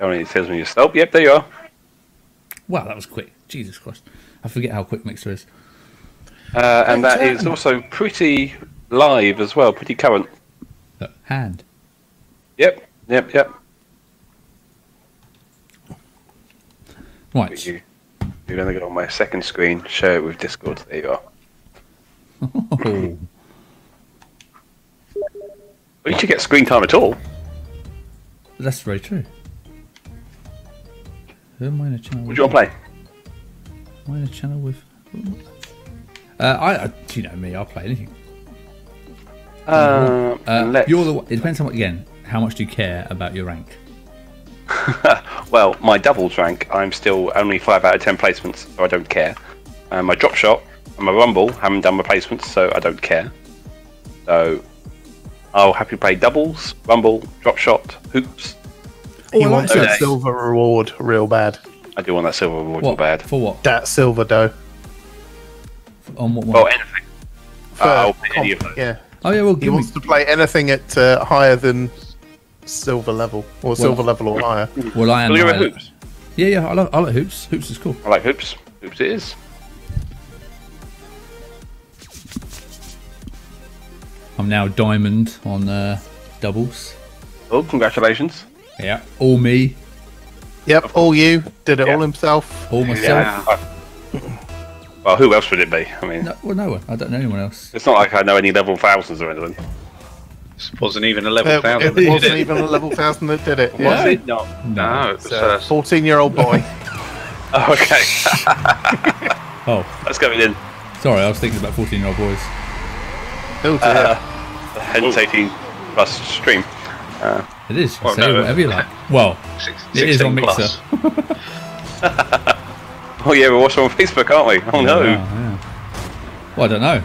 Only it says when you stop. Yep, there you are. Wow, that was quick. Jesus Christ. I forget how quick Mixer is. Uh, and that is also pretty live as well, pretty current. Look, hand. Yep, yep, yep. Right. You, you're going to go on my second screen, share it with Discord. There you are. Oh. You should get screen time at all. That's very true. Who am I in a channel What do you want to play? Am I in a channel with? Uh, I, I, you know me, I'll play anything. Uh, Uh, let's- you're the. It depends on what again. How much do you care about your rank? well, my doubles rank, I'm still only 5 out of 10 placements, so I don't care. Uh, my drop shot and my rumble haven't done replacements, so I don't care. So I'll happily play doubles, rumble, drop shot, hoops. He I like wants that. that silver reward real bad. I do want that silver reward real bad. For what? That silver dough. On what one? Well, anything. For I'll play any of those. yeah. oh yeah, well, He give me. wants to play anything at uh, higher than silver level, or silver level or higher. Well, I am. Will you I- wear hoops? Yeah, yeah, I like, I like hoops. Hoops is cool. I like hoops. Hoops it is. I'm now diamond on uh, doubles. Oh, congratulations. Yeah, all me, Yep, all you did it Yeah. all himself. all myself. Yeah. Well, who else would it be? I mean, No, well, no one. I don't know anyone else. it's not like I know any level thousands or anything. This wasn't even a level It, thousand. it wasn't even a level thousand that did it. Was Yeah. it not? No, it was, It's a uh, fourteen-year-old boy. Oh, okay. Oh, That's going in. sorry, I was thinking about 14 year old boys. Oh dear. Hence 18 plus stream. It is. You Well, say no, whatever you like. Well, six- it is on 16 Mixer. plus. Oh yeah, we're also on Facebook, aren't we? Oh no. Wow, yeah. Well, I don't know.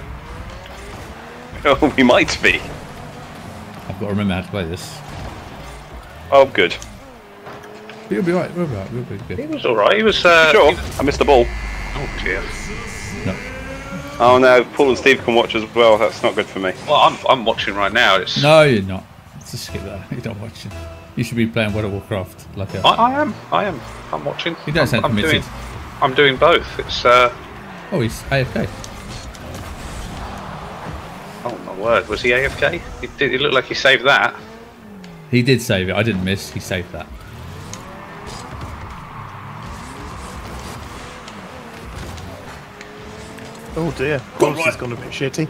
Oh, we might be. I've got to remember how to play this. Oh, good. But you'll be right. We'll be right. We'll be He was all right. He was. Uh, Sure, he was- I missed the ball. oh dear. No. Oh no, Paul and Steve can watch as well. That's not good for me. Well, I'm I'm watching right now. It's. no, you're not. Just skip that. You're not watching. You should be playing World of Warcraft. Like a. I, I am. I am. I'm watching. You don't I'm, sound I'm committed. doing. I'm doing both. It's. Uh, Oh, he's AFK. oh my word. Was he AFK? He did. It looked like he saved that. He did save it. I didn't miss. He saved that. Oh dear. Quality's gone a bit shitty.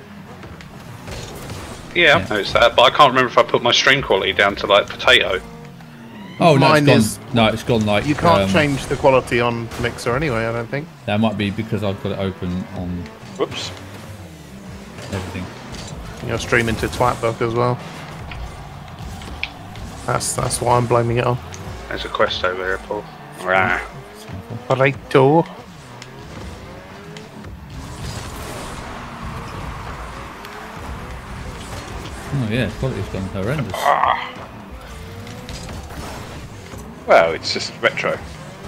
Yeah, I've noticed that, but I can't remember if I put my stream quality down to like potato. Oh no, Mine it's is- gone. No, it's gone like. You can't um, change the quality on Mixer anyway. I don't think. That might be because I've got it open on Whoops. everything. You're streaming to Twatbook as well. That's that's why I'm blaming it on. There's a quest over there, Paul. Rah. Righto. Oh yeah, quality's gone horrendous. Well, it's just retro.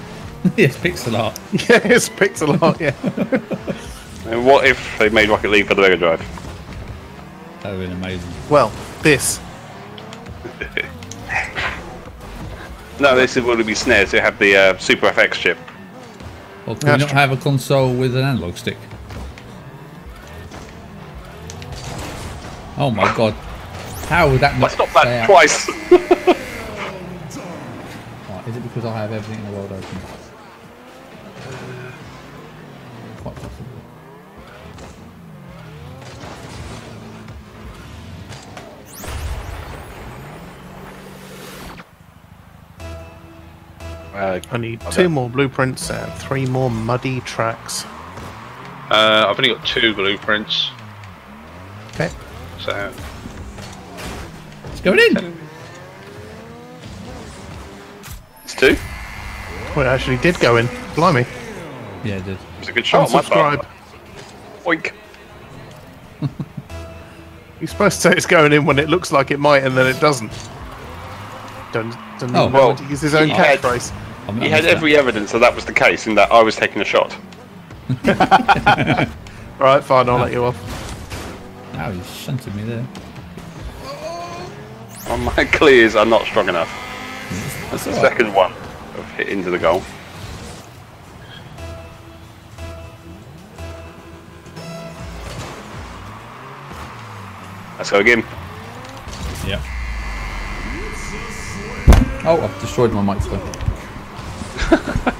yes, pixel art. Yeah, it's pixel art. Yeah. And what if they made Rocket League for the Mega Drive? That would have been amazing. Well, this. No, this would be SNES. It had the uh, Super FX chip. Well, can we That's not have a console with an analog stick? Oh my god. How would that I not stopped that out? twice. Right, is it because I have everything in the world open? Quite possibly. Uh, I need Okay. two more blueprints and three more muddy tracks. Uh, I've only got two blueprints, Okay. so It's going in! it's two. Well, it actually did go in. Blimey. Yeah, it did. It's a good shot. on my part. Unsubscribe. Oink. You're supposed to say it's going in when it looks like it might, and then it doesn't. Don't, don't Oh, oh, well, to use his own he had- catchphrase. I'm, He had missed every evidence that that was the case, in that I was taking a shot. Right, fine, I'll let you off. that. Ow, you shunted me there. Oh, my clears are not strong enough. That's The second one. I hit into the goal. Let's go again. Yeah. Oh, I've destroyed my microphone.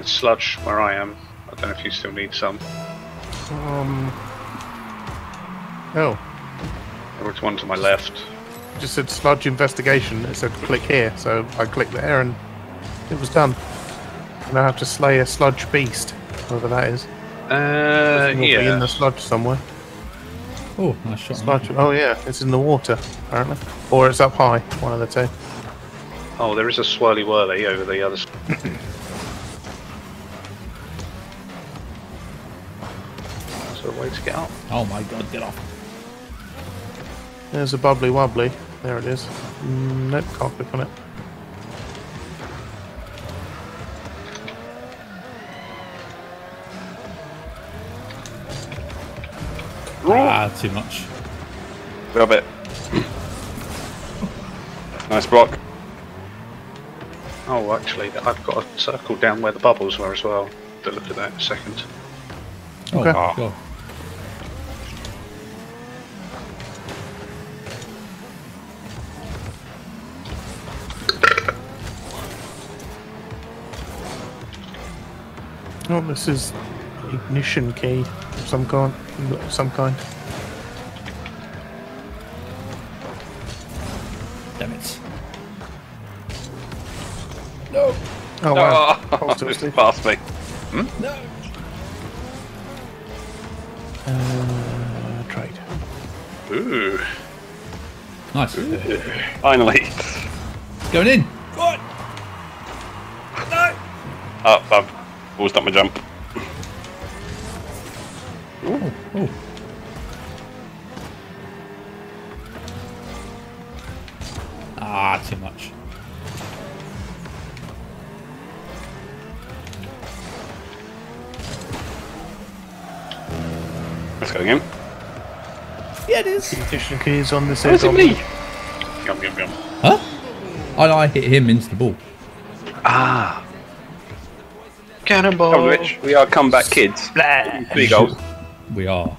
It's sludge where I am. I don't know if you still need some. Um. Oh, There was one to my left. it just said sludge investigation. It said click here, so I clicked there and it was done. And I have to slay a sludge beast, whoever that is. Uh, It'll be in the sludge somewhere. Oh, nice shot. Sludge. Oh yeah, it's in the water apparently, or it's up high. One of the two. Oh, there is a swirly whirly over the other. s- Is a way to get up? Oh my god, get off. There's a bubbly wobbly. There it is. Mm, nope, can't click on it. Ah, too much. Grab it. nice block. Oh, actually, I've got a circle down where the bubbles were as well. To look at that in a second. Oh, Okay. God. Oh, this is ignition key of some kind. Some kind. Damn it. No. Oh wow! Oh, Hold still, it's Steve. past me. No. Uh, trade. Ooh. Nice. Finally. Going in. Right. Oh, I've paused up my jump. Oh, oh. Ah, too much. Let's go again. Yeah, it is. Ignition keys on this. Where's head it on- me? Yum, yum, yum. Huh? I, I hit him into the ball. Ah. Cannonball! Come on, Rich. We are comeback kids. Three goals. We are.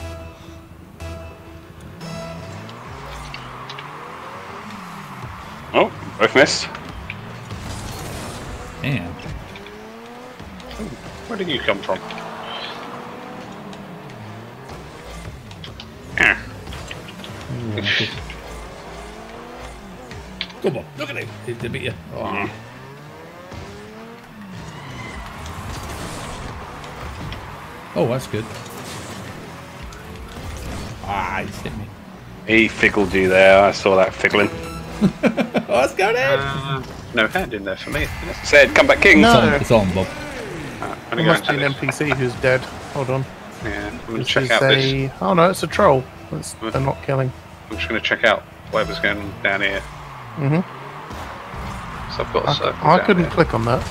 Oh, both missed. Damn. Where did you come from? Ah, Come on, look at him. He did beat you. Oh. Oh, that's good. Ah, he's hit me. He figgled you there. I saw that figgling. Oh, that's going in. uh, no hand in there for me. Said, come back king. It's on, it's on, Bob. I'm It must be an. NPC who's dead. Hold on. Yeah, I'm gonna This check is out this. Oh no, it's a troll. That's, they're not killing. I'm just gonna check out whatever's going on down here. Mhm. So I've got a I, I couldn't here. click on that.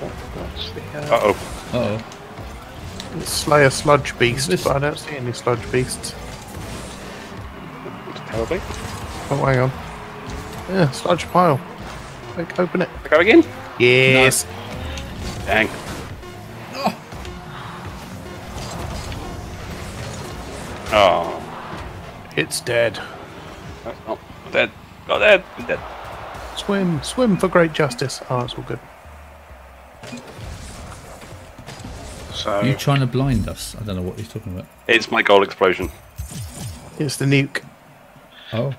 What's the, uh, Uh oh. Uh oh. Slay a sludge beast, This- but I don't see any sludge beasts. Terribly. Oh, hang on. Yeah, sludge pile. Like, open it. Go again. Yes. Dang. Oh, It's dead. that's not dead. Not dead. It's dead. Swim, swim for great justice. Oh, it's all good. So You trying to blind us? I don't know what he's talking about. It's my goal explosion. It's the nuke. Oh.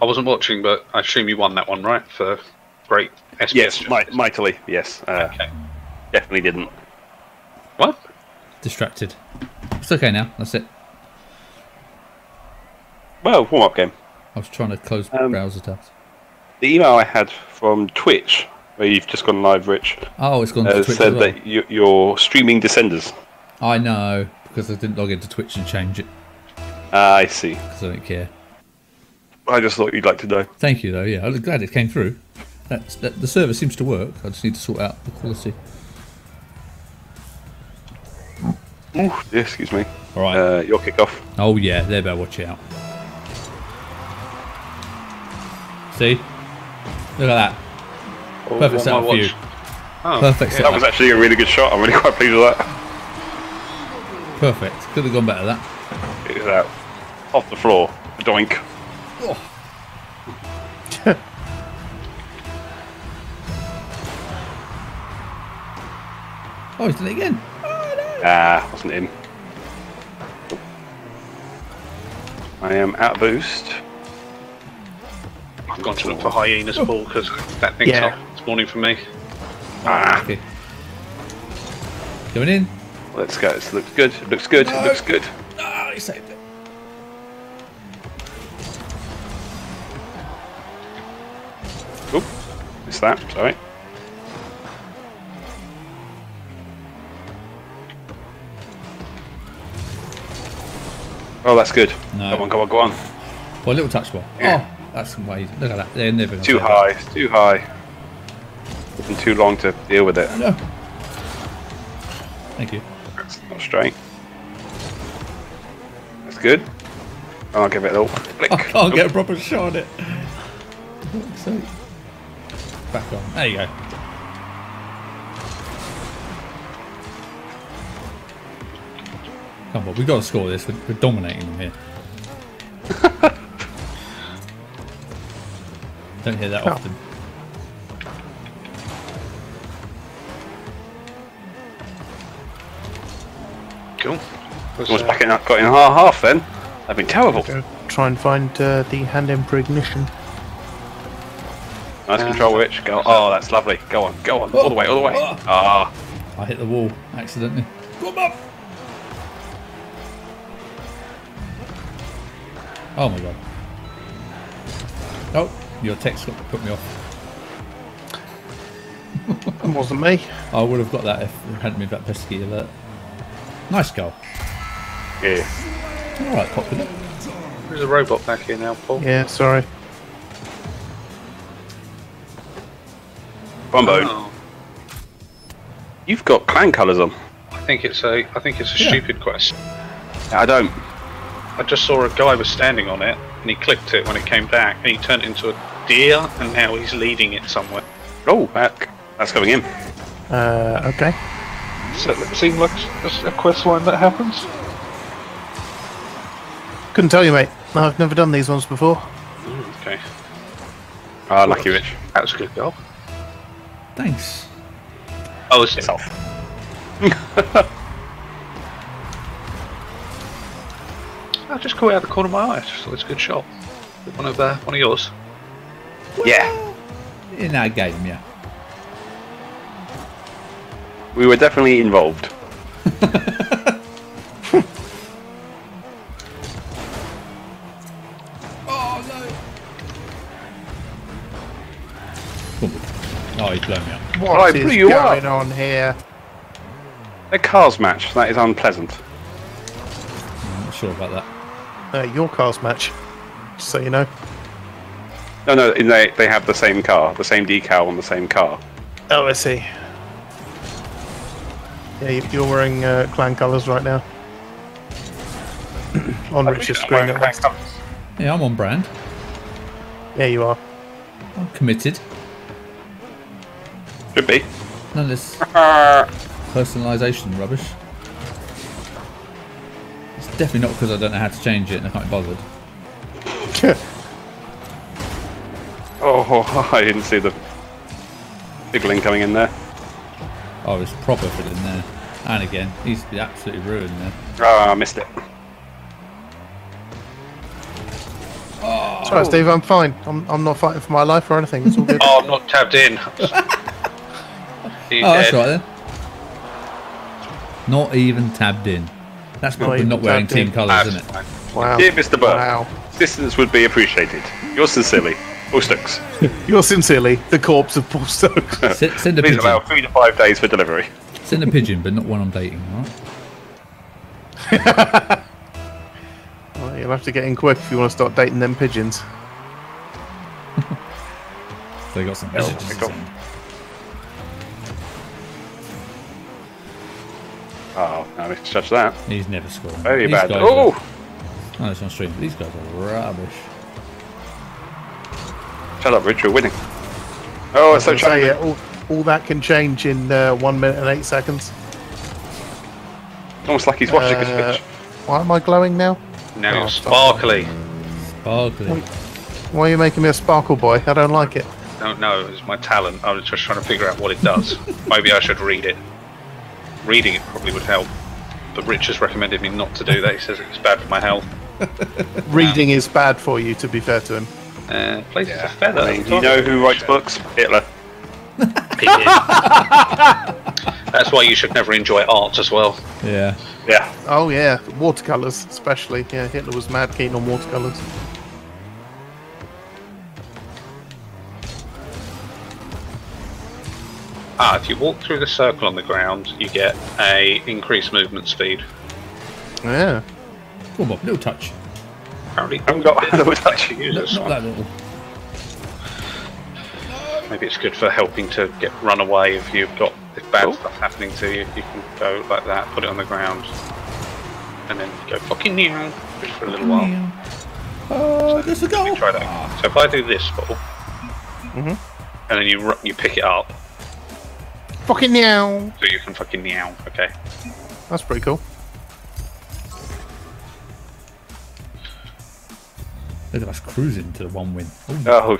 I wasn't watching, but I assume you won that one, right? For great SPS. Yes, justice. mi- mightily. Yes. Uh, Okay. Definitely didn't. What? Distracted. It's okay now. That's it. Well, warm up game. I was trying to close Um, browser tabs. The email I had from Twitch, you've just gone live, Rich, Oh, it's gone uh, to Twitch said well. that you, you're streaming Descenders. I know because I didn't log into Twitch and change it Ah, I see. because I don't care. I just thought you'd like to know. Thank you though. Yeah, I'm glad it came through. That's, that, the server seems to work. I just need to sort out the quality. Ooh, yeah, excuse me. All right. Uh, your kickoff. oh yeah, there. Better watch out. See? Look at that. Oh, Perfect what setup for you. Oh, Perfect yeah. That was actually a really good shot. I'm really quite pleased with that. Perfect. Could have gone better that. It is out. Off the floor. Doink. Oh, oh, he's done it again. Ah, wasn't him. I am out of boost. I've gone to look for hyena's ball because that thing's Yeah. off this morning for me. Ah, Okay. Going in. let's go. It looks good. It looks good. It looks good. Ah, he saved it. Oop, missed that. Sorry. Oh, that's good. No. Go on, go on, go on. Well, a little touch ball. Yeah. Oh, that's some way. Look at that. They're never Too high. It's too high. Taking too long to deal with it. No. Thank you. That's not straight. That's good. I'll give it a little flick. I can't get a oh. proper shot on it. Back on. There you go. Come on, we've got to score this. We're, we're dominating them here. Don't hear that Oh. often. Cool. Was, Almost uh, back in, got in half half then. That'd been terrible. Try and find uh, the hand in for ignition. Nice control, Rich. Go. Oh, that's lovely. Go on, go on. All the way, all the way. Oh. Ah, I hit the wall accidentally. Come up! Oh my god. Oh, your text got- put me off. It wasn't me. I would have got that if it hadn't been that pesky alert. Nice goal. yeah. Alright, popular. There's a robot back here now, Paul. Yeah, sorry. One. Oh, You've got clan colours on. I think it's a. I think it's a Yeah. stupid quest. I don't. I just saw a guy was standing on it, and he clicked it when it came back, and he turned into a deer, and now he's leading it somewhere. Oh, back. That's coming in. Uh, okay. So it seemed like a quest line that happens. Couldn't tell you, mate. No, I've never done these ones before. Okay, Ah, lucky Rich. that was a good goal. Thanks. Oh, it's It's off. I just caught it out of the corner of my eye. I just thought it's a good shot. One of uh, one of yours. Yeah. In that game, yeah. We were definitely involved. Oh, no! Oh, he's blown me up. What I is blew you going up. on here? A cars match. That is unpleasant. I'm not sure about that. Uh, your cars match. Just so you know. No, no. They they have the same car, the same decal on the same car. Oh, I see. Yeah, you- you're wearing uh, clan colours right now. on Richard's screen at least. Yeah, I'm on brand. Yeah, you are. I'm committed. Should be. None of this personalisation rubbish. It's definitely not because I don't know how to change it and I can't be bothered. Oh, I didn't see the piggling coming in there. Oh, it's proper fit in there. And again, he's absolutely ruined there. Ah, I missed it. That's right, Steve. I'm fine. I'm, I'm not fighting for my life or anything. It's all good. Oh, I'm not tabbed in. He's Oh, that's right then. Not even tabbed in. That's Not probably even not wearing team colours, isn't it? Wow. Dear Mr. Burke, Wow. assistance would be appreciated. Yours sincerely, Paul Stokes. You're sincerely the corpse of Paul Stokes. Send, send a Please pigeon. allow three to five days for delivery. Send a pigeon, but not one I'm dating, alright? Well, you'll have to get in quick if you want to start dating them pigeons. They got some Oh, messages my to God. send. Oh, no, let's judge that. He's never scored. Very These bad. Oh, Are, oh, it's on stream. These guys are rubbish. Shut up, Rich. We're winning. Oh, it's so I was say, challenging. yeah, all, all that can change in uh, one minute and eight seconds. Almost like he's watching his Uh, pitch. Why am I glowing now? Now Oh, you're sparkly. Sparkly. Why are you making me a sparkle boy? I don't like it. No, no, it's my talent. I was just trying to figure out what it does. Maybe I should read it. Reading it probably would help. But Rich has recommended me not to do that. He says it's bad for my health. Reading is bad for you, to be fair to him. Uh, places a feather. I mean, do you know who writes books? Hitler. That's why you should never enjoy art as well. Yeah. Yeah. Oh yeah, watercolors especially. Yeah, Hitler was mad keen on watercolors. Ah, if you walk through the circle on the ground, you get a increased movement speed. Yeah. Come on, Bob, little touch. Apparently, I haven't got a little touch. to use this one. Maybe it's good for helping to get run away if you've got if bad Cool. stuff happening to you. You can go like that, put it on the ground, and then go fucking meow just for a little while. Oh, there's a goal. Try that. So if I do this ball, Mhm. and then you you pick it up, Fucking meow. so you can fucking meow. Okay. That's pretty cool. Look at us cruising to the one win. Oh, Oh,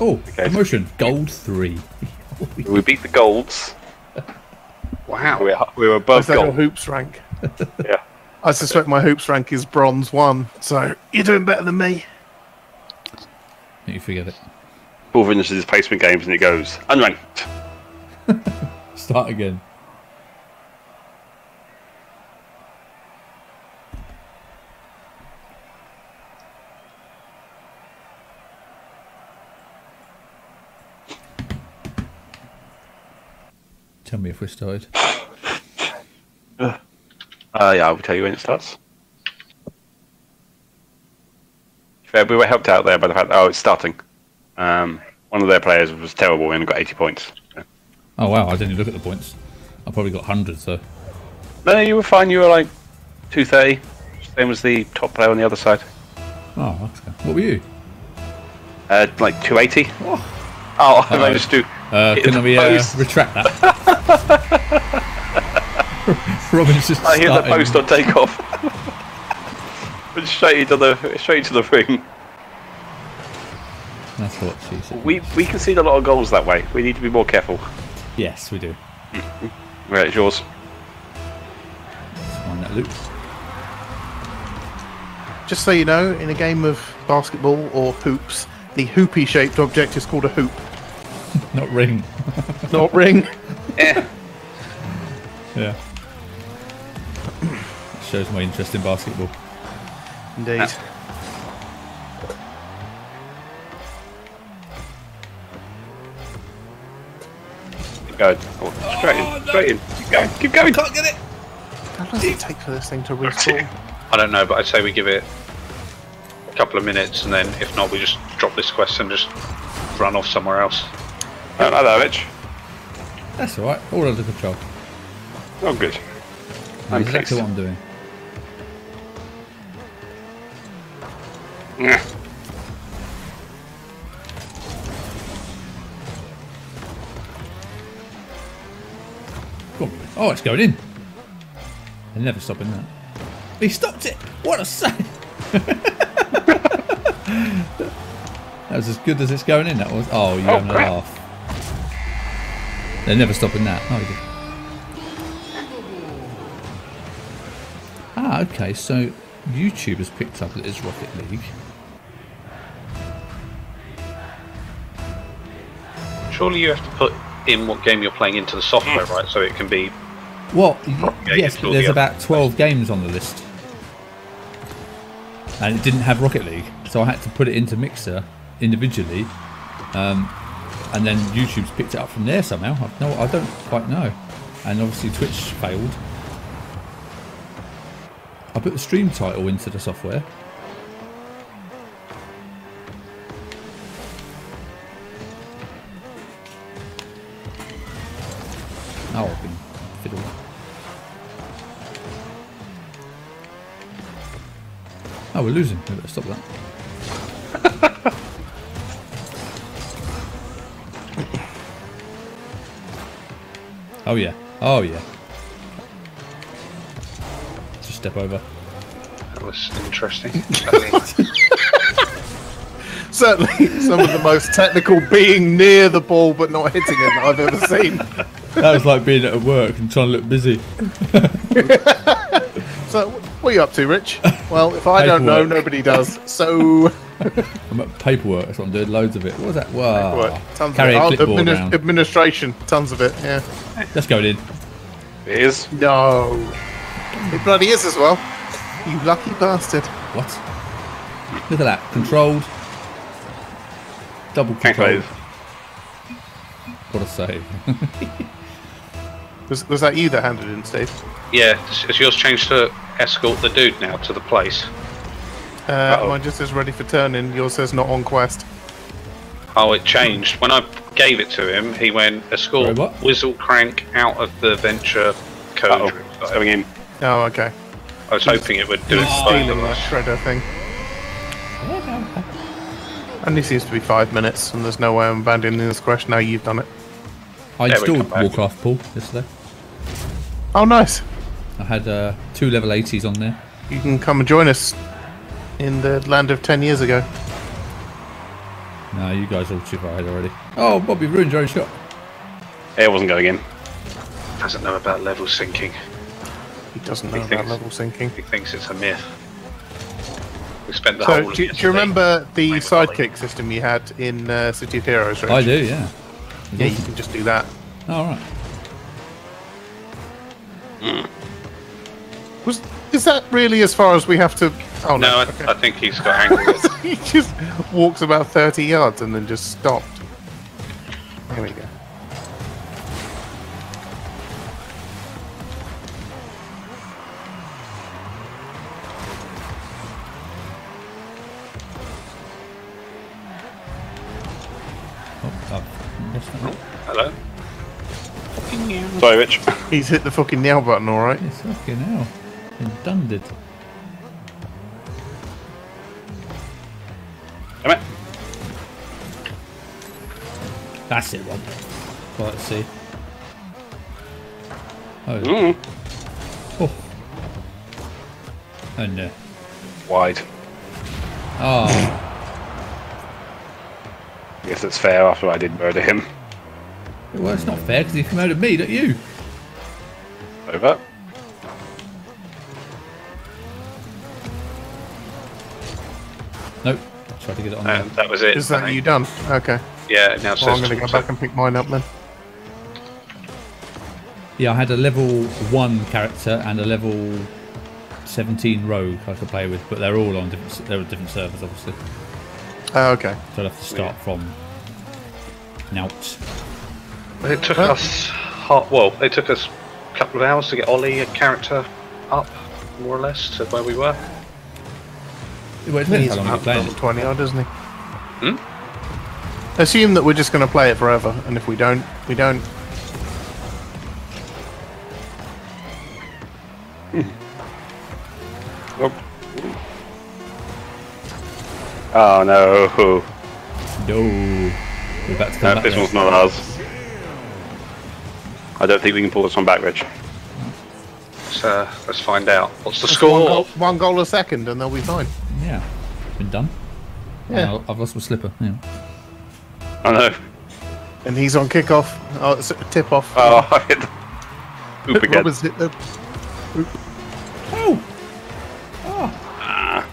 oh Okay. promotion. Gold three. we beat the golds. Wow. We were, we were above Is that your gold. hoops rank? Yeah. I suspect my hoops rank is bronze one, so you're doing better than me. you forget it. Paul finishes his placement games and it goes unranked. Start again. Tell me if we're started. Uh, yeah, I will tell you when it starts. Fair, we were helped out there by the fact that oh, it's starting. Um, one of their players was terrible and got 80 points. Oh wow, I didn't even look at the points. I probably got hundreds though. No, you were fine. You were like 230, same as the top player on the other side. Oh, that's good. What were you? Uh, like 280. Oh. Oh, I managed to. Uh, hit can we uh, retract that? Robin's just I hit the post on takeoff. Went straight into the straight into the ring. That's what she said. We we concede a lot of goals that way. We need to be more careful. Yes, we do. Right, it's yours. Let's find that loop. Just so you know, in a game of basketball or hoops, the hoopy shaped object is called a hoop, Not ring. not ring. Eh. Yeah. Shows my interest in basketball. Indeed. Keep going. Oh, straight in. Straight in. Keep going. Keep going. Can't get it. How long does it take for this thing to respawn? I don't know, but I'd say we give it a couple of minutes, and then if not, we just drop this quest and just run off somewhere else. Oh, hello, Rich. That's alright. All under control. Oh, good. I'm exactly what I'm doing. Yeah. Oh, it's going in. They're never stopping that. He stopped it. What a save! that was as good as it's going in. That was. Oh, you're Oh, having a crap. laugh. They're never stopping that. Oh, you- Ah, okay. So YouTube has picked up that it's Rocket League. Surely you have to put in what game you're playing into the software, right? So it can be. Well, yes, but there's the about 12 games on the list. And it didn't have Rocket League, so I had to put it into Mixer individually. Um, and then YouTube's picked it up from there somehow. I've no, I don't quite know. And obviously Twitch failed. I put the stream title into the software. Oh, I've been fiddled. Oh, we're losing. We better stop that. Oh yeah. Oh yeah. Just step over. That was interesting. Certainly, some of the most technical being near the ball but not hitting it that I've ever seen. That was like being at work and trying to look busy. So, what are you up to, Rich? Well, if I don't know, nobody does. So, I'm at paperwork. That's what I'm doing. Loads of it. What was that? Wow. what? Tons Carry of a it. Clipboard admini- around. administration, tons of it. Yeah. Let's go in. It is. No, it bloody is as well. You lucky bastard. What? Look at that. Controlled. Double Can't controlled. What a save. Was, was that you that handed in, Steve? yeah, has yours changed to escort the dude now to the place? Uh, mine just says ready for turn-in. Yours says not on quest. Oh, it changed. When I gave it to him, he went escort Sorry, what? Wizzlecrank out of the venture code. Uh-oh. It's going in. Oh, okay. I was hoping it would do it Stealing of that us. shredder thing. Only seems to be five minutes, and there's no way I'm abandoning this quest. Now you've done it. I There we installed come back. Warcraft Pool yesterday. Oh, nice. I had uh, two level 80s on there. You can come and join us in the land of ten years ago. No, you guys are all too far ahead already. Oh, Bobby ruined your own shot. It wasn't going in. Doesn't know about level syncing. He doesn't know He about thinks- level syncing. He thinks it's a myth. We spent the whole. So, of do, do you remember the playing Ollie. sidekick system you had in uh, City of Heroes? Rich? I do, yeah. Yeah, you can just do that. All right. Was is that really as far as we have to? Oh no, No, I, okay. I think he's got angles. he just walks about thirty yards and then just stopped. There we go. Oh, I've lost that. Hello. Sorry, Rich. He's hit the fucking nail button, all right. It's fucking hell. Dunded. Damn it. That's it, Rob. Right, let's see. Oh. Mm. oh. Oh no. Wide. Ah. Oh, I guess it's fair after I did murder him. well, it's not fair because he promoted me, not you. Over. Nope. I Tried to get it on And there. that was it. Is that you done? Okay. Yeah, now Well, I'm going to go to- back and pick mine up then. Yeah, I had a level 1 character and a level 17 rogue I could play with, but they're all on different, they're on different servers, obviously. Oh, okay. So I'd have to start from Nout. It took Well- us hot. Well, it took us a couple of hours to get Ollie a character up, more or less, to where we were. Well, it depends He's how long you're up playing level it. 20 odd, isn't he? Assume that we're just going to play it forever, and if we don't, we don't. Oh. Oh no. No. We're about to come No, back this there. one's not ours. I don't think we can pull this one back, Rich. Let's, uh, let's find out. What's the One score? goal, one goal a second, and they'll be fine. Yeah. Been done. Yeah. Oh, I've lost my slipper. Yeah. I know. And he's on kickoff. Oh, it's a tip off. Oh, I hit the hoop again. Robert's hit the. Oh! Ah,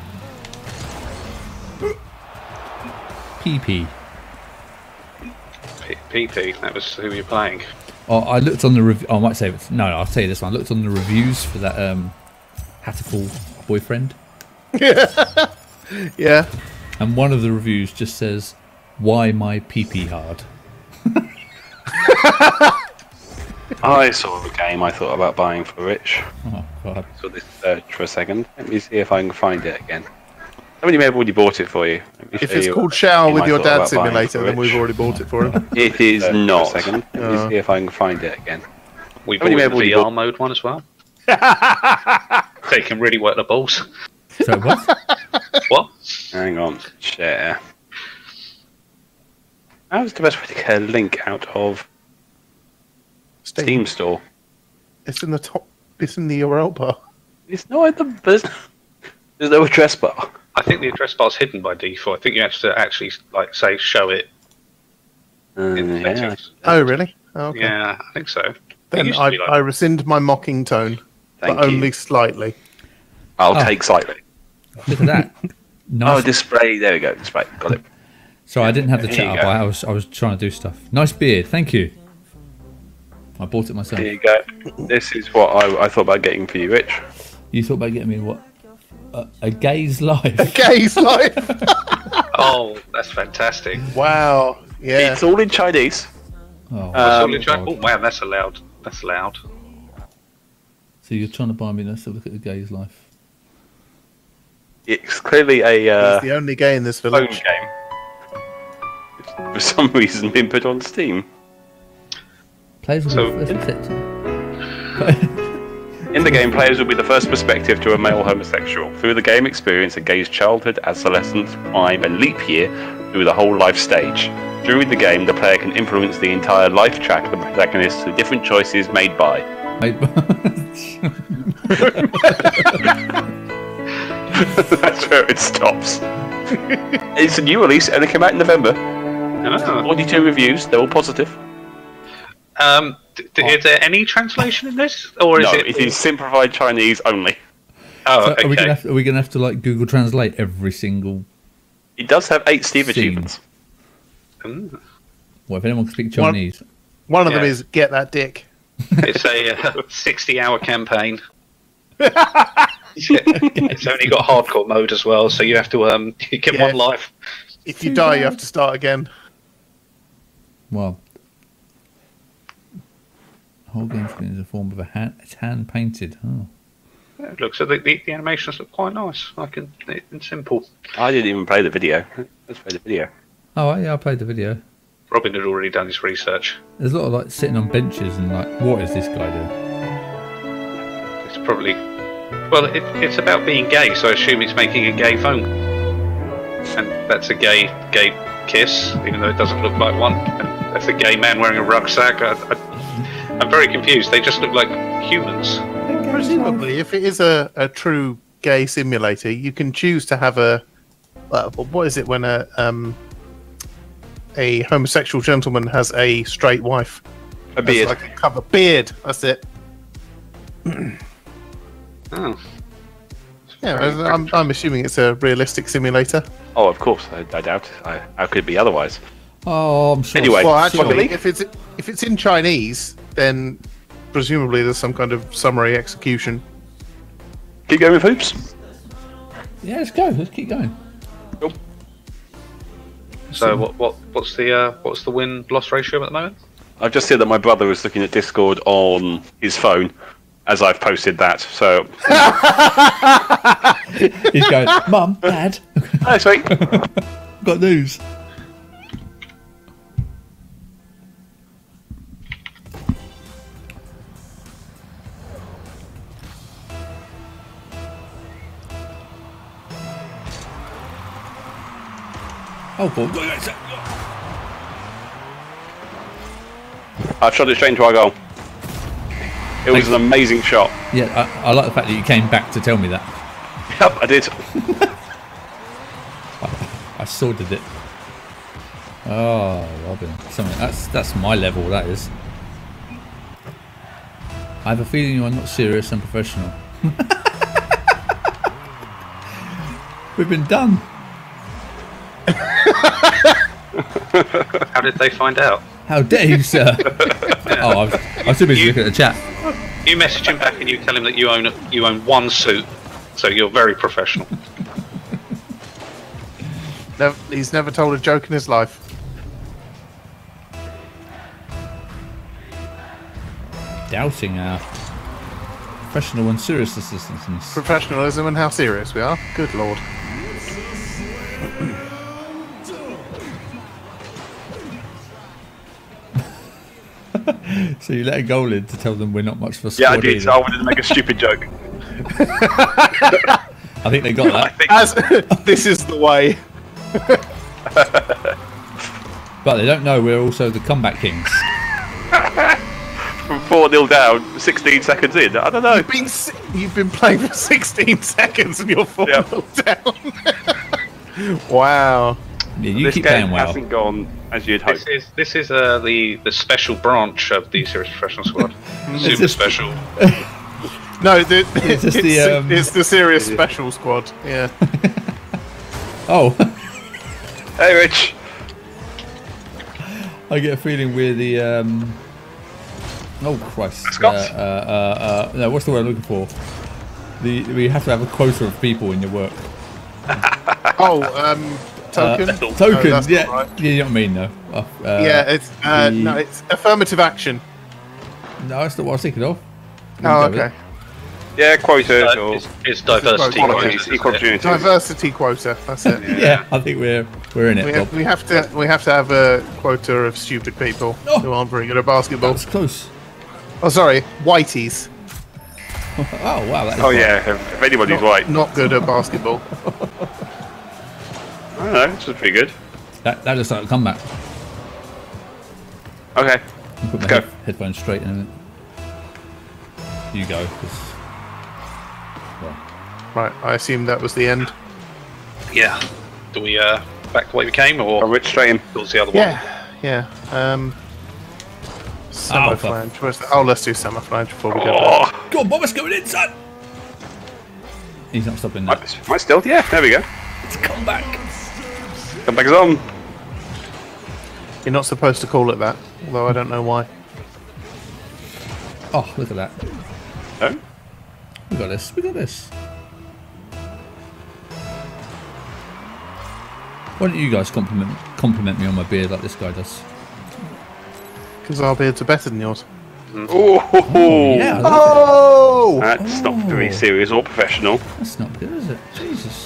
PP. P- PP, that was who you're playing. Oh, I looked on the rev- oh, I might say it's no, no, I'll tell you this one. I looked on the reviews for that um, Hatoful Boyfriend, Yeah. and one of the reviews just says, "Why my PP hard?" I saw a game I thought about buying for Rich. Oh god. Saw this search for a second. Let me see if I can find it again. Somebody may have already bought it for you. If it's you called what Shower with Your Dad Simulator, then we've already bought it for him. It is Uh, for a not. second. Let me Uh. see if I can find it again. We How many bought have the we VR bought? mode one as well. they can really work the balls. So what? What? Hang on. Share. How's the best way to get a link out of Steam store. It's in the top. It's in the URL bar. It's not at the. There's, there's no address bar. I think the address bar is hidden by default. I think you have to actually like say show it Uh, yeah. Oh, really? Oh, okay. Yeah, I think so. Then I, like I rescind my mocking tone, Thank but you. only slightly. I'll Oh. take slightly. Look at that. Oh, Nice. display. There we go. Display. Got it. Sorry, I didn't have the There chat up. I was I was trying to do stuff. Nice beard. Thank you. I bought it myself. There you go. This is what I, I thought about getting for you, Rich. You thought about getting me what? A, a gay's life. Gaze life. Oh, that's fantastic. wow. Yeah. It's all in Chinese. Oh, Solid Um, oh wow, that's allowed. That's allowed. so you're trying to buy me let's look at the gay's life. It's clearly a uh, He's the only gay in this village. game. It's for some reason been put on Steam. Players will So- be first protected. In the game, players will be the first perspective to a male homosexual. Through the game, experience a gay's childhood, adolescence, prime, and leap year through the whole life stage. During the game, the player can influence the entire life track of the protagonist through different choices made by. Mate, That's where it stops. it's a new release and it came out in November. Ah. 42 reviews, they're all positive. Um, d- d- is there any translation in this, or is no, it? it is simplified Chinese only. Oh, So okay. are we gonna have to, are we gonna have to like Google Translate every single? It does have eight Steve Scene. achievements. Mm. Well, if anyone can speak One- Chinese, One of them Yeah. is get that dick. It's a uh, sixty-hour campaign. it's only got hardcore mode as well, so you have to um you get Yeah. one life. If you die, you have to start again. well, the whole game screen is a form of a hand. It's hand painted. Oh, Yeah, it looks so the, the, the animations look quite nice. I can it, it's simple. I didn't even play the video. Let's play the video. oh yeah, I played the video. Robin had already done his research. There's a lot of like sitting on benches and like, what is this guy doing? It's probably well, it, it's about being gay, so I assume it's making a gay phone, and that's a gay gay kiss, even though it doesn't look like one. And that's a gay man wearing a rucksack. I, I, I'm very confused. They just look like humans. Presumably, if it is a, a true gay simulator, you can choose to have a. Uh, what is it when a um, a homosexual gentleman has a straight wife? A Has, beard. like a cover beard. That's it. Oh, Yeah, I'm, I'm assuming it's a realistic simulator. Oh, of course. I, I doubt. I, how could it be otherwise? Oh, I'm sure. Anyway, Well, Rocket actually, League? if it's if it's in Chinese, then presumably there's some kind of summary execution. Keep going with hoops. yeah, let's go. Let's keep going. so what what what's the uh, what's the win loss ratio at the moment? I've just said that my brother was looking at Discord on his phone as I've posted that. So, He's going, Mum, Dad, oh, sweet. got news. Oh, cool. I've shot it straight into our goal. It was an amazing shot. Yeah, I, I like the fact that you came back to tell me that. Yep, I did. I sorted it. Oh, Robin. Something that's that's my level. That is. I have a feeling you are not serious and professional. We've been done. How did they find out? How dare you, sir? oh, I was, I was too busy You- looking at the chat. You message him back and you tell him that you own you own one suit, so you're very professional. Never, he's never told a joke in his life. Doubting our professional and serious assistance. Professionalism and how serious we are. Good lord. So you let a goal in to tell them we're not much for squad Yeah, I did. either. I wanted to make a stupid joke. I think they got I that, think As this is the way. but they don't know we're also the comeback kings. from 4 0 down, 16 seconds in. I don't know. You've been you've been playing for 16 seconds and you're four Yeah. down. wow. Yeah, you this keep game playing well. hasn't gone as you'd hope. This is this is uh, the the special branch of the Serious Professional Squad. Super just- special. No, the, It's it's, the, um, it's the serious special squad. Yeah. Oh, Hey, Rich. I get a feeling we're the. Um... Oh Christ! Scots? Uh, uh, uh, uh, no, what's the word I'm looking for? The we have to have a quota of people in your work. Oh, um, token. Uh, token, that's yeah, right. yeah, you know what I mean, though. Uh, uh, yeah, it's uh, the- no, it's affirmative action. no, that's not what I was thinking of. We Oh, can go okay. Yeah, quota Uh, or it's, it's diversity. qualities, quotas, equal isn't it? opportunities. Diversity quota. That's it. it. Yeah, I think we're we're in it. We Bob. have, we have to we have to have a quota of stupid people Oh. who aren't very good at basketball. was close. Oh, sorry, whiteys. Oh wow! That is Oh, right. yeah, if, if anybody's Not, right. not good at basketball. I don't know, this was pretty good. That that looks like a comeback. Okay. I'll put my Go. head, headphones straight in a minute. You go. 'cause- well, Right, I assume that was the end. Yeah. Do we uh, back the way we came, I'll or Rich straight in. towards the other one. Yeah, yeah. Um, Alpha. semi-flange. Where's the, oh, let's do semi-flange before we go. back. Oh, Go on, Bob, it's going in, son! He's not stopping that. might, might still, yeah, there we go. It's come back. Come back on. You're not supposed to call it that, although I don't know why. Oh, look at that. No? We got this. We got this. Why don't you guys compliment compliment me on my beard like this guy does? Because our beards are better than yours. Oh, Yeah, I love Oh! That's not very Oh. serious or professional. That's not good, is it? Jesus.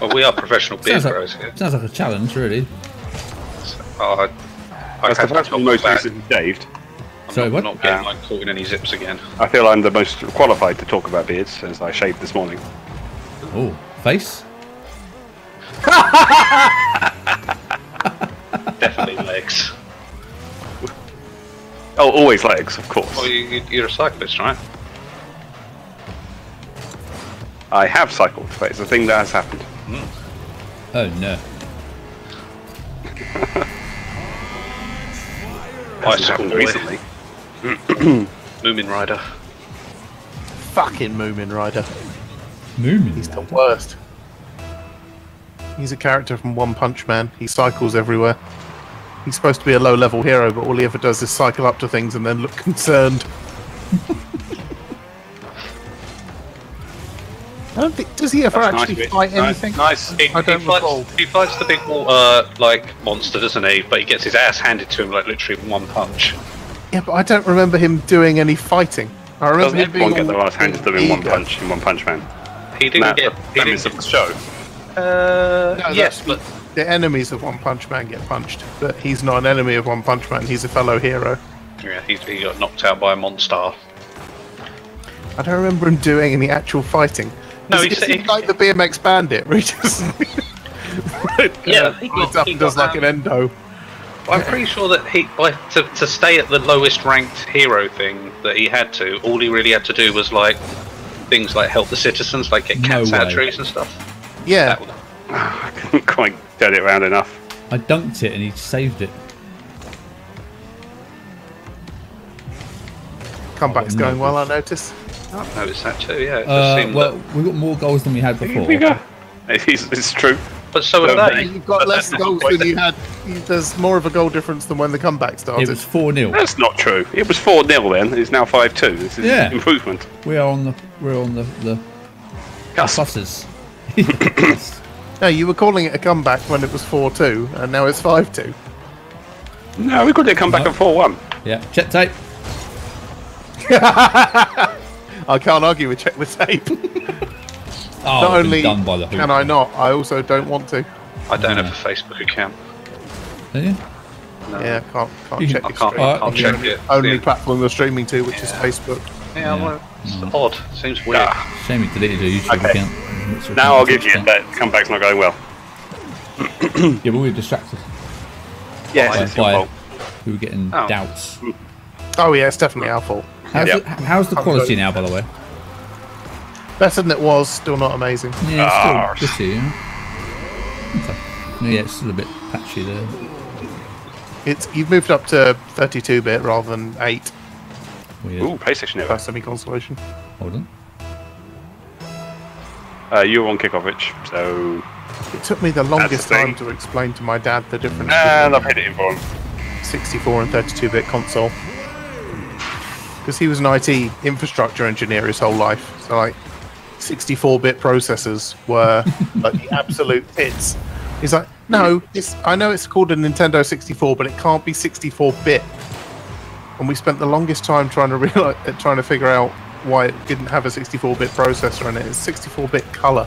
Well, we are professional beard Sounds growers like, here. sounds like a challenge, really. Oh, I, I That's the had first to one most back. recently shaved. I'm Sorry, not, what? not getting Ah. like caught in any zips again. I feel I'm the most qualified to talk about beards as I shaved this morning. Oh, face? Definitely legs. Oh, always legs, of course. Well, you, you- you're a cyclist, right? I have cycled, but it's a thing that has happened. Oh, no. Hasn't Bicycle happened recently. Mumen Rider. Fucking Mumen Rider. Mumen. He's the worst. He's a character from One Punch Man. He cycles everywhere. He's supposed to be a low level hero, but all he ever does is cycle up to things and then look concerned. I don't think. Does he ever That's actually nice, fight Rich. Nice, anything? Nice. He, I don't he fights, recall. he fights the big uh, like monster, doesn't he? But he gets his ass handed to him like literally in one punch. Yeah, but I don't remember him doing any fighting. I remember Doesn't him being everyone get their ass handed to them in one punch, in one punch man? He didn't That's get. the He premise didn't of the show. Uh, No, yes, but The enemies of One Punch Man get punched, but he's not an enemy of One Punch Man. He's a fellow hero. yeah, he, he got knocked out by a monster. I don't remember him doing any actual fighting. No, is, he is he like the BMX Bandit, where he just Yeah, he goes got- up he and does got, like an endo. I'm pretty sure that he, by, to, to stay at the lowest ranked hero thing that he had to, all he really had to do was like things like help the citizens, like get No cats out of trees and stuff. Yeah, That ah, I couldn't quite get it round enough. I dunked it and he saved it. comeback's Oh, going no. well. I notice. I've noticed that too. Yeah, it just Uh, seemed well, that- we got more goals than we had before. It's, it's true. but so have they. You've got But less goals than you had. There's more of a goal difference than when the comeback started. It was 4 0. That's not true. It was 4 0 then. It's now 5 2. This is Yeah. improvement. We are on the we're on the the Cusp. No, you were calling it a comeback when it was 4-2, and now it's 5-2. No, we could have come back No. at 4 1. yeah, check tape. I can't argue with check the tape. Oh, not only done by the can I not, I also don't want to. I don't have a Facebook account. Don't you? No. Yeah, can't can't You- check I your can't, stream. I can't Alright, check only, it. only Yeah. platform you're streaming to, which is Facebook. Yeah, Yeah. well, it's odd. Seems weird. Ah, Shame you deleted your YouTube Okay. account. What's your now I'll give you that comeback's not going well. Yeah, but we were distracted. Yes, By- it's your by- fault. We were getting Oh. doubts. Oh yeah, it's definitely our fault. How's, Yeah. the, how's the quality now, by the way? Better than it was. Still not amazing. Yeah, Ah. it's still pretty, yeah. Okay. Yeah, it's still a bit patchy there. It's you've moved up to 32-bit rather than 8 Weird. Ooh, PlayStation era. per semi-constellation. Hold on. Uh, you were on kickoff, Rich, so. It took me the longest thing. time to explain to my dad the difference And I've hit it in for him. 64 and 32-bit console. Because he was an IT infrastructure engineer his whole life. So like 64-bit processors were like the absolute hits. He's like, no, it's I know it's called a Nintendo 64, but it can't be 64-bit. And we spent the longest time trying to realize, uh, trying to figure out why it didn't have a 64-bit processor in it. It's 64-bit color.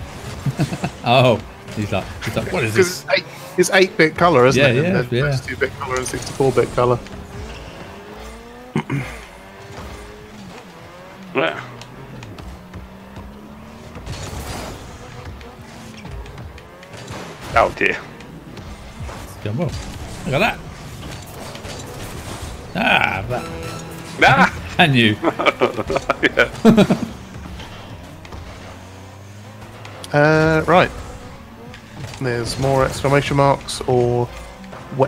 Oh, he's like, he's like, what is this? it's 8 it's 8-bit color, isn't Yeah, it? yeah, yeah. 32-bit color and 64-bit color. Yeah. Oh dear. It's going. Look at that. Ah, that. Ah! And you. Uh, right. There's more exclamation marks or we-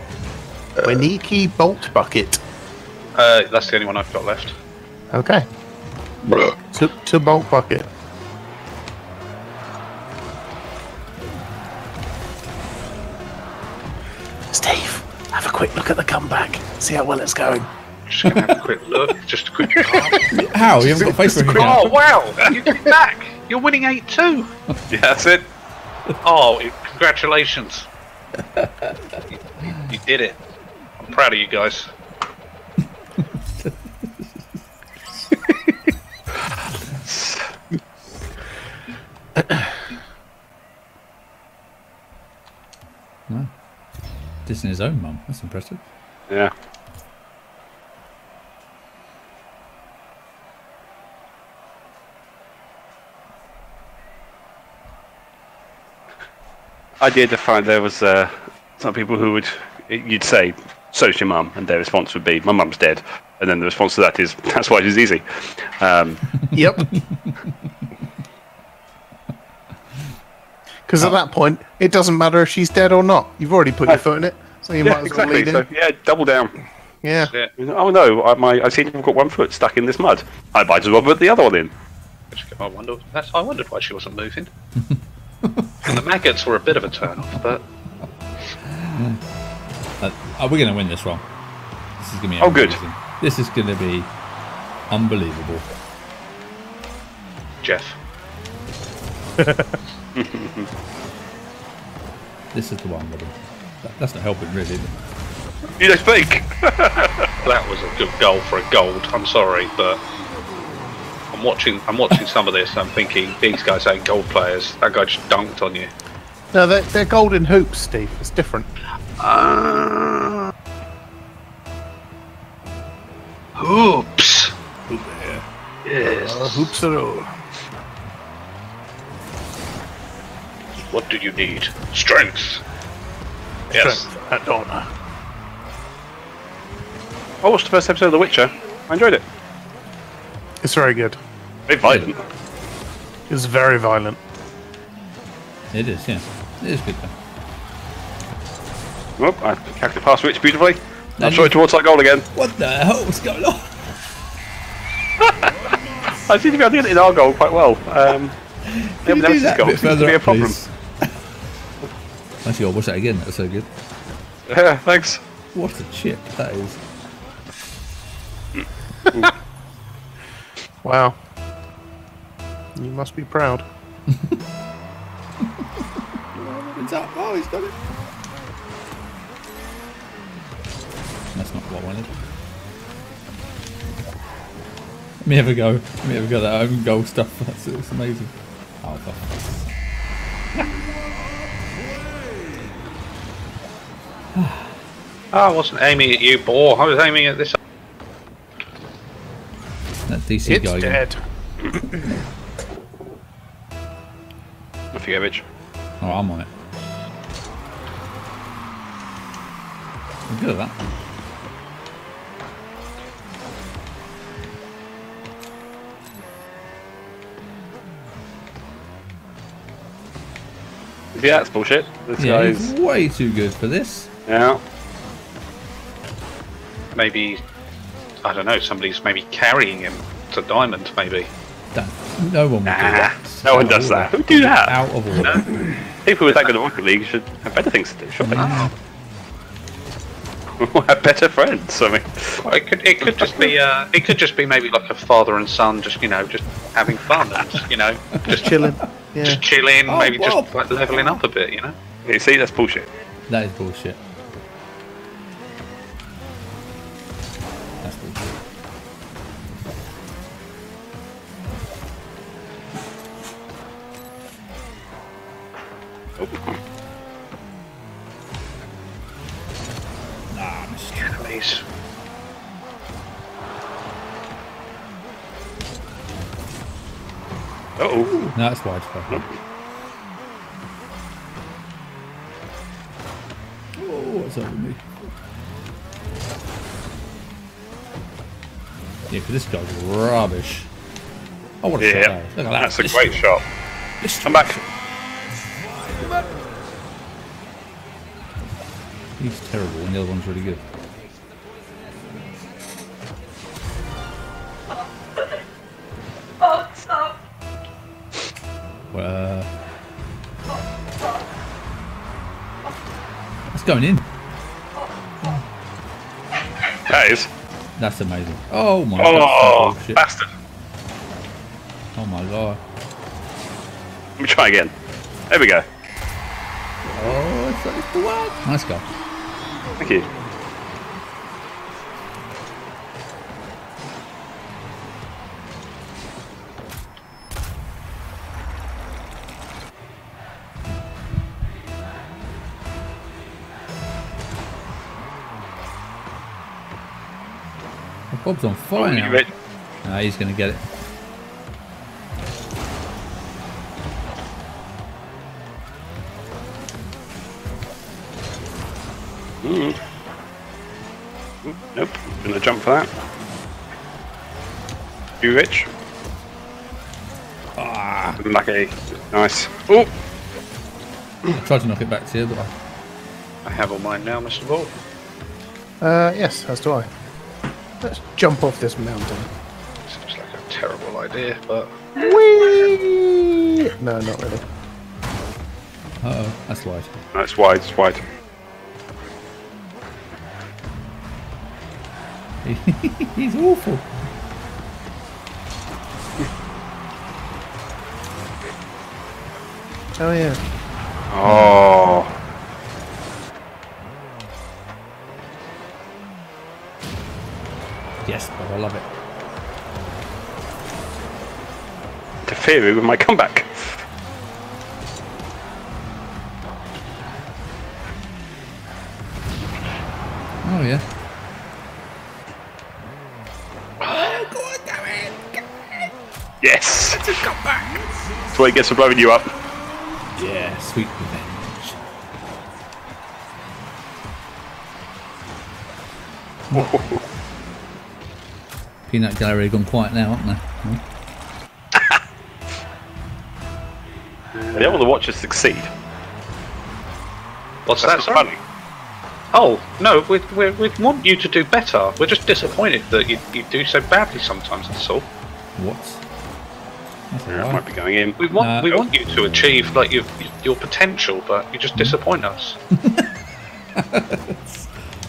Weniki bolt bucket. Uh, that's the only one I've got left. Okay. To, to bolt bucket. Steve, have a quick look at the comeback. See how well it's going. Just gonna have a quick look. Just a quick. Oh, How? You haven't got face for him oh, now. wow! You are back. You're winning eight two. Yeah, that's it. Oh, congratulations! you, you did it. I'm proud of you guys. Dissing his own mum. That's impressive. Yeah. I did find there was uh, some people who would you'd say, "So's your mum," and their response would be, "My mum's dead," and then the response to that is, "That's why she's easy." Um, Yep. Because at that point, it doesn't matter if she's dead or not. You've already put your foot in it, so you yeah, might as well exactly. lead in. So, yeah, double down. Yeah. Yeah. Oh no, I, my, I seem to have got one foot stuck in this mud. I might as well put the other one in. I wonder. That's, I wondered why she wasn't moving. and the maggots were a bit of a turn off, but Uh, are we going to win this one? This is going to be Oh, good. This is going to be unbelievable. Jeff. This is the one, Robin. That, that's not helping, really. is it? You don't speak. That was a good goal for a gold. I'm sorry, but I'm watching. I'm watching some of this. I'm thinking these guys ain't gold players. That guy just dunked on you. No, they're, they're golden hoops, Steve. It's different. Uh, Oops. Yes. Uh, hoops are all. What do you need? Strength. Yes. Strength and honor. I watched the first episode of The Witcher. I enjoyed it. It's very good. Very violent. It's very violent. It is, yeah. It is good, though. Oh, I calculated it past Rich beautifully. No, I'm sorry towards that goal again. What the hell is going on? I seem to be able to get it in our goal quite well. Um, Can you do that a goal bit further be a up, problem. please? Actually, I'll watch that again. That's so good. Yeah, thanks. What a chip that is. Wow. You must be proud. It's up. Oh, he's got it. That's not what I wanted. Let me have a go. Let me have a go at that own goal stuff. That's it's amazing. Oh, oh, I wasn't aiming at you, boar. I was aiming at this. That DC it's guy. It's dead. Off you go. Oh, I'm on it. I'm good at that. Yeah, that's bullshit. This yeah, guy's way too good for this yeah. Maybe I don't know. Somebody's maybe carrying him to diamond. Maybe. Don't, no one would do that. no one does of that. order. Who do that? Out of order. People with that good at Rocket League should have better things to do, surely. Mm. have better friends. I mean, Well, it could it could just be uh, it could just be maybe like a father and son, just you know, just having fun and you know, just Chilling. Yeah. just chilling, Oh, maybe Bob. just like leveling up a bit, you know. you see, that's bullshit. That is bullshit. No, that's wide. Fuck. Oh, what's up with me? Yeah, 'cause this guy's rubbish. Oh, what a shot yeah, that is. Look at that. that's a great shot. listen- Come back. He's terrible, and the other one's really good. Going in. That is. That's amazing. Oh my Oh, god. Bullshit. bastard. Oh my god. Let me try again. There we go. Oh, it's, the one. Nice goal. Thank you. Bob's on fire Oh, now. you ready? He's going to get it. Nope. Gonna jump for that. You rich? Ah, Lucky. Nice. Oh, I tried to knock it back to you, but I, I have all mine now, Mr. Ball. Uh, yes, as do I. Let's jump off this mountain. Seems like a terrible idea, but Whee! No, not really. uh oh, that's wide. no, it's wide. It's wide. he's awful. Oh yeah. Oh, Yes, Bob, I love it. interfering with my comeback. Oh yeah. Oh God damn it! Yes. That's why he gets for blowing you up. Yeah, sweet revenge. Peanut Gallery gone quiet now, haven't they? They don't want to watch us succeed. what's That's that? not Sorry? funny. Oh no, we, we, we want you to do better. We're just disappointed that you, you do so badly sometimes. That's all. What? That's a Yeah, lie. might be going in. We want Nah. we want you to achieve like your your potential, but you just disappoint us.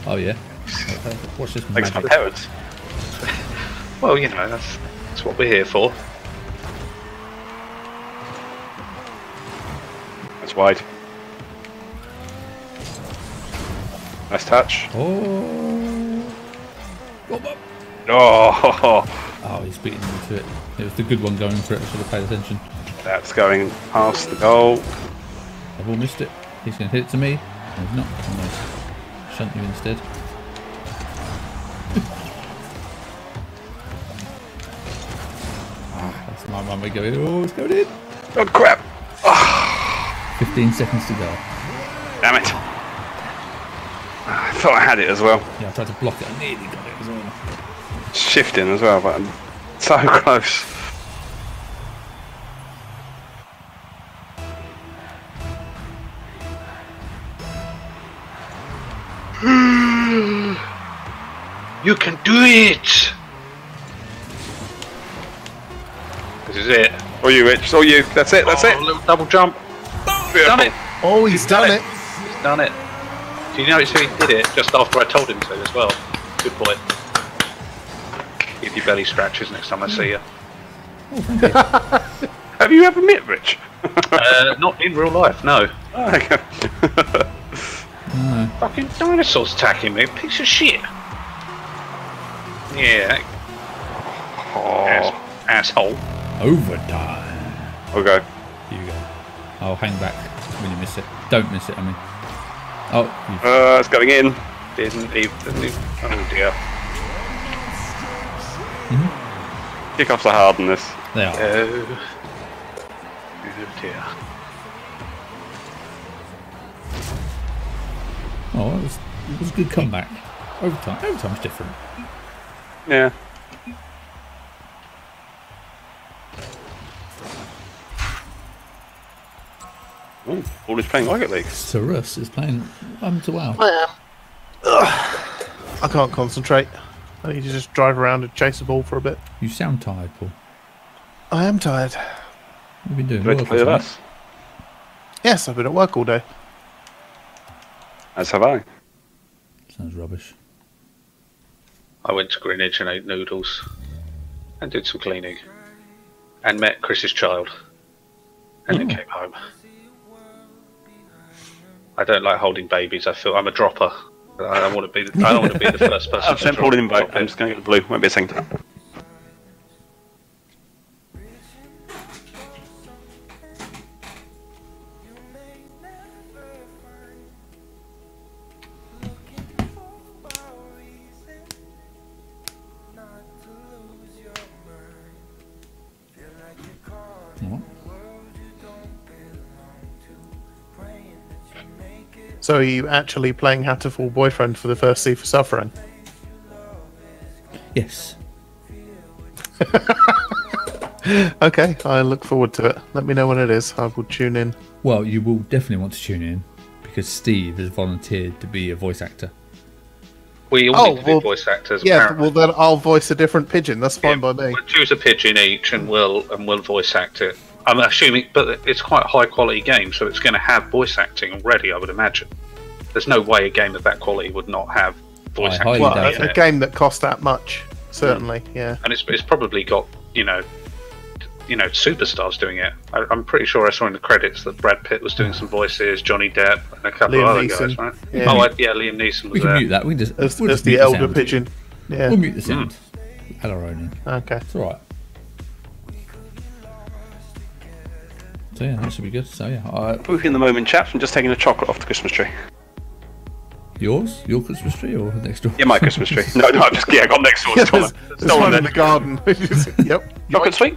Oh yeah. Watch this Thanks to my parents. Well, you know that's that's what we're here for. That's wide. Nice touch. Oh. Go, Bob. Oh, Oh, he's beating into it. It was the good one going for it. I should have paid attention. that's going past the goal. I've all missed it. He's going to hit it to me. No, he's not. I'm going to shunt you instead. on, man. We're going. Oh, it's going in. Oh, crap. Oh. 15 seconds to go. Damn it. I thought I had it as well. Yeah, I tried to block it. I nearly got it as well. Shifting as well, but I'm so close. you can do it! Is it. Or you, Rich. Or you. That's it. That's oh, it. A little double jump. Beautiful. Done it. Oh, he's done it. He's done it. Do you notice who he did it just after I told him to as well? Good boy. Give you belly scratches next time I see you. Oh, thank you. Have you ever met Rich? Uh, not in real life, no. Oh, okay. no. Fucking dinosaurs attacking me, piece of shit. Yeah, ass, oh. asshole. Overtime. Okay. Here you go. I'll hang back when you miss it. Don't miss it, I mean. Oh, Uh, it's going in. Didn't even. Oh dear. Kickoffs are hard in this. They are. Oh. Oh dear. Oh, it was, it was a good comeback. Overtime. Overtime's different. Yeah. Oh, Paul is playing Rocket League. Sarus is playing I'm to wow. I am. I can't concentrate. I need to just drive around and chase the ball for a bit. You sound tired, Paul. I am tired. You've been doing Ready work play with us? Yes, I've been at work all day. As have I. Sounds rubbish. I went to Greenwich and ate noodles, and did some cleaning, and met Chris's child, and then hmm. came home. I don't like holding babies. I feel I'm a dropper. I don't want to be. The, I don't want to be the first person. I've sent Paul an invite. I'm just going to get the blue. Won't be a second. So are you actually playing How to Hatoful Boyfriend for the first C for Suffering? Yes. Okay, I look forward to it. Let me know when it is. I will tune in. Well, you will definitely want to tune in because Steve has volunteered to be a voice actor. We all Oh, need to be voice actors. Yeah, apparently. well then I'll voice a different pigeon. That's fine Yeah, by me. We'll choose a pigeon each, and we'll and we'll voice act it. I'm assuming, but it's quite a high quality game, so it's going to have voice acting already. I would imagine. There's no way a game of that quality would not have voice I acting. Well, a, a game that costs that much, mm. certainly. Yeah. and it's it's probably got you know, you know, superstars doing it. I, I'm pretty sure I saw in the credits that Brad Pitt was doing some voices, Johnny Depp, and a couple Liam of other Neeson. guys, right? Yeah. Oh, I, yeah, Liam Neeson was We can there. mute that. We can just, As, we'll as just the mute elder sound. pigeon. Yeah. We'll mute the mm. sound. Add our own in. Okay. It's all right. So yeah, that should be good. So yeah, I, Moving in the moment, chaps. I'm just taking a chocolate off the Christmas tree. yours, your Christmas tree, or next door? Yeah, my Christmas tree. No, no, I'm just yeah, I got next door. Yeah, It's on there's, there's one in the garden. yep. Chocolate sweet.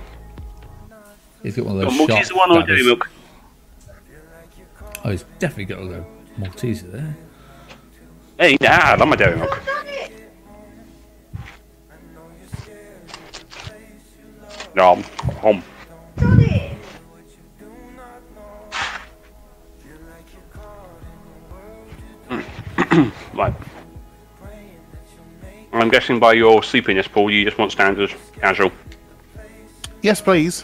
He's got one of those a sharp Malteser one or dairy milk? Oh, he's definitely got a little Malteser there. Hey, nah, I love my dairy milk. Nom, hom. right. I'm guessing by your sleepiness, Paul, you just want standard casual. Yes, please.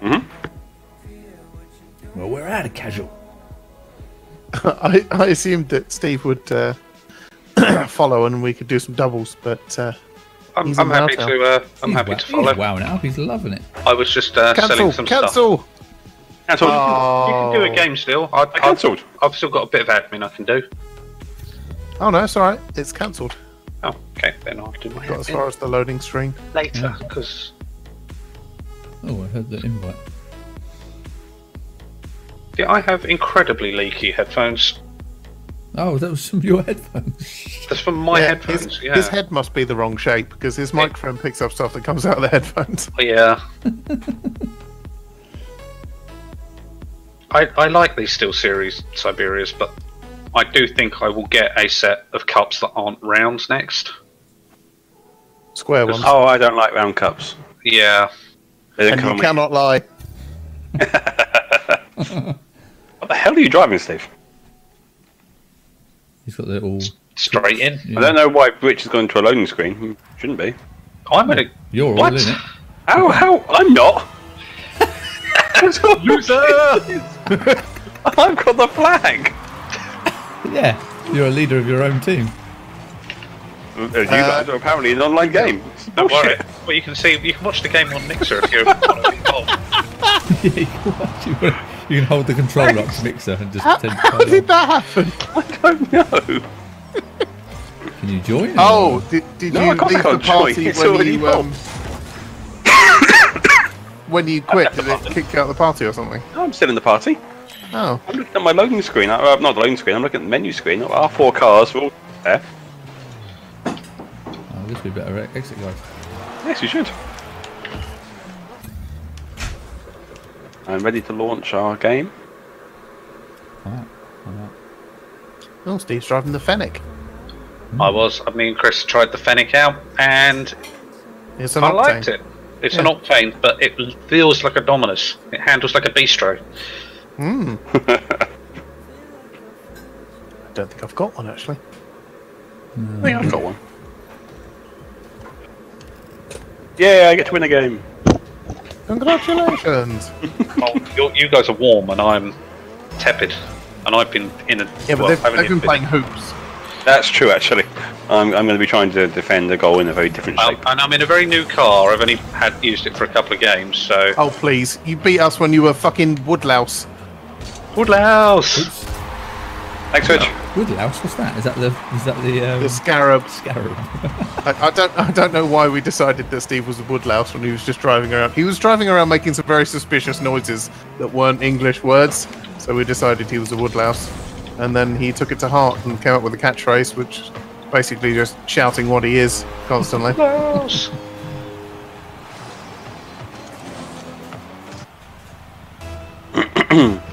Hmm. Well, we're out of casual. I, I assumed that Steve would uh, follow and we could do some doubles, but uh, I'm, I'm happy to. Uh, I'm he's happy wa- to follow. He's wowing it up. He's loving it. I was just uh, selling cancel, some stuff. cancel. That's all. Oh. You can do a game still. I, I cancelled. I've, I've still got a bit of admin I can do. Oh no, it's all right. It's cancelled. Oh, okay. Then I'll do my Got as far as the loading screen. later because Oh, I heard the invite. yeah, I have incredibly leaky headphones. Oh, that was from your headphones. That's from my Yeah, headphones. his, yeah. his head must be the wrong shape because his microphone picks up stuff that comes out of the headphones. Oh, yeah. I, I like these SteelSeries Siberias, but I do think I will get a set of cups that aren't rounds next. Square ones. Oh, I don't like round cups. Yeah. They and you me. cannot lie. What the hell are you driving, Steve? He's got the all straight in. I don't know why Rich has gone into a loading screen. Shouldn't be. I'm in a You're all in it. How? How? I'm not. loser. I've got the flag. Yeah, you're a leader of your own team. Uh, You guys are apparently an online game. Don't worry. Bullshit. Well, you can see, you can watch the game on Mixer if you want to be involved. yeah, you can, watch it. you can hold the controller up to Mixer and just How, pretend to how did on. that happen? I don't know. Can you join? Oh, did, did No, you leave the party It's when you um, when you quit? Did it kick you out of the party or something? No, I'm still in the party. Oh, I'm looking at my loading screen. Uh, not the loading screen. I'm looking at the menu screen. Our four cars are all there. Oh, this would be better exit, guys. Yes, you should. I'm ready to launch our game. Alright, alright. oh, Steve's driving the Fennec. I was. I mean, Chris tried the Fennec out, and It's an I octane. liked it. It's an octane, but it feels like a Dominus. It handles like a bistro. Hmm. I don't think I've got one actually. I think I've got one. Yeah, I get to win a game. Congratulations! Oh, you're, guys are warm, and I'm tepid. And I've been in a. yeah, but they've, they've been been- playing hoops. That's true, actually. I'm, I'm going to be trying to defend a goal in a very different Well, shape. and I'm in a very new car. I've only had used it for a couple of games, so. Oh please, you beat us when you were fucking Woodlouse. Woodlouse! Oops. Thanks, Rich. Woodlouse, what's that? Is that the is that the um, The Scarab. scarab? I, I don't I don't know why we decided that Steve was a Woodlouse when he was just driving around. He was driving around making some very suspicious noises that weren't English words, so we decided he was a Woodlouse. And then he took it to heart and came up with a catchphrase, which basically just shouting what he is constantly. Woodlouse!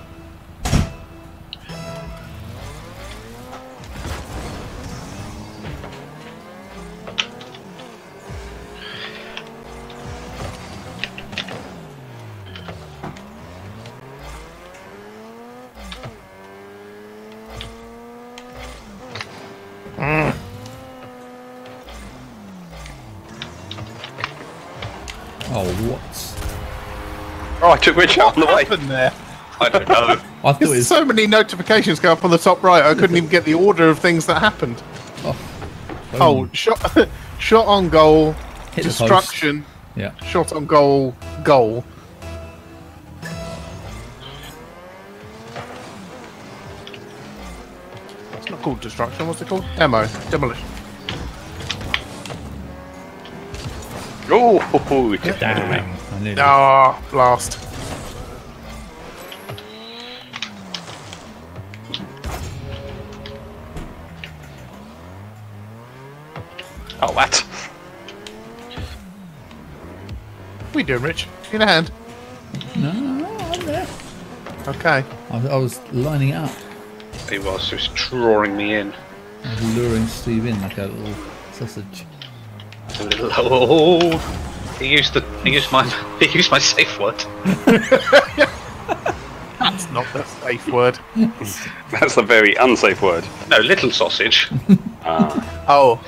I took Rich out on the way. happened there? I don't know. I thought it There's was. so many notifications go up on the top right. I couldn't even get the order of things that happened. Oh, shot, shot on goal, Hit destruction, Yeah. shot on goal, goal. It's not called destruction. What's it called? Demo, demolition. Oh, it took Damn. mate. I knew. Ah, blast. Oh, what? What are you doing, Rich? In a hand. No, no, no, I'm there. Okay. I, I was lining it up. He was just drawing me in. I was luring Steve in like a little sausage. A little. Oh, he used the. He used my. He used my safe word. That's not the safe word. That's a very unsafe word. No, little sausage. Oh,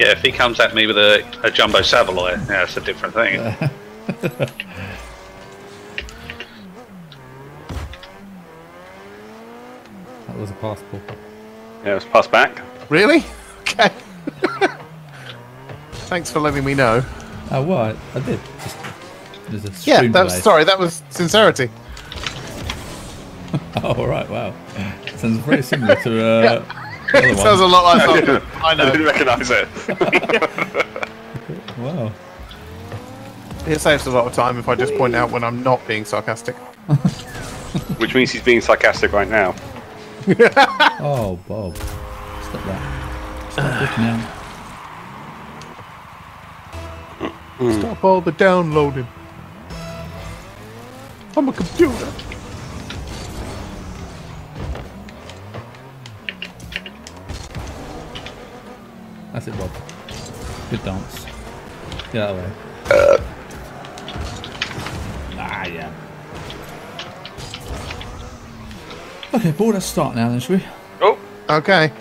Yeah, if he comes at me with a, a jumbo saveloy, yeah, it's a different thing. That was a passport. Yeah, it was pass back. really? Okay. Thanks for letting me know. Oh, what? I, I did. Just, there's a Yeah, that was sorry. That was sincerity. Oh, all right. Wow. Sounds very similar to uh, the other It sounds a lot like something. I know. I didn't recognise it. Wow. It saves a lot of time if I just point out when I'm not being sarcastic. Which means he's being sarcastic right now. Oh, Bob. Stop that. Stop looking out. Hmm. Stop all the downloading. I'm a computer. That's it, Bob. Good dance. Get out of the way. Ah, yeah. Okay, well, let's start now then, shall we? Oh, Okay.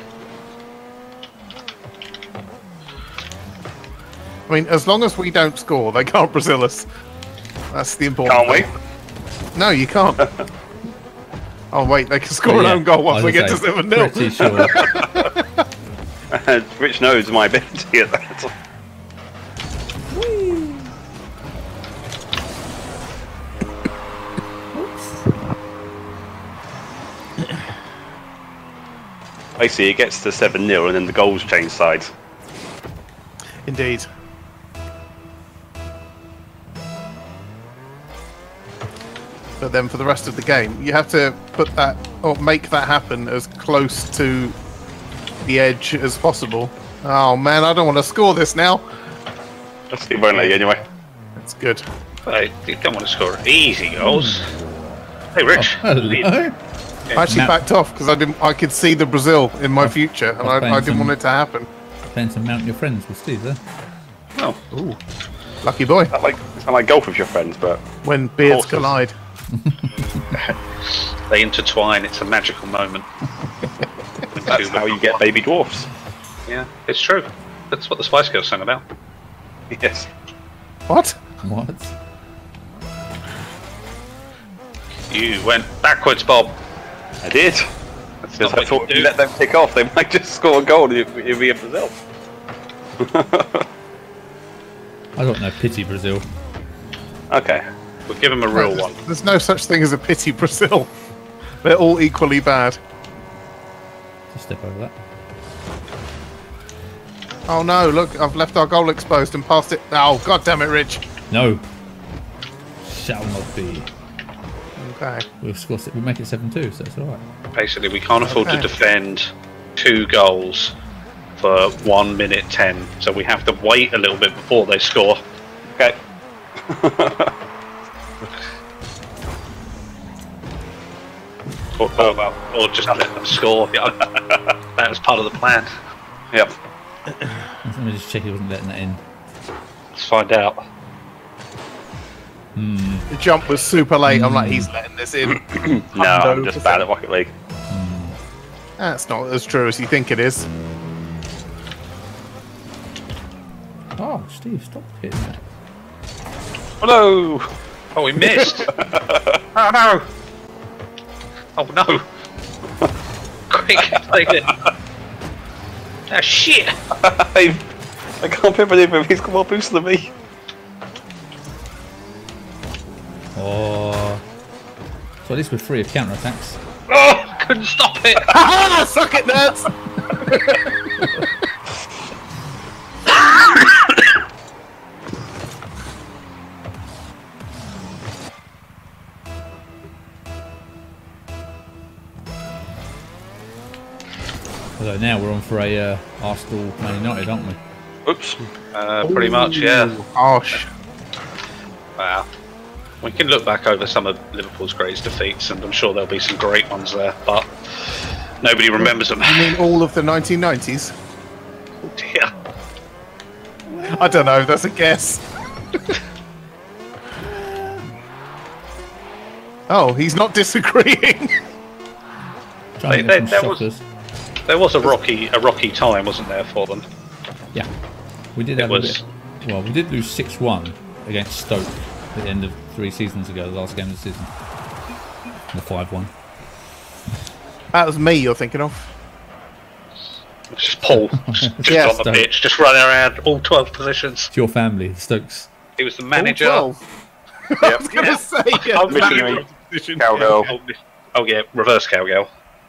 I mean, as long as we don't score, they can't Brazil us. That's the important. Can't we? thing. No, you can't. oh wait, they can score Oh, an own goal once we get to gonna say, seven 0 Pretty sure. Rich knows my ability at that. Basically, it gets to 7 0 and then the goals change sides. Indeed. But then for the rest of the game, you have to put that or make that happen as close to the edge as possible. Oh man, I don't want to score this now. Let's see, won't let you anyway. That's good. Hey, you don't want to score easy goals. Hey, Rich. Oh, hello. I actually Matt- backed off because I didn't. I could see the Brazil in my future, and I, I didn't some- want it to happen. Playing some Mount Your Friends with Steve there. Oh, Ooh, lucky boy. I like, I like golf with your friends, but When beards Horses. collide. they intertwine. It's a magical moment. When that's how you get baby dwarfs. Yeah, it's true. That's what the Spice Girls sang about. Yes. What? What? You went backwards, Bob. I did. That's Because I thought you if you let them kick off, they might just score a goal and it'd it'd be in Brazil. I got no pity, Brazil. Okay. We'll give them a real one. There's no such thing as a pity Brazil. They're all equally bad. Just step over that. Oh no! Look, I've left our goal exposed and passed it. Oh god damn it, Rich. No. Shall not be. Okay. We'll score. it- We'll make it seven-two, so it's all right. Basically, we can't afford to defend two goals for one minute ten, so we have to wait a little bit before they score. Okay. Or, or, well, or just let them score. Yeah. that was part of the plan. Yep. Let me just check he wasn't letting that in. Let's find out. The jump was super late. I'm like, he's hmm. letting this in. No, I'm just bad at Rocket League. Hmm. That's not as true as you think it is. Oh, Steve, stop hitting that. Hello! Oh, we missed. oh no! Oh no! Quick, take it. Ah shit! I, I can't believe him. He's got more boost than me. Oh. So at least we're free of counter attacks. Oh, couldn't stop it. Suck it, nerds! Although now we're on for a uh, Arsenal Man United, aren't we? Oops. Uh, pretty much, yeah. Oh, sh- Wow. We can look back over some of Liverpool's greatest defeats, and I'm sure there'll be some great ones there, but nobody remembers them. you mean all of the 1990s? Oh dear. I don't know. That's a guess. oh, he's not disagreeing. Trying to They- get some they- that was- shockers. There was a rocky, a rocky time, wasn't there, for them? Yeah. We did It was- a bit. Well, we did lose 6 1 against Stoke at the end of three seasons ago, the last game of the season. The 5 1. that was me you're thinking of. It's just Paul, just, just Yeah, on the Stoke. pitch, just running around all 12 positions. It's your family, the Stokes. He was the manager. Oh, 12. I was going to say, yeah. Missionary Position. cowgirl. Oh, oh, yeah, reverse cowgirl.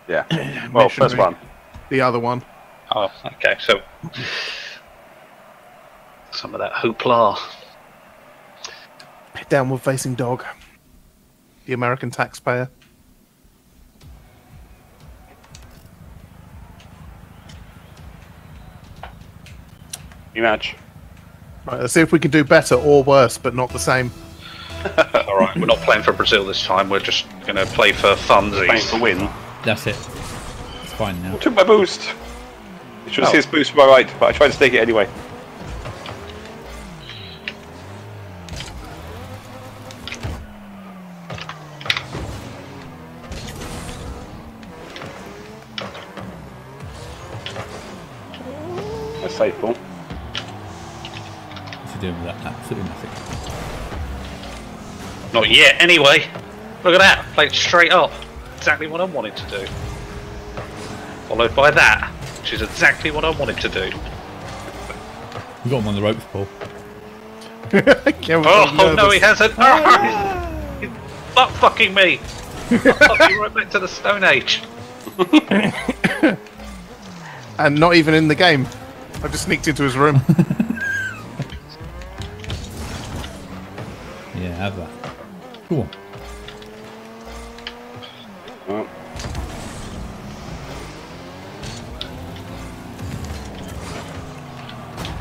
Yeah. Well, first one. The other one. Oh, okay, so some of that hoopla. Downward facing dog. The American taxpayer. Match. Right, let's see if we can do better or worse, but not the same. All right, we're not playing for Brazil this time. We're just going to play for funsies. Playing for win. That's it. It's fine now. Took my boost. It should Oh. see his boost to my right, but I tried to take it anyway. safe ball. What's he doing with that? Absolutely nothing. Not yet, anyway. Look at that. Played straight up. Exactly what I wanted to do. Followed by that, which is exactly what I wanted to do. We got him on the ropes, Paul. Oh, oh no, he hasn't. Oh, he's butt fucking me. fucking right back to the Stone Age. And not even in the game. I just sneaked into his room. Yeah, have that. Cool. on.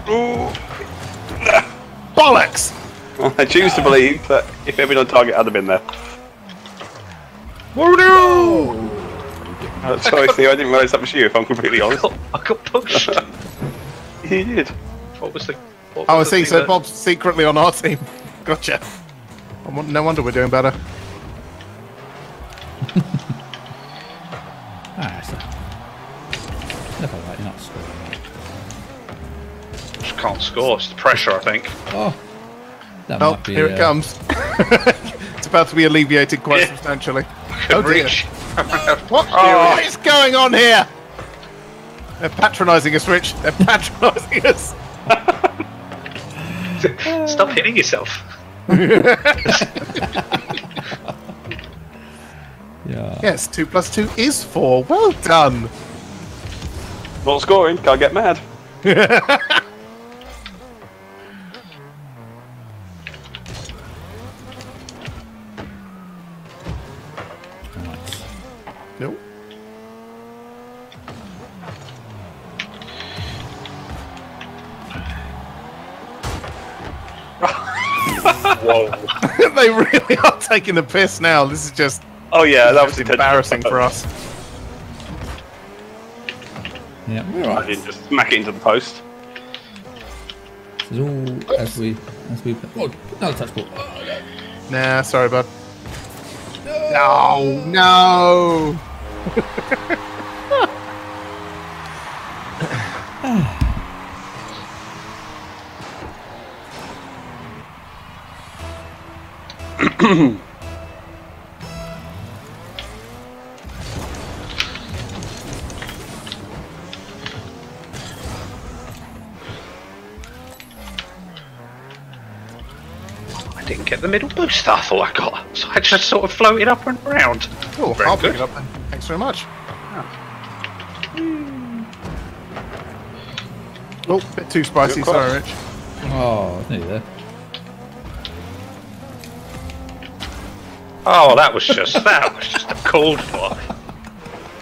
Well, Bollocks! I choose to believe that if everyone on target had have been there. Oh no! Uh, sorry, Steve, I didn't realise that was you. If I'm completely I honest, got, I got pushed. you did. What was the? What Oh, I was the see. So that- Bob's secretly on our team. Gotcha. No wonder we're doing better. Score. It's the pressure, I think. Oh, that Oh, might be. here it uh, comes. it's about to be alleviated quite Yeah. substantially. Could Oh, dear. reach. What, what is going on here? They're patronising us, Rich. They're patronising us. Stop hitting yourself. Yeah. Yes, two plus two is four. Well done. Not scoring. Can't get mad. Taking the piss now. This is just Oh yeah, that was embarrassing for us. Yeah, we're I didn't just smack it into the post. It's all as we as we. Oh, no touch ball. Oh, no. Nah, sorry, bud. No, no. I didn't get the middle boost I thought I got. So I just sort of floated up and around. Oh, Very I'll pick it up then. Thanks very much. Ah. Oh, bit too spicy. Sorry, Rich. Oh, it's nearly there. Oh, that was just that was just a called for.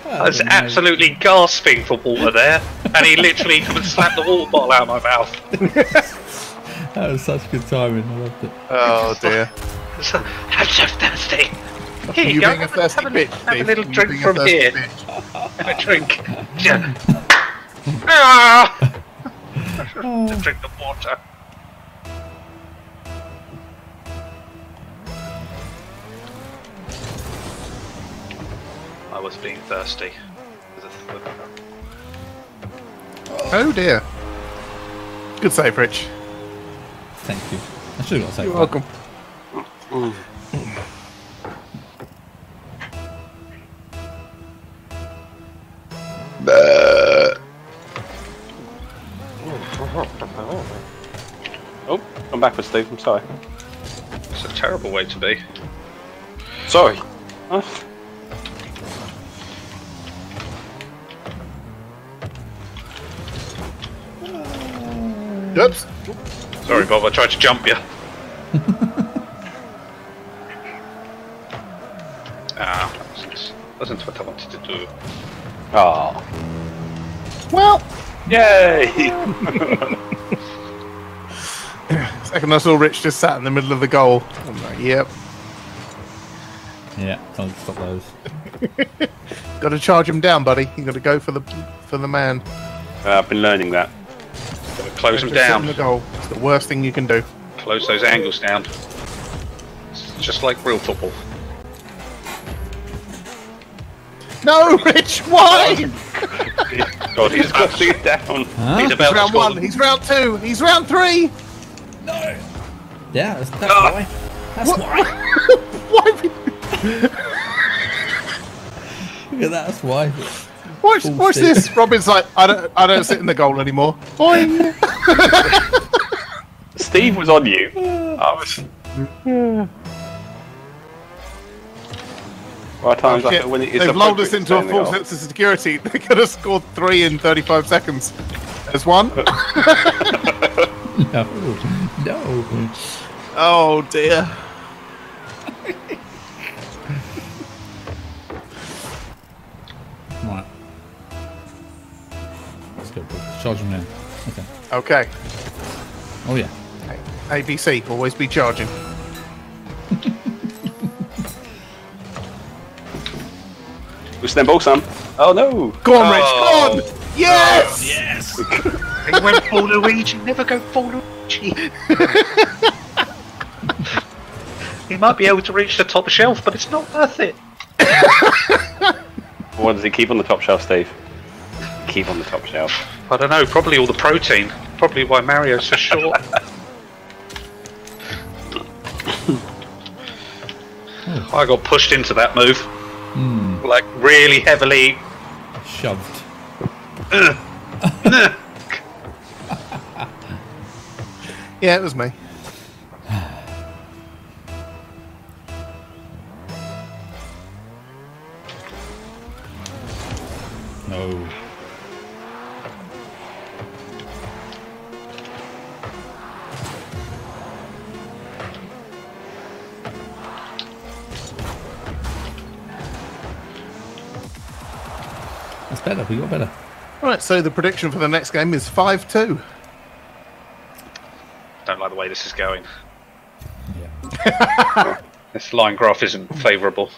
I was absolutely gasping for water there, and he literally come and slapped the water bottle out of my mouth. That was such good timing. I loved it. Oh dear. So, I'm so thirsty. Here you, you go. being a have thirsty have bitch, have a little You drink from here. Have a drink. Yeah. ah! to drink the water. I was being thirsty. Oh dear. Good save, Rich. Thank you. I should have got a You're save. welcome. Oh, I'm back with Steve. I'm sorry. It's a terrible way to be. Sorry. Oh, Oops. Sorry, Bob. I tried to jump you. ah, that wasn't, wasn't what I wanted to do. oh. Well, Yay! second I saw Rich just sat in the middle of the goal. I'm like, yep. Yeah, can't stop those. Got to charge him down, buddy. You got to go for the for the man. Uh, I've been learning that. Gotta close them Just sit in down. the goal. It's the worst thing you can do. Close those angles down. It's just like real football. No, Rich. Why? God, he's He's got about, it down. Huh? he's He's about to round score one. them. He's round two. He's round three. No. Yeah, that's, that's Ah. why. That's why. Why? Look at that. That's why. Watch, watch this. Robin's like, I don't, I don't sit in the goal anymore. Boing. Steve was on you. I was. Right times Shit. after when it is They've lulled us into a to stay in full sense of security. They could have scored three in 35 seconds. There's one. No. No. Oh dear. Right. Let's go. Charge him now. Okay. Okay. Oh yeah. ABC, always be charging. Loosen them ball, son. Oh no! Go on, Rich. Oh. Go on. Yes. Oh, yes. He went full Luigi. Never go full Luigi. he might be able to reach the top shelf, but it's not worth it. What does he keep on the top shelf, Steve? Keep on the top shelf. I don't know. Probably all the protein. Probably why Mario's so short. I got pushed into that move, hmm. like really heavily. Shoved. Yeah, it was me. No. Better. We got better. Right, so the prediction for the next game is 5 2. Don't like the way this is going. Yeah. This line graph isn't favourable.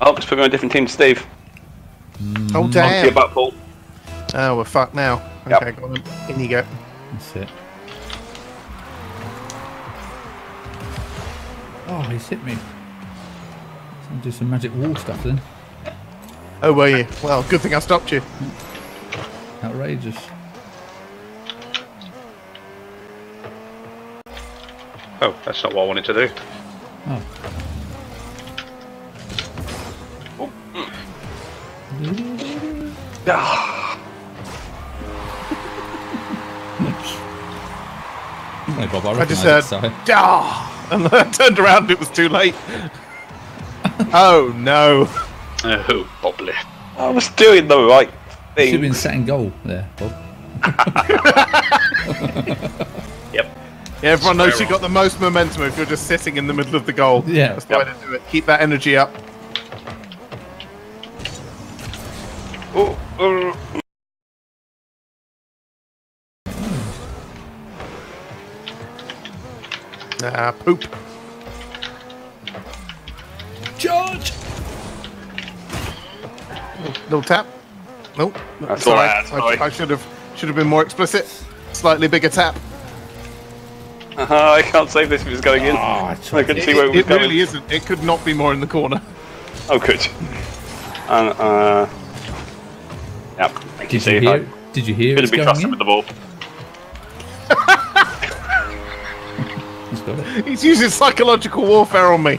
Oh, let's put me on a different team to Steve. Oh, On to your damn. butt, Paul. Oh, we're fucked now. Yep. Okay, go on. In you go. That's it. Oh, he's hit me. Let's do some magic wall stuff then. Oh, were you? Well, good thing I stopped you. Outrageous. Oh, that's not what I wanted to do. Oh. Ah, Hey, Bob, I, I just recognise heard, it, so- "Dah!" and then I turned around it was too late. oh, no. Oh, bobbly. I was doing the right thing. Should have been thing. sat in goal there, Bob. Yep. Yeah, everyone knows Square you got the most momentum if you're just sitting in the middle of the goal. Yeah. That's the way to do it. Keep that energy up. Oh, oh. Ah, poop. Charge! Little tap. Nope. That's Sorry. all right, that's I. I should have should have been more explicit. Slightly bigger tap. Uh, I can't save this if it's going in. Oh, I I tried. can It, see where it was it going. really isn't. It could not be more in the corner. Oh, good. And, uh, yep. Thank Did you Steve. hear? Did you hear Couldn't it's be going trusted in? with the ball. He's got it. He's using psychological warfare on me.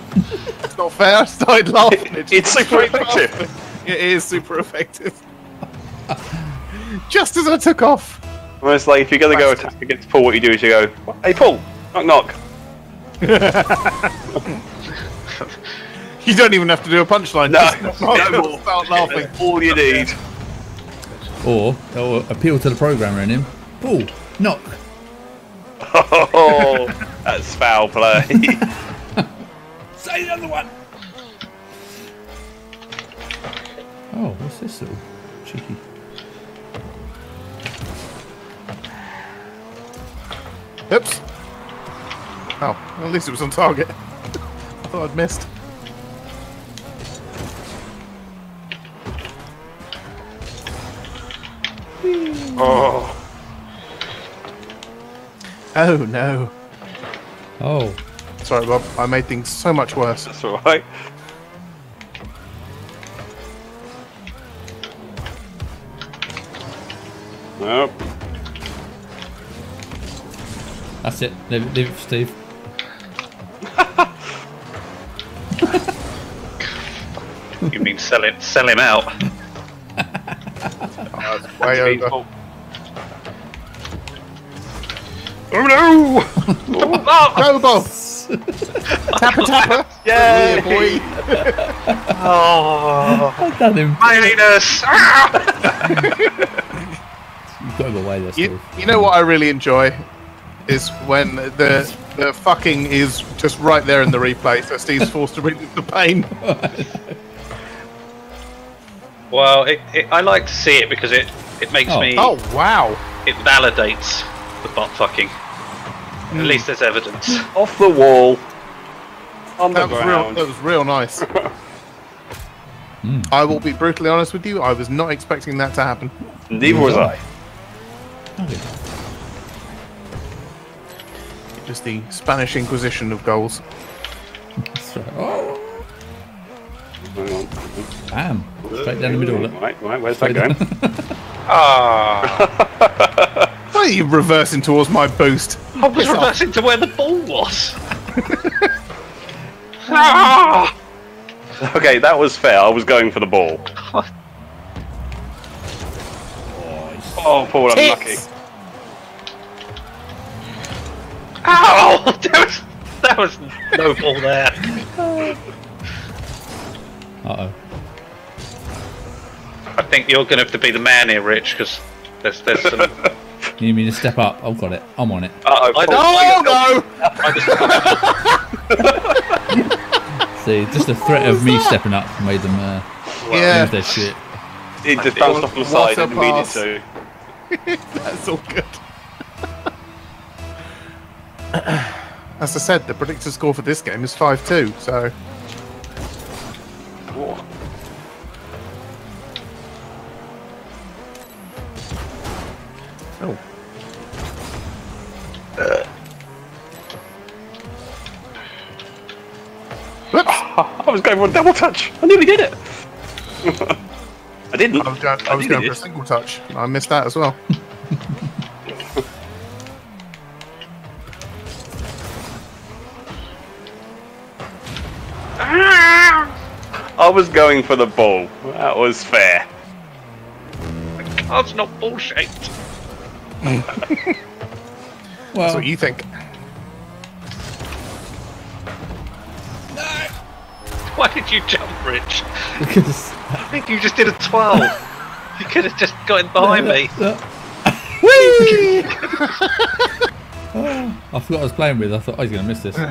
it's not fair. I started laughing. It It's just super went effective. me. It is super effective. Just as I took off. Well, it's like if you're going to go Bastard. attack against Paul, what you do is you go, "Hey, Paul, knock knock." You don't even have to do a punchline. No, Just knock, no more. start laughing. All you need. Or, or appeal to the programmer in him. Paul, knock. Oh, that's foul play. Say the other one. Oh, what's this little cheeky? Oops. Oh, at least it was on target. I thought I'd missed. Oh, Oh no. Oh, Sorry, Bob. I made things so much worse. that's all right. Nope. that's it. Leave, it- leave it for Steve. You mean sell it, sell him out? Way over. Oh no! Oh, Go, Bob! tapper tapper! Yay! Yeah, boy! oh, I've done him. my anus! Ah! You've got away there, You, you know what I really enjoy is when the the fucking is just right there in the replay, so Steve's forced to relive the pain. Well, it, it, I like to see it because it, it makes Oh. me. Oh wow! It validates the butt fucking. Hmm. At least there's evidence. Off the wall. On the That was real. ground. That was real nice. I will be brutally honest with you. I was not expecting that to happen. Neither was I. Just the Spanish Inquisition of goals. That's right. Oh, Hang on. bam. Straight down the middle. Look. Right, right, where's that going? Ah, Why are you reversing towards my boost? I was reversing to where the ball was. ah! okay, that was fair. I was going for the ball. Oh, Paul, I'm lucky. Tits! Ow! There was, there was no ball there. Uh oh. I think you're going to have to be the man here, Rich, because there's there's some. You need me to step up? I've got it. I'm on it. Uh-oh, I Paul, Oh See, just the threat of me stepping up made them uh, Yeah, lose their shit. It just bounced off the What side a and needed pass. to. that's all good. As I said, the predicted score for this game is 5-2, so Whoa. Whoops. I was going for a double touch. I nearly did it. I didn't. I was going, I I was going for a single touch. I missed that as well. I was going for the ball. That was fair. That's not ball shaped. That's Well, what you think. No! Why did you jump, Rich? because I think you just did a 12. you could have just gotten behind me. Ah, I forgot I was playing with. I thought oh, I was going to miss this.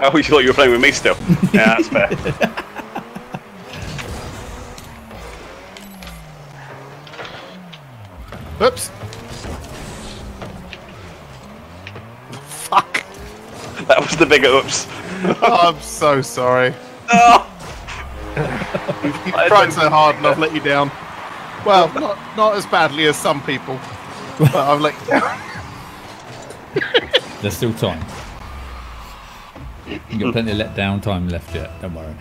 Oh, you thought you were playing with me still? Yeah, that's fair. Whoops. That was the bigger oops. Oh, I'm so sorry. Oh, You've, you've tried so hard and I've let you down. Well, not not as badly as some people, but I've let you down. There's still time. You've got plenty of let down time left yet. Don't worry.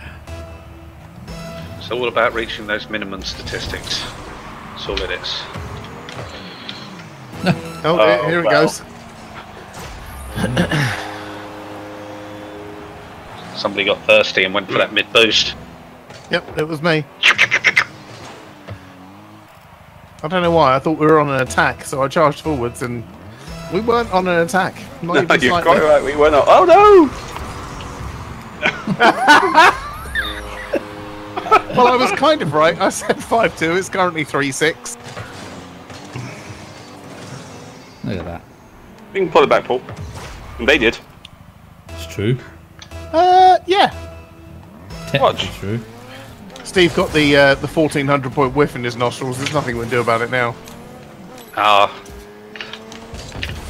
It's all about reaching those minimum statistics. That's all it is. Oh, Oh, here, here it uh, goes. Somebody got thirsty and went for that mid boost. Yep, it was me. I don't know why. I thought we were on an attack, so I charged forwards, and we weren't on an attack. Not no, even you're slightly. quite right. We were not. Oh no! Well, I was kind of right. I said five two. It's currently three six. Look at that. We can pull it back, Paul. And they did. It's true. Uh, yeah. Technically Watch. true. Steve got the uh, the fourteen hundred point whiff in his nostrils. There's nothing we can do about it now. Ah.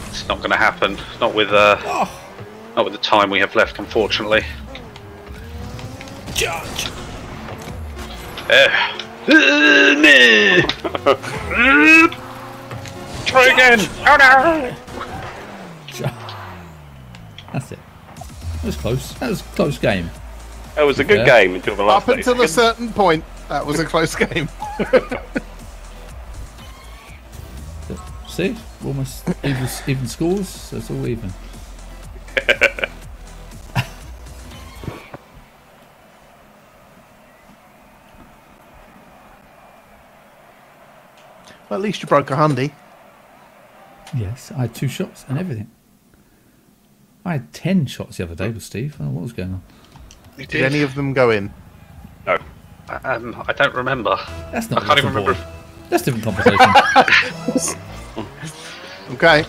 it's not going to happen. Not with uh, not with the time we have left, unfortunately. Judge. Eh, Try again. Oh no! That's it. That was close. That was a close game. It was a good Yeah. game until the last. Up until a certain point, that was a close game. See, almost even, even scores. So it's all even. Well, at least you broke a hundy. Yes, I had two shots and everything. I had ten shots the other day with Steve. I don't know what was going on. You Did any of them go in? No. Um, I don't remember. That's not. I can't even remember. for. That's a different conversation. Okay.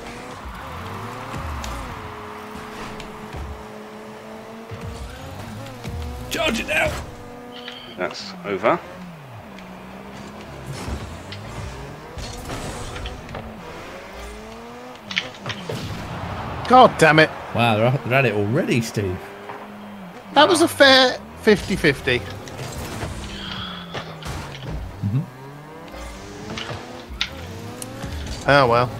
Charge it now. That's over. God damn it. Wow, they're, they're at it already, Steve. That was a fair 50 50. Mm-hmm. Oh well.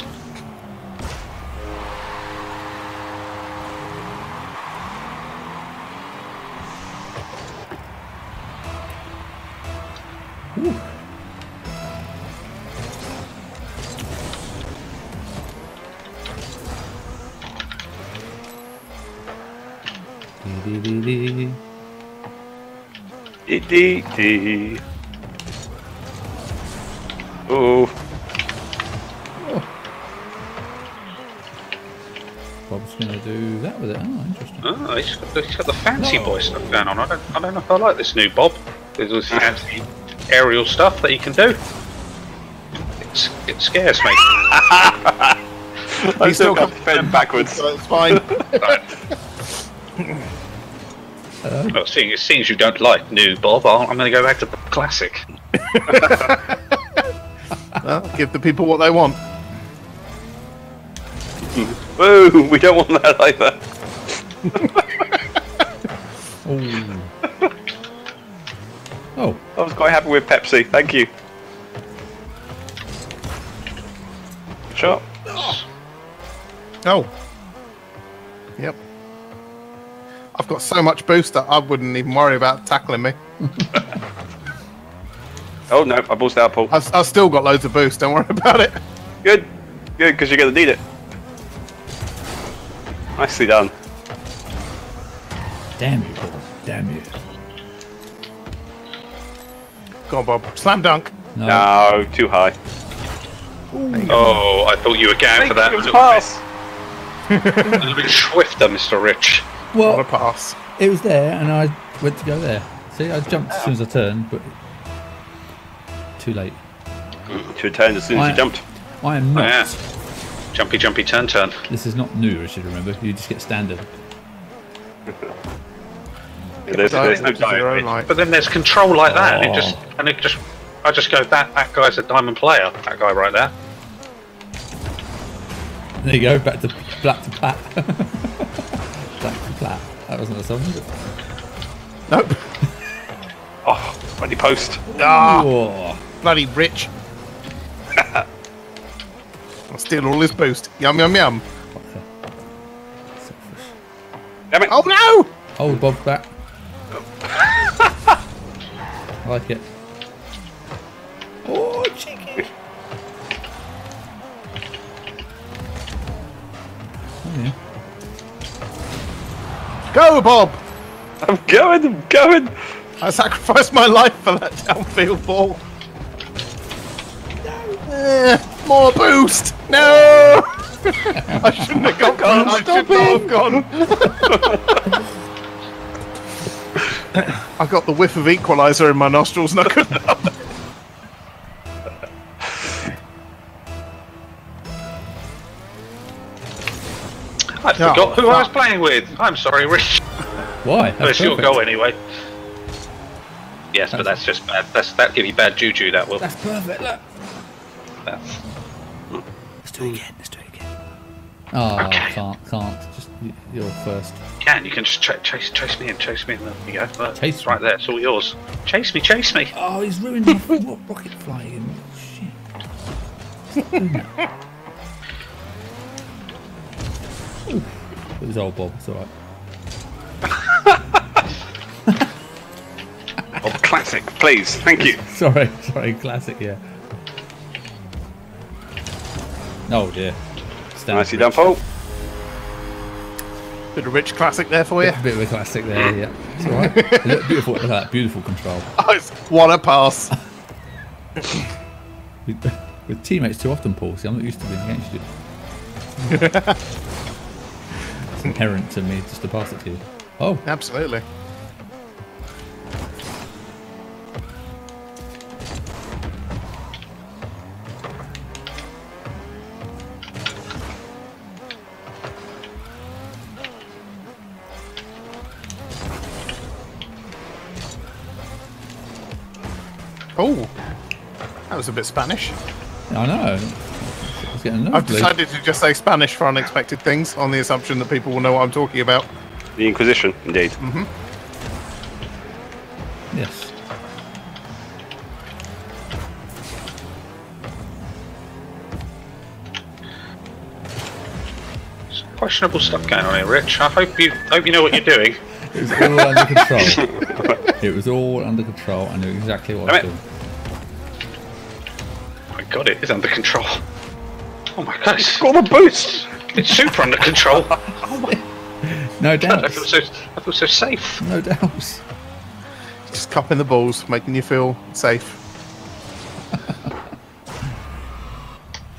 Dee-dee-dee-dee. Dee dee dee. Oh, Bob's going to do that with it. Oh, interesting. Oh, he's got, he's got the fancy boy stuff going on. I don't, I don't know if I like this new Bob. There's this fancy aerial stuff that he can do. It's, it scares me. He's still still got coming fed backwards. So it's fine. Well, seeing, seeing as you don't like new Bob, I'll, I'm going to go back to classic. well, give the people what they want. Boo! We don't want that either. Oh. oh, I was quite happy with Pepsi. Thank you. Shot. Oh. Yep. I've got so much boost that I wouldn't even worry about tackling me. Oh no, I boosted out, Paul. I've, I've still got loads of boost, don't worry about it. Good, good, because you're gonna need it. Nicely done. damn you, Bob. Damn you. Go on, Bob. Slam dunk. No. No, too high. Oh, I thought you were going for that. It was little pass. bit, a little bit swifter, Mr. Rich. What a Well, pass. it was there, and I went to go there. See, I jumped as soon as I turned, but too late. Mm, should have turned as soon as I- you jumped. I am not. yeah. Jumpy, jumpy, turn, turn. This is not new, I should remember. You just get standard. Yeah, there's, there's no Dive into your own dive. light. But then there's control like that, and it Oh. just, and it just, I just go, that that guy's a diamond player. That guy right there. There you go, back to black to plat. black to plat. That wasn't a song, was it? Nope. Oh, bloody post. Ah, bloody rich. I'll steal all his boost. Yum, yum, yum. selfish. Damn it. Oh, no! Hold Bob back. I like it. Oh, cheeky. Oh, yeah. Go, Bob! I'm going, I'm going. I sacrificed my life for that downfield ball. Eh, more boost! No! I shouldn't have gone. God, I should have gone. I got the whiff of equalizer in my nostrils and I couldn't help it. I forgot who I was playing with. I'm sorry, Rich. Why? But That's it's your perfect. go anyway. Yes, but that's just bad. That's that give you bad juju. That will. That's perfect. Look. That's, Let's do it again. Let's do it again. Oh, Okay. can't, can't. Just y- you're first. You can. You can just ch- chase chase me and Chase me in. There you go. Look, Chase it's right there. It's all yours. Chase me. Chase me. Oh, he's ruined my what, rocket flying. Shit. it was old Bob. It's all right. Oh, classic, please. Thank you. Sorry, sorry. Classic, yeah. Oh dear. Stand Nicely done, Paul. Bit of rich classic there for you. Bit, bit of a classic there, yeah. It's all right. Look, beautiful. Look at that beautiful control. Oh, it's, what a pass. With, with teammates too often, Paul. See, I'm not used to being against you. It's inherent to me just to pass it to you. Oh, Absolutely. Oh, that was a bit Spanish. I know. It's getting I've decided to just say Spanish for unexpected things on the assumption that people will know what I'm talking about. The Inquisition, indeed. Mm hmm Yes. Questionable stuff going on here, Rich. I hope you hope you know what you're doing. It was all under control. it was all under control. I knew exactly what I was Damn doing. Oh my God, it is under control. Oh my God, it's, Got the boost! it's super under control. Oh no I doubt. feel so I feel so safe. No doubts. Just cupping the balls, making you feel safe.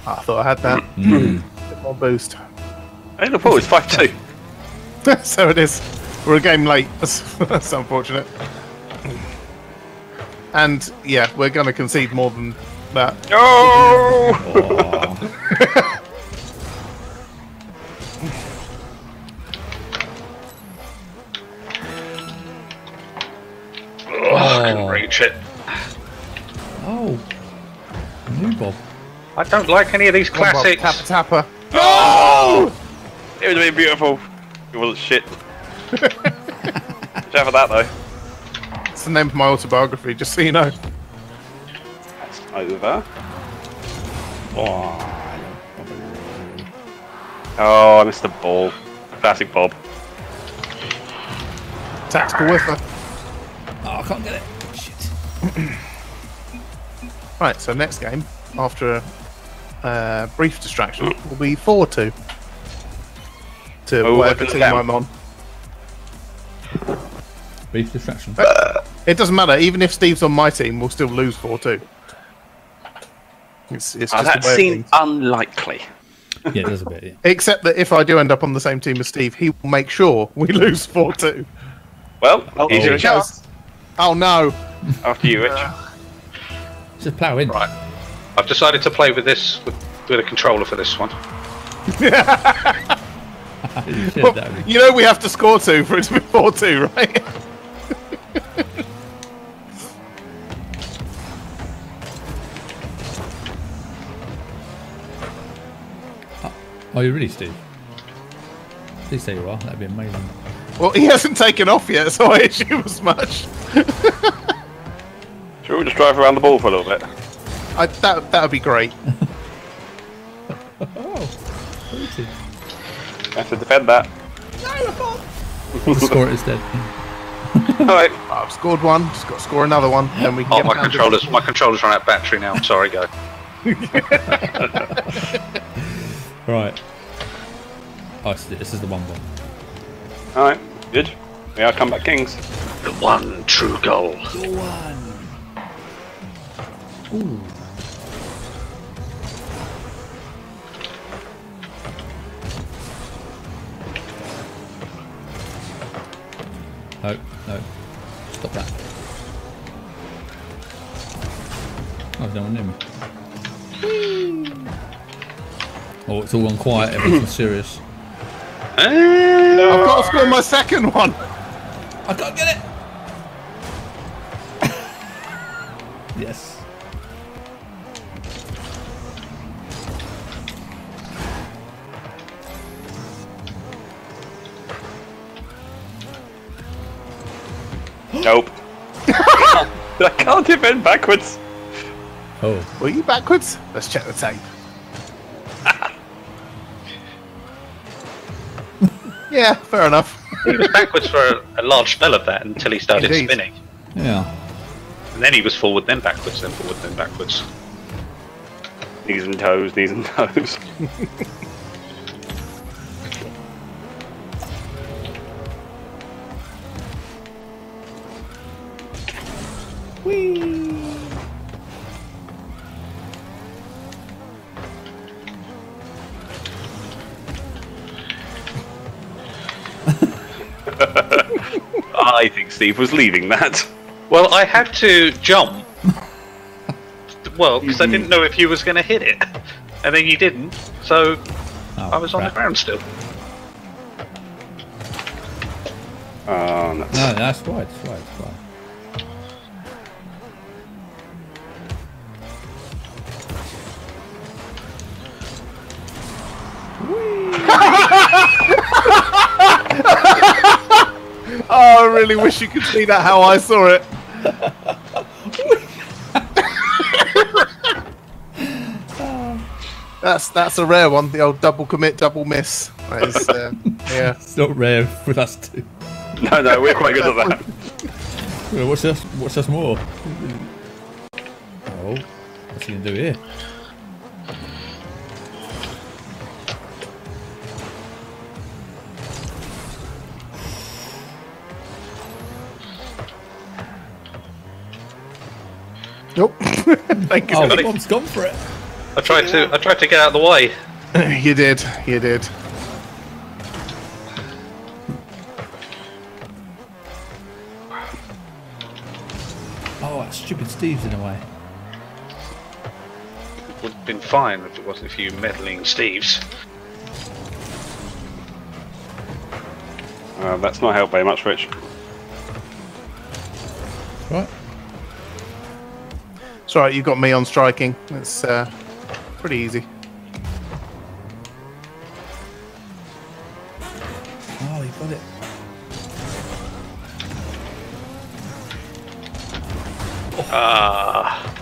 I thought I had that. Mm. Mm. Bit more boost. Hey, look, Paul, it's 5 2. so it is. We're a game late. That's, that's unfortunate. And yeah, we're going to concede more than that. No! Oh, I couldn't Oh. reach it. oh. New Bob. I don't like any of these Come on, Bob, classics. Tapper tapper. No! It would have been beautiful. It wasn't shit. Watch out for that, though. It's the name of my autobiography, just so you know. That's over. Oh, Oh, I missed the ball. Classic Bob. Tactical whiffer. oh, I can't get it. Shit. Right, so next game, after a uh, brief distraction, will be 4 2. To Oh, whatever team. I'm on. Brief distraction. It doesn't matter, even if Steve's on my team, we'll still lose 4 2. It's, it's Oh, just that the way of seemed things. unlikely. Yeah, it does a bit. Yeah. Except that if I do end up on the same team as Steve, he will make sure we lose 4 2. Well, oh, easier a chance. Oh no! After you, Rich. Just plough in. Right. I've decided to play with this with, with a controller for this one. You should, Well, that would be- you know we have to score 2 for it to be 4 2, right? Oh, you really, Steve? Please say you are. That'd be amazing. Well, he hasn't taken off yet, so I assume as much. Should we just drive around the ball for a little bit? I, that that would be great. Oh, pretty. Have to defend that. The score is dead. Alright. I've scored one, just got to score another one, then we can Oh, get my controllers my controllers run out of battery now. Sorry, go. Right. Oh, this is this is the one one. Alright. Good. We are comeback kings. The one true goal. The one. Ooh. No, no. Stop that. Oh, there's no one near me. Oh, it's all on quiet, everything's serious. I've got to uh, score my second one! I can't get it! yes. Nope. I can't defend backwards. Oh. Were you backwards? Let's check the tape. yeah, fair enough. He was backwards for a, a large spell of that until he started Indeed. spinning. yeah. And then he was forward, then backwards, then forward, then backwards. Knees and toes, knees and toes. I think Steve was leaving that. Well, I had to jump. well, because I mm-hmm. didn't know if you was going to hit it, and then you didn't. So Oh, I was on the ground still. Oh, nuts. No, that's right. That's right. That's right. Oh, I really wish you could see that how I saw it. that's that's a rare one. The old double commit, double miss. That is, uh, yeah. It's not rare for us to. No, no, we're quite good at that. What's this? What's this more? Oh, what's he gonna do here? Thank you. Oh, buddy. Bob's gone for it. I tried to. I tried to get out of the way. You did. You did. Oh, that stupid Steve's in a way. It would have been fine if it wasn't for you meddling Steves. Uh, that's not helped very much, Rich. It's alright, you've got me on striking. It's uh, pretty easy. Oh, he got it. Ah,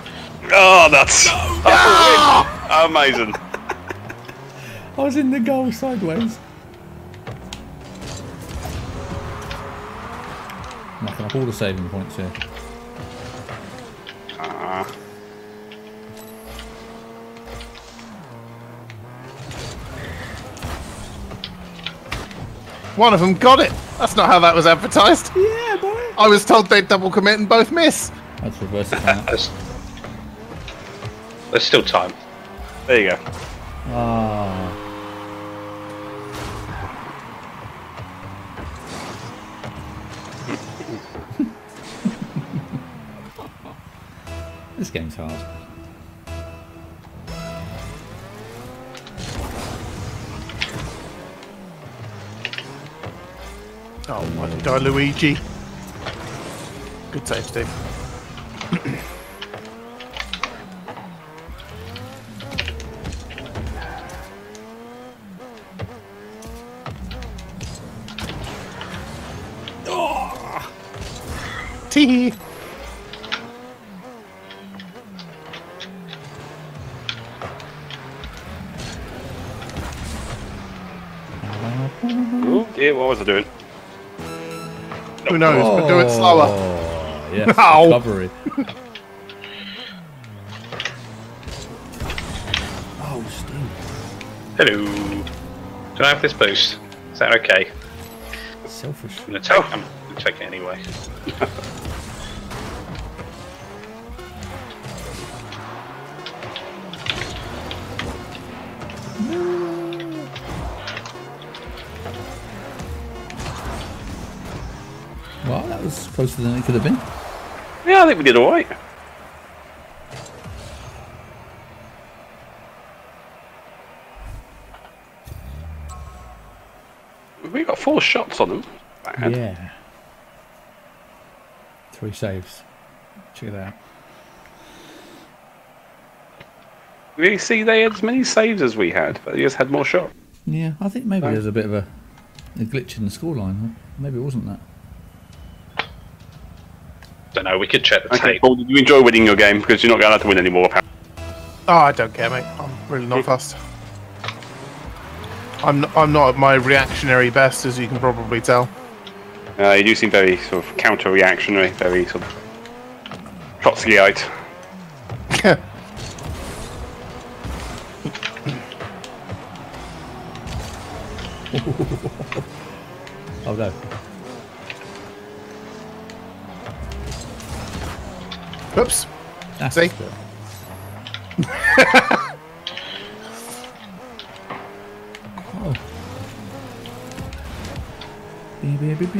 Oh, that's oh, amazing. I was in the goal sideways. Knocking up all the saving points here. One of them got it. That's not how that was advertised. Yeah, boy. I was told they'd double commit and both miss. Let's reverse it now. there's, there's still time. There you go. Ah. this game's hard. Oh, why did I Luigi? Good save, Steve. Ah! Tee. Yes, Ow. recovery. oh, Steve. Hello. Can I have this boost? Is that okay? Selfish. I'm gonna take. I'm gonna take it anyway. Well, that was closer than it could have been. I think we did all right. We got four shots on them. Bad. Yeah. Three saves. Check it out. We see they had as many saves as we had, but they just had more shots. Yeah, I think maybe there's a bit of a, a glitch in the scoreline. Maybe it wasn't that. Don't know. We could check the Okay, tape. Paul, did you enjoy winning your game? Because you're not going to to win anymore, apparently. Oh, I don't care, mate. I'm really not fussed. I'm n- I'm not at my reactionary best, as you can probably tell. Uh, you do seem very sort of counter-reactionary, very sort of Trotskyite. See? oh. Beep, beep, beep.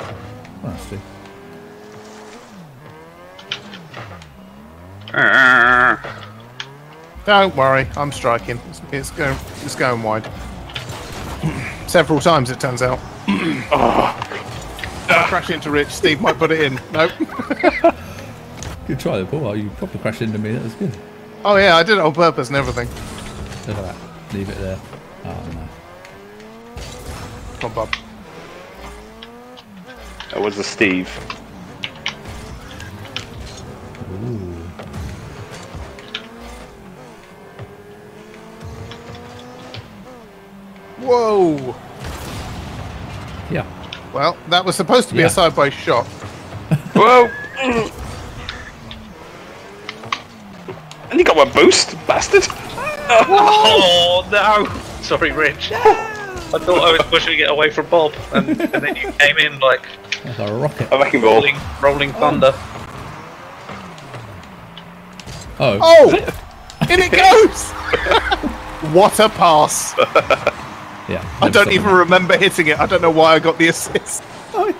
Oh, that's good. Ah. Don't worry, I'm striking. It's, it's going it's going wide. Several times, it turns out. I crash into Rich. Steve might put it in. Nope. Good try there, Paul. Oh, you proper crashed into me. That was good. Oh yeah, I did it on purpose and everything. Look at that. Leave it there. Oh no. Come on, Bob. That was the Steve. Well, that was supposed to be Yeah. a sideways shot. Whoa! and you got one boost, bastard! Oh, oh no! Sorry, Rich. I thought I was pushing it away from Bob, and, and then you came in like That's like a rocket. A wrecking ball. rolling, rolling thunder. Oh. Oh! in it goes! what a pass! Yeah. I don't even that. remember hitting it. I don't know why I got the assist. Oh,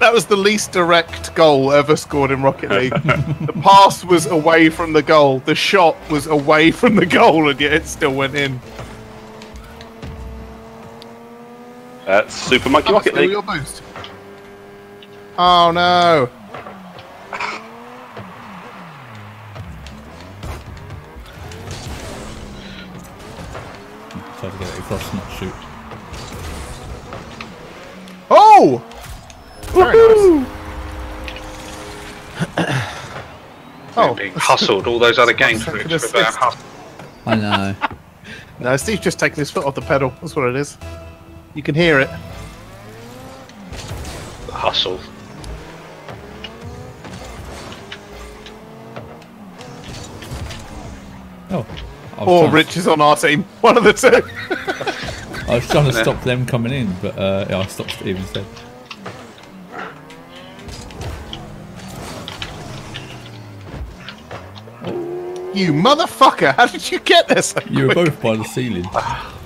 that was the least direct goal ever scored in Rocket League. the pass was away from the goal. The shot was away from the goal, and yet it still went in. That's Super Monkey Oh, Rocket League. your boost. Oh no! Try to get it across, not shoot. Oh! Very nice. Oh, being hustled. All those other games, Second Rich, were about assist. hustle. I know. No, Steve's just taking his foot off the pedal. That's what it is. You can hear it. The hustle. Oh. I was Or trying- Rich is on our team. One of the two. I was trying to stop them coming in, but uh, yeah, I stopped Steve instead. you motherfucker! How did you get there so You were both by the ceiling.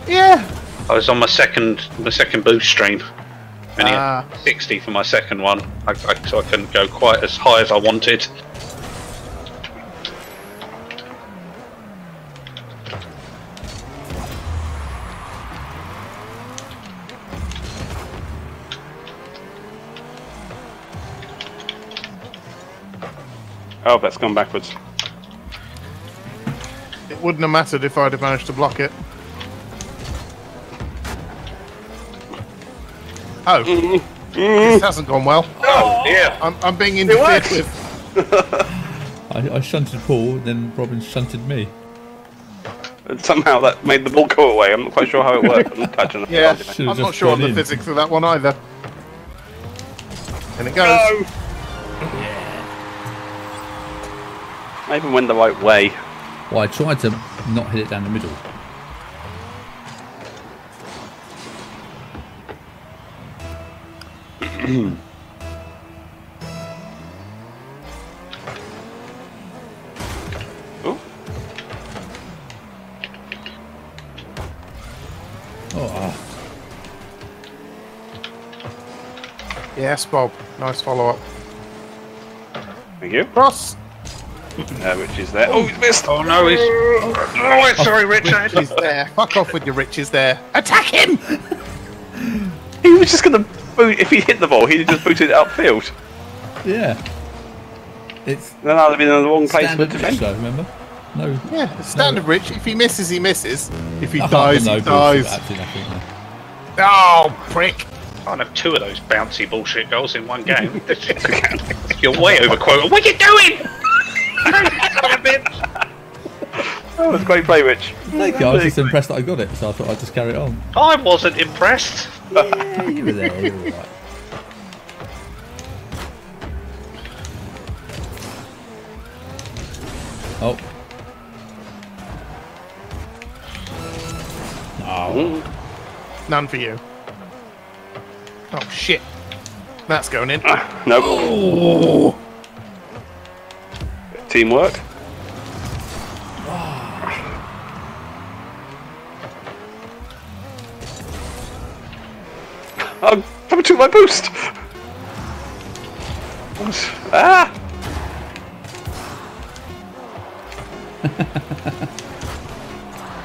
Yeah. I was on my second, my second boost stream. And Ah. 60 for my second one, I, I, so I couldn't go quite as high as I wanted. Oh, that's gone backwards. It wouldn't have mattered if I'd have managed to block it. Oh. this hasn't gone well. Oh, yeah. I'm, I'm being interfered with. I, I shunted Paul, then Robin shunted me. And somehow that made the ball go away. I'm not quite sure how it worked. I'm not touching it. Yeah, Should've I'm not sure on the in. physics of that one either. And it goes. No! I even went the right way. Well, I tried to not hit it down the middle. Oh, Oh. Yes, Bob. Nice follow up. thank you. Cross. Uh, which is there. Oh, he's missed. Oh no, he's. Oh, sorry, Rich. I He's there. Fuck off with your riches there. Attack him! He was just gonna boot. If he hit the ball, he'd have just booted it upfield. Yeah. It's Then I'd have been in the wrong place for standard defense. show, remember? No. Yeah, standard rich. If he misses, he misses. If he Oh, dies, he dies. Nothing. Oh, prick! Can't have two of those bouncy bullshit goals in one game. You're way over quota. What are you doing? Oh, it's great play, Rich. Thank you. I was just impressed that I got it, so I thought I'd just carry it on. I wasn't impressed. Yeah, you were there. You were right. Oh. No. None for you. Oh shit! That's going in. Ah, no. Teamwork. I'm coming to my boost. Ah!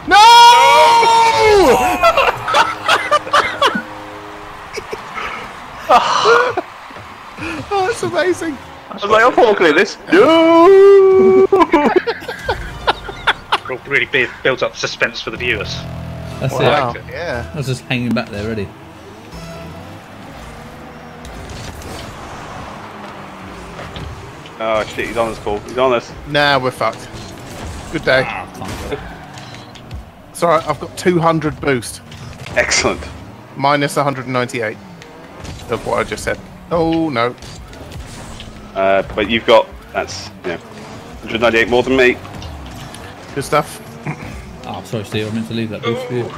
No! oh, that's amazing. I was like, I'll probably clear this. No! Really be- builds up suspense for the viewers. That's Wow. it. Yeah. I was just hanging back there ready. Oh shit, he's on us, Paul. He's on us. Nah, we're fucked. Good day. Ah, can't go. It's alright, I've got 200 boost. Excellent. Minus 198 of what I just said. Oh, no. Uh, but you've got, that's, yeah, 198 more than me. Good stuff. Oh, sorry, Steve. I meant to leave that boost for you.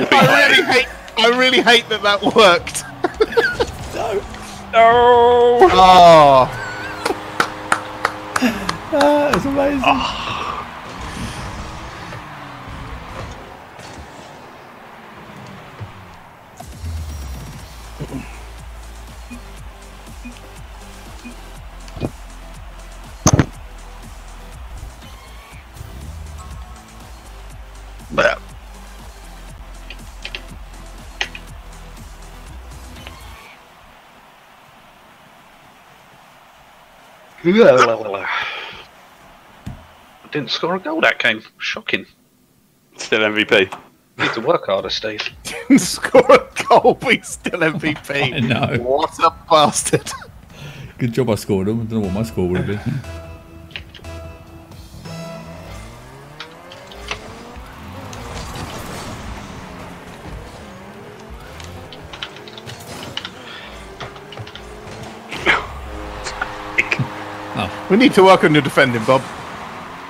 I really hate, I really hate that that worked. No! Oh, Ah, it's amazing. I didn't score a goal that game. Shocking. Still MVP. Need to work harder, Steve. Didn't score a goal, but he's still I MVP. know. What a bastard. Good job I scored them. I don't know what my score would have been. We need to work on your defending, Bob.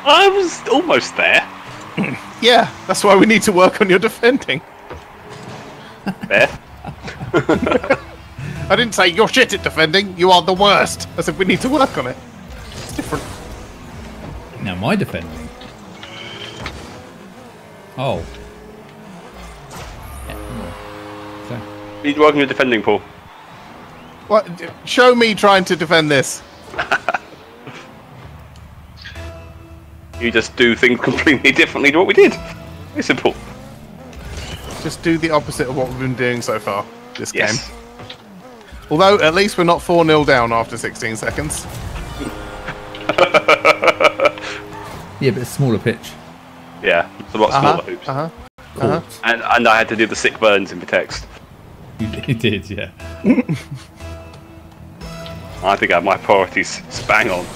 I was almost there. Yeah, that's why we need to work on your defending. There. I didn't say you're shit at defending. You are the worst. I said we need to work on it. It's different. Now my defending. Oh. Yeah. So, Need working your defending, Paul. What? Show me trying to defend this. You just do things completely differently to what we did. Very simple. Just do the opposite of what we've been doing so far this Yes. game. Although at least we're not 4 0 down after 16 seconds. yeah, but it's a smaller pitch. Yeah, it's a lot smaller Uh huh. hoops. Uh huh. Uh-huh. And, and I had to do the sick burns in the text. You, you did, yeah. I think I have my priorities spang on.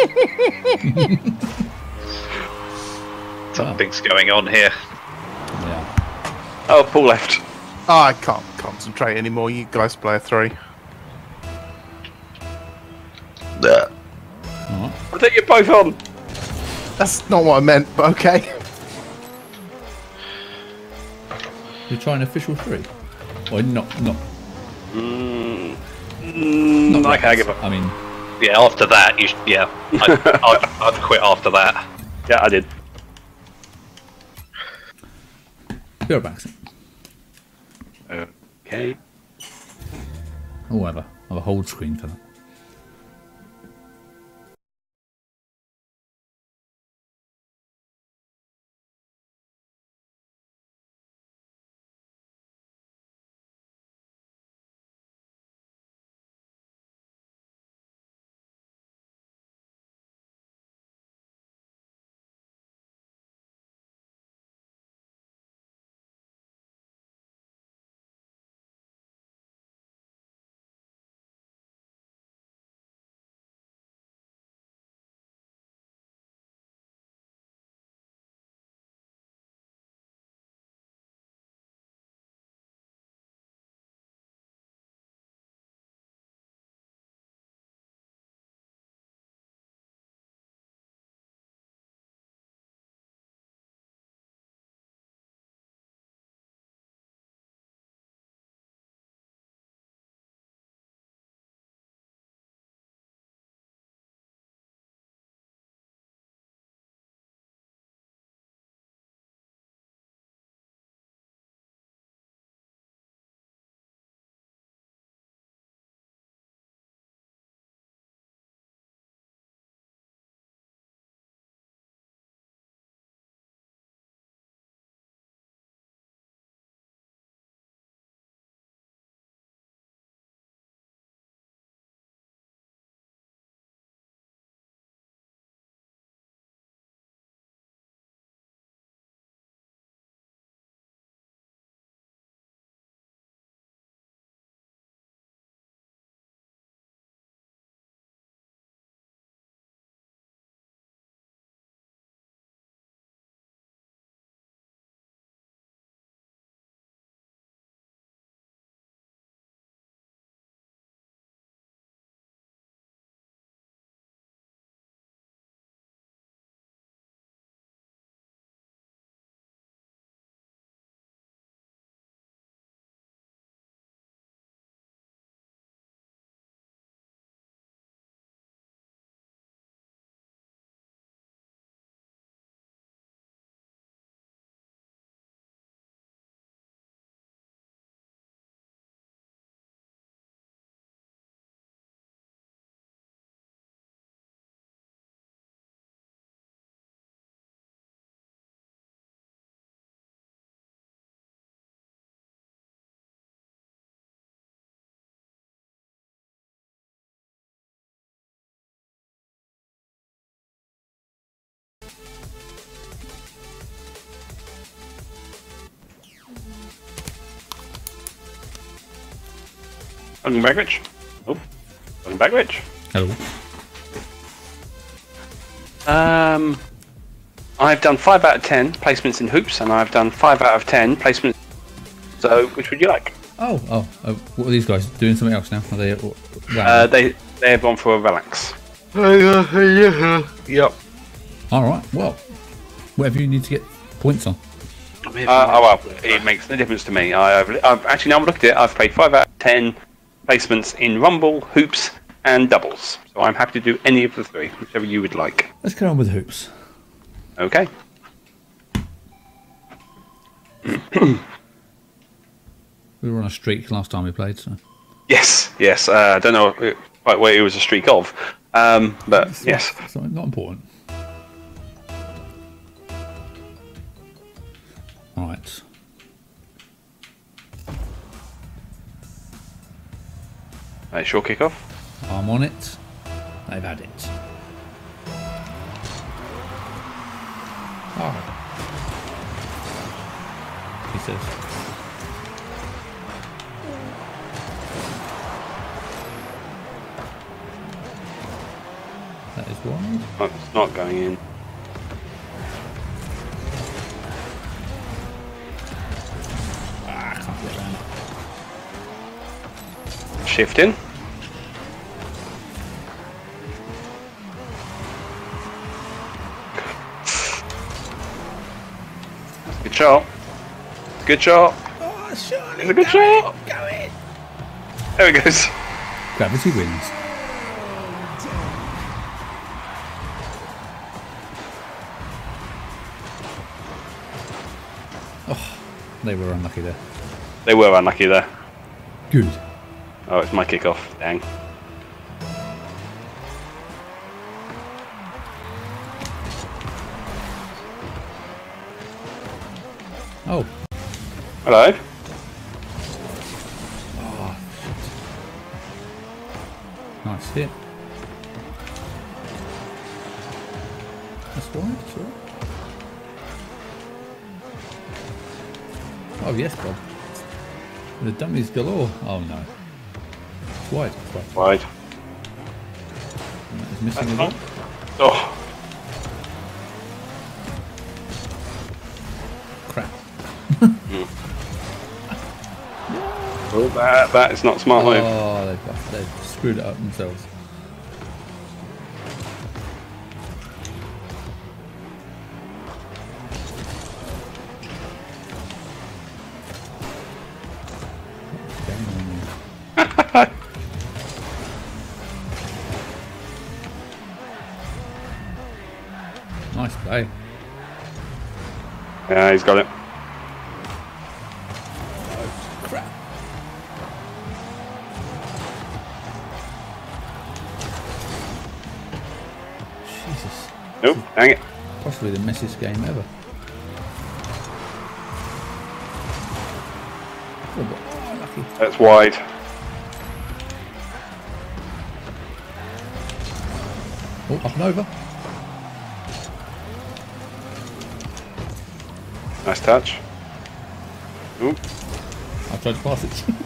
Something's going on here. Yeah. Oh, Paul left. Oh, I can't concentrate anymore. You guys play a three. Alright. I think you're both on. That's not what I meant, but okay. You're trying official three? Or not, not, Mm, mm, not okay, I give up. I mean, Yeah, after that, you sh- yeah, I'd, I'd, I'd quit after that. Yeah, I did. you're back. Okay. Oh, I have a, I have a hold screen for that. Welcome back, Rich. Oh, welcome back, Rich. Hello. Um, I've done five out of ten placements in hoops, and I've done five out of ten placements. So, which would you like? Oh, oh, oh, what are these guys doing? Something else now? Are they? Wow. Uh, they they've gone for a relax. Yep. All right. Well, whatever you need to get points on. Uh, oh well, it makes no difference to me. I, I've, I've actually now I've looked at it. I've played five out of ten placements in rumble, hoops, and doubles. So I'm happy to do any of the three, whichever you would like. Let's get on with hoops. Okay. We were on a streak last time we played, so Yes, yes. Uh, I don't know quite what it was a streak of, um, but yes. so not important. All right. Uh, short kickoff. I'm on it. They've had it. Oh. He says. That is wide. Oh, it's not going in. It. Shifting. Good shot. Good shot. Oh, surely. It's a good shot. Go in. There it goes. Gravity wins. Oh, they were unlucky there. They were unlucky there. Good. Oh, it's my kickoff. Dang. Oh, Hello. Oh, nice hit. That's wide, that's right. Oh, yes, Bob. The dummies galore. Oh, no. It's wide. It's wide. Wide. And that is missing That's as Oh, Crap. well, hmm. oh, that, that is not a smart move. Oh, they've, they've screwed it up themselves. Yeah, he's got it. Jesus. Nope, dang it. Possibly the messiest game ever. Oh, oh, lucky. That's wide. Oh, up and over. Nice touch. Oop. I tried to pass it. Think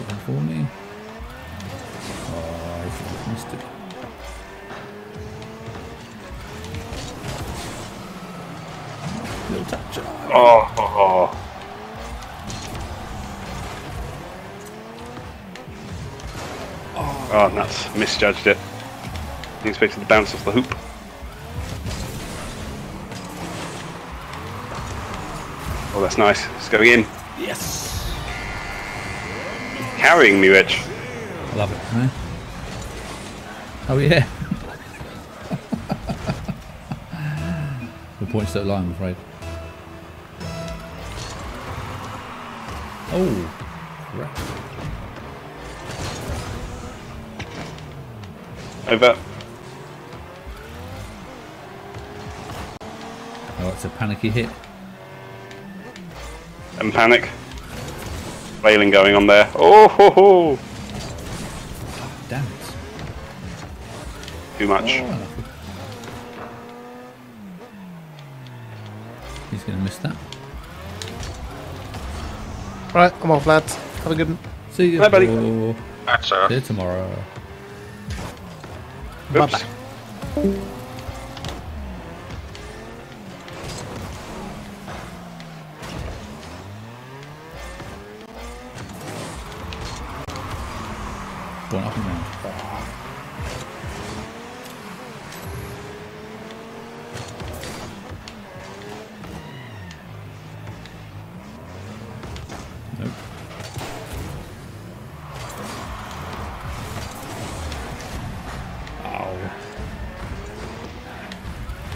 it in for me. Oh, I missed it. Little touch. Oh, oh, oh. Oh, nuts. Misjudged it. He expected to bounce off the hoop. That's nice. It's going in. Yes. Carrying me, Rich. I love it, man. Oh yeah. the points don't lie, I'm afraid. Oh, crap. Over. Oh, it's a panicky hit. And panic. Railing going on there. Oh, ho, ho. Damn it. Too much. Oh. He's going to miss that. Right, I'm off, lads. Have a good one. See you. Bye, buddy. bro. That's uh, See you tomorrow. Oops. Bye-bye.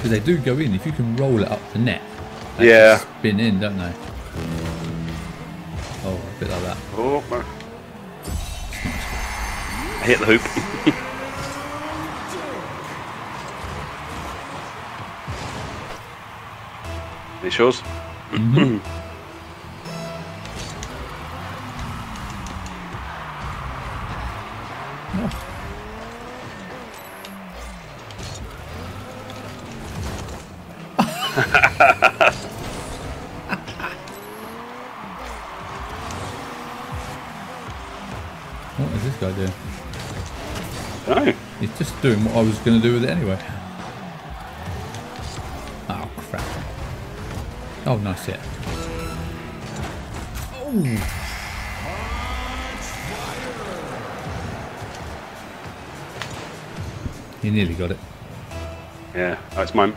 Because they do go in. If you can roll it up the net, they Yeah. spin in, don't they? Oh, a bit like that. Oh, no. I hit the hoop. It shows. Oh. Doing what I was going to do with it anyway. Oh, crap. Oh, nice hit. Oh. He nearly got it. Yeah, that's mine.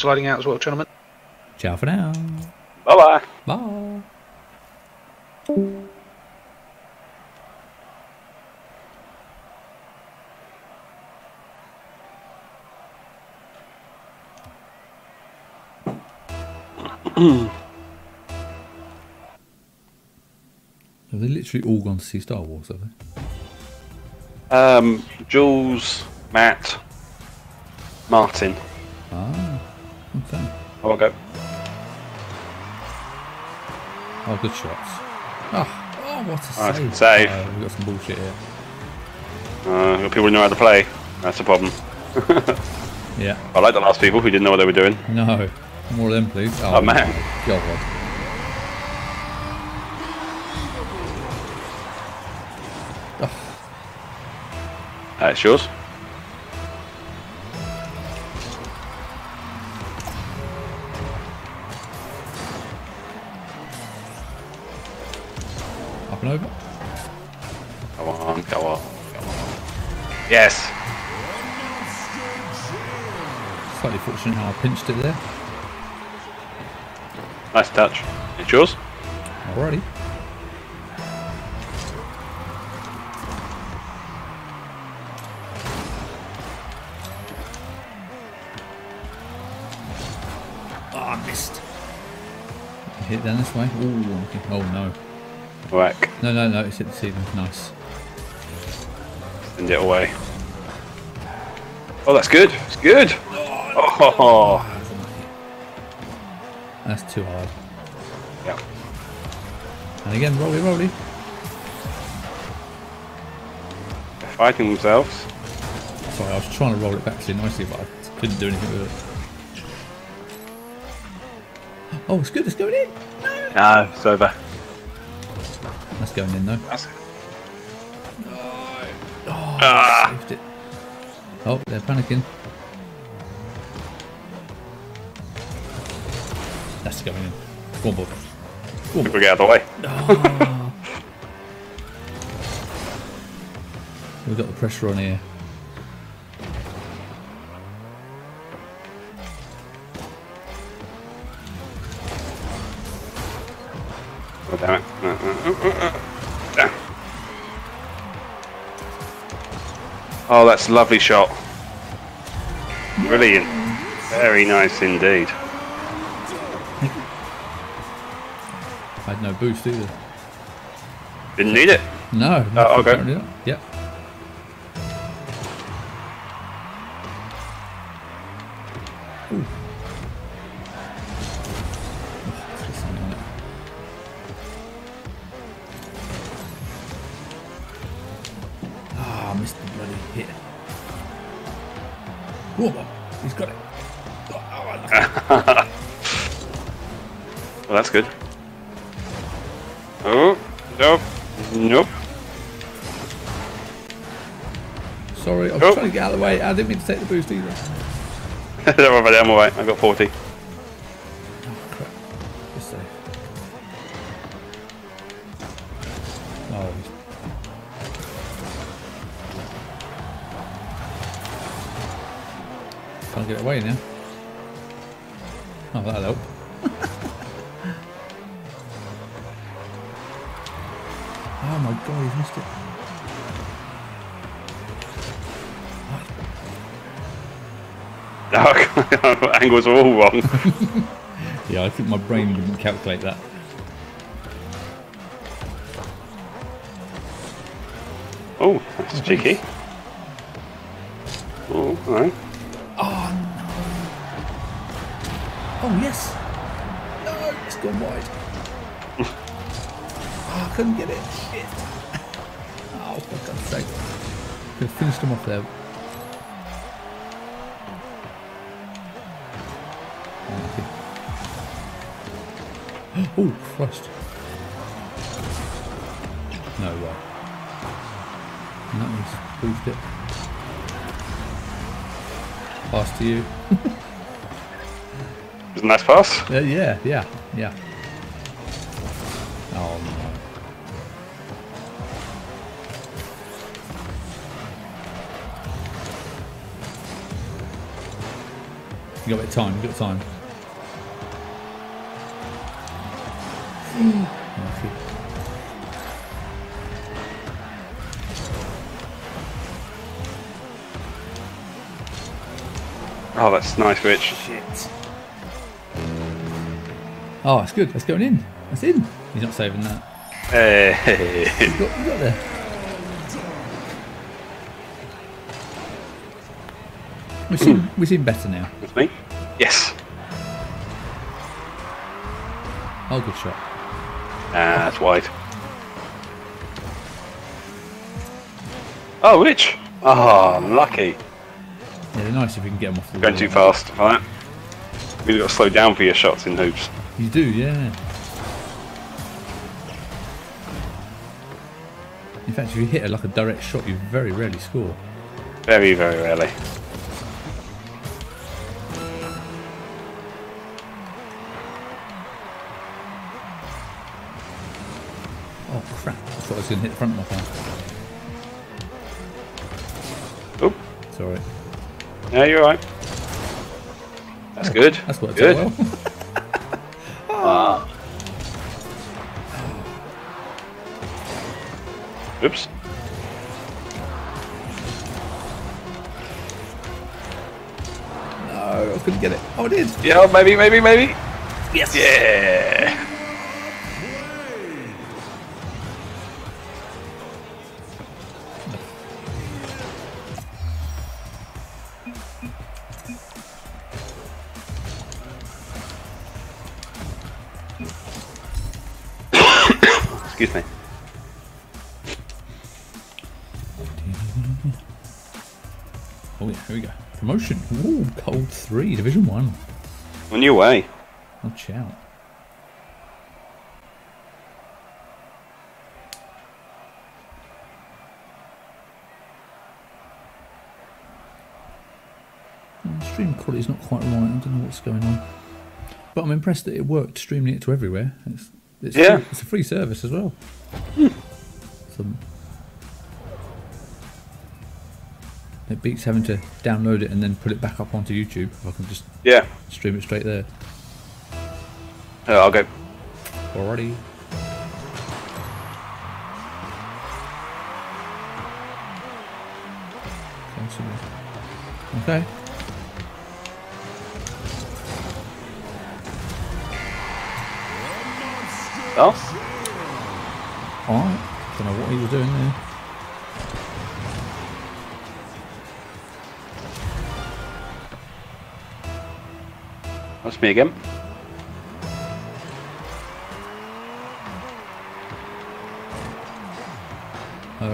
Sliding out as well, gentlemen. Ciao for now. Bye bye. Bye. Have they literally all gone to see Star Wars, have they? Um, Jules, Matt, Martin. Oh, good shots. Oh, oh what a Nice save. save. Uh, we've got some bullshit here. Uh, people know how to play. That's the problem. Yeah. I like the last people who didn't know what they were doing. No. More of them, please. Oh, Oh, man. God. That's yours. Pinched it there. Nice touch. It's yours. Alrighty. Oh, I missed. Hit down this way. Ooh, okay. Oh no. Whack. No, no, no, it's hit the ceiling. Nice. Send it away. Oh, that's good. It's good. Oh, That's too hard. yeah. And again, rolly, rolly. They're fighting themselves. Sorry, I was trying to roll it back to you nicely, but I couldn't do anything with it. Oh, it's good. It's going in. No, it's over. That's going in though. That's Oh, Ah. saved it. Oh, they're panicking. That's going in. Go on, boy. Go on. Quick, get out of the way. We've got the pressure on here. Oh, damn it. Uh, uh, uh, uh, uh. Damn. Oh, that's a lovely shot. Brilliant. Very nice indeed. No boost either. Didn't need it. No. Oh, okay. Yep. I didn't mean to take the boost either. Don't worry I'm alright. I've got 40. Angles are all wrong. Yeah, I think my brain didn't calculate that. Oh, that's cheeky. No way. And that was boosted it. Pass to you. Isn't that pass? Uh, yeah, yeah, yeah. Oh no. You got a bit of time, you got time. Oh, that's nice, Rich. Shit. Oh, that's good. That's going in. That's in. He's not saving that. Hey. You got, you got there. We seem, we seem better now. That's me? Yes. Oh, good shot. Ah, that's wide. Oh, Rich. Oh, lucky. Nice if you can get them off the Going wall. too fast that. You've got to slow down for your shots in hoops. You do, yeah. In fact, if you hit it like a direct shot, you very rarely score. Very, very rarely. Oh crap! I thought I was going to hit the front of my car. You're right. That's good. That's worked good. out well. Ah. Oops. no, I couldn't get it. Oh, I did. Yeah, maybe, maybe, maybe. Yes. Yeah. Your way. Watch out. Mm, quality is not quite right. I don't know what's going on. But I'm impressed that it worked streaming it to everywhere. It's, it's Yeah. free- it's a free service as well. Some, it beats having to download it and then put it back up onto YouTube. If I can just Yeah. stream it straight there. Uh, I'll go. Alrighty. Okay. Oh, Alright. Don't know what he was doing there. That's me again.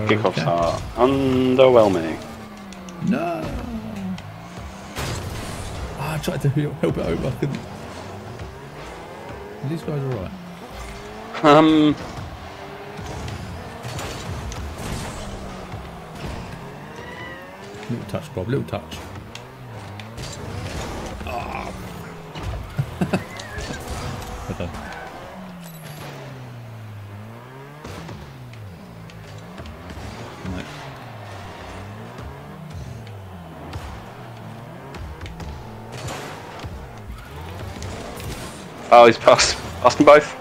Kickoffs are underwhelming. No. Ah, I tried to help it over. I couldn't. Are these guys alright? Um, Little touch, Bob. Little touch. Oh, he's passed, passed them both.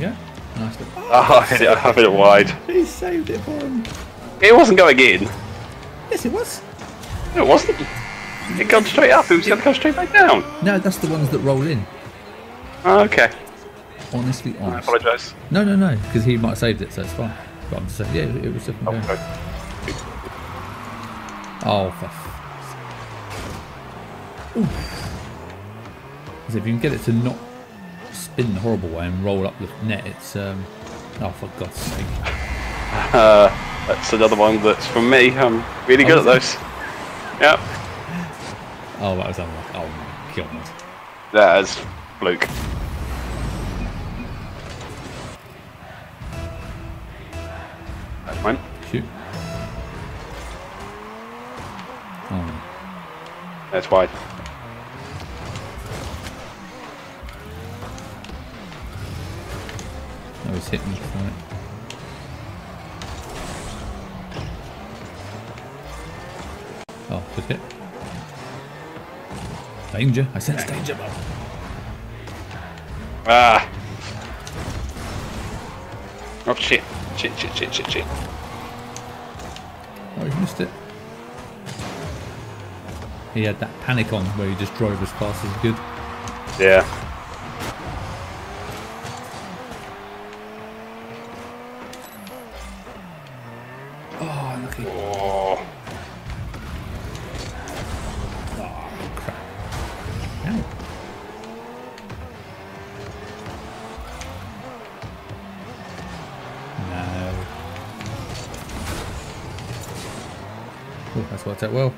Yeah. Nice. little- Oh, I hit it, I hit it wide. He saved it for him. It wasn't going in. Yes, it was. It wasn't. It gone straight up. It was going to go straight back down. No, that's the ones that roll in. Oh, okay. Honestly, I apologise. No, no, no, because he might have saved it, so it's fine. But I'm just saying, yeah, it was definitely. Oh, okay. Oh, for if you can get it to not spin the horrible way and roll up the net, it's um. Oh, for God's sake! Uh, that's another one that's from me. I'm really good Oh, at those. Yep. Oh, that was unlucky. Oh my God! That is fluke. That's mine. Shoot. Oh, That's wide. Hitting me. Right. Oh, just hit. Danger! I sense danger, Bob. Ah. Oh shit. Shit, shit, shit, shit, shit. Oh, he missed it. He had that panic on where he just drove as fast as he could. Yeah. Out well.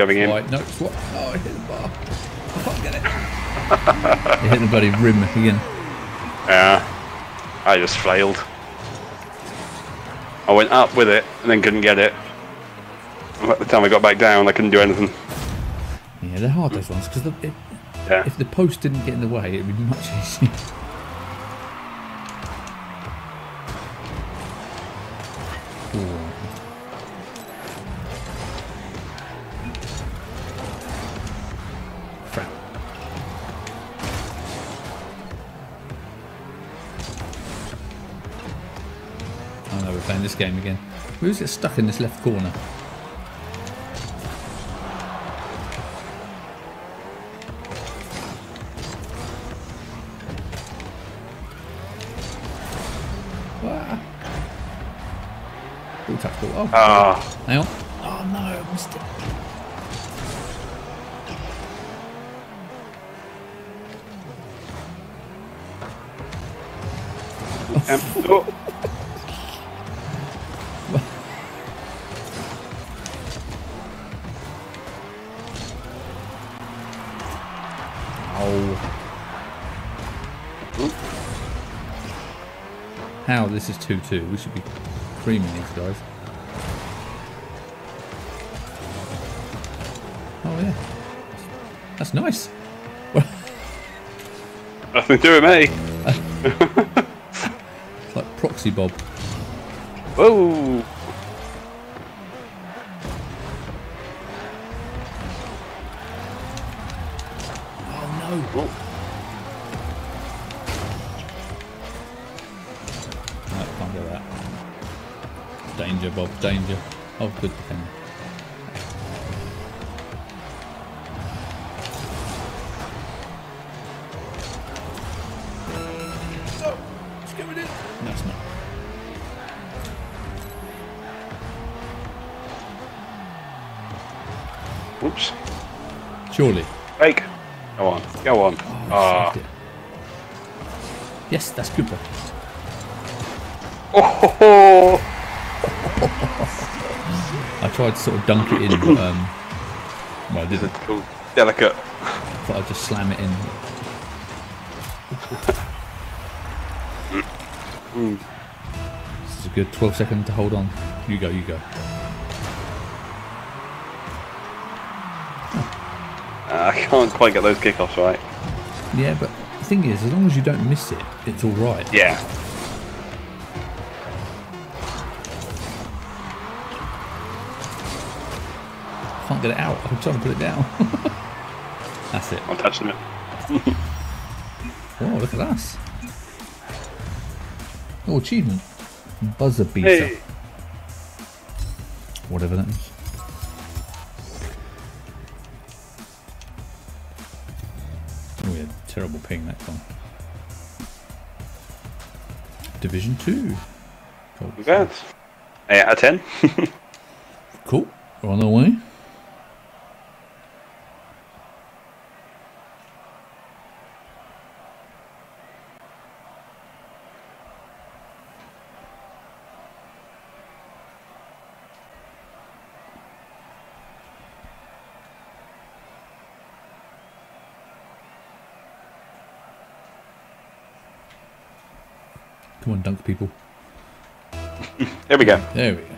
Going in. Right, no? Oh, I hit the bar. I can't get it. you hit the bloody rim again. Yeah. I just failed. I went up with it and then couldn't get it. By the time I got back down, I couldn't do anything. Yeah, they're hard those ones because Yeah. if the post didn't get in the way, it'd be much easier. We always get stuck in this left corner. Ah. Touch ball. Oh, this is 2-2. We should be creaming these guys. Oh yeah. That's nice. Nothing to do with me. It's like proxy bob. Whoa. Oh no. Oh. Danger, Bob, danger. Oh, good defender. Whoops. Surely. Fake. Go on. Go on. Ah. Oh, yes, that's Cooper. Oh, ho, ho. I tried to sort of dunk it in, but um, well, I didn't. little delicate. Thought I'd just slam it in. This is a good 12 second to hold on. You go, you go. Uh, I can't quite get those kickoffs right. Yeah, but the thing is, as long as you don't miss it, it's all right. Yeah. Can't get it out. I'm trying to put it down. That's it. I'm touching it. Oh, look at us. Oh, achievement. Buzzer beater. Hey. Whatever that is. Oh, yeah, terrible ping that time. Division 2. Cool. Congrats. 8 out of 10. Cool. We're on the way. Come on, dunk people. There we go. There we go.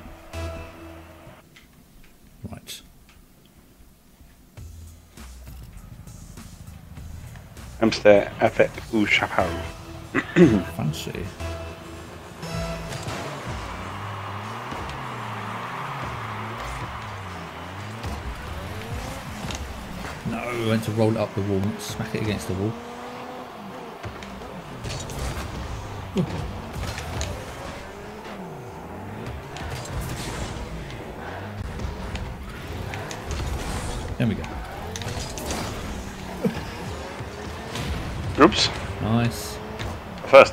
Right. Hamster Affect ou Chapeau. Fancy. No, I went to roll it up the wall, smack it against the wall.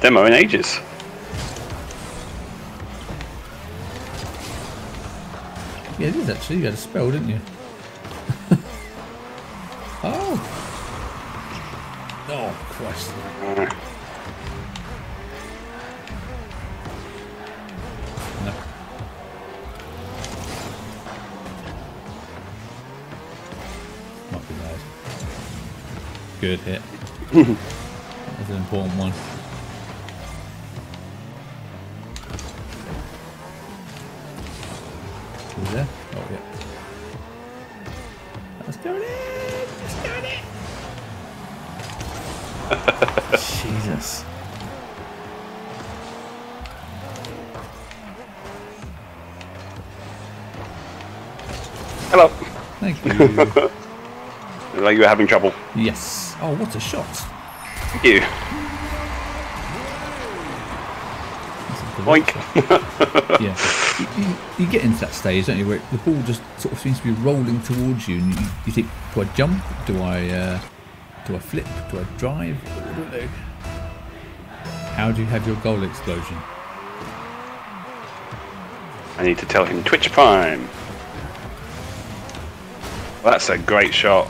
Demo in ages. Yeah, it is actually. You had a spell, didn't you? You were having trouble. yes. Oh, what a shot. Thank you. That's a good Boink. yeah. You, you, you get into that stage, don't you, where the ball just sort of seems to be rolling towards you, and you, you think, do I jump? Do I, uh, do I flip? Do I drive? I do? How do you have your goal explosion? I need to tell him Twitch Prime. Well, that's a great shot.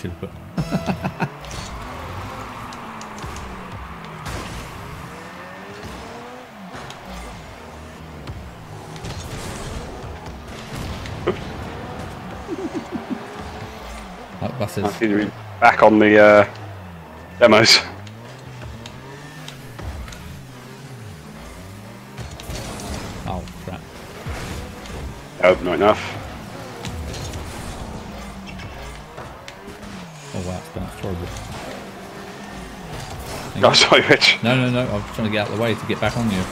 Should have put. Like I buses. seem to be back on the uh, demos. Oh, sorry, Rich. No, no, no. I was trying to get out of the way to get back on you.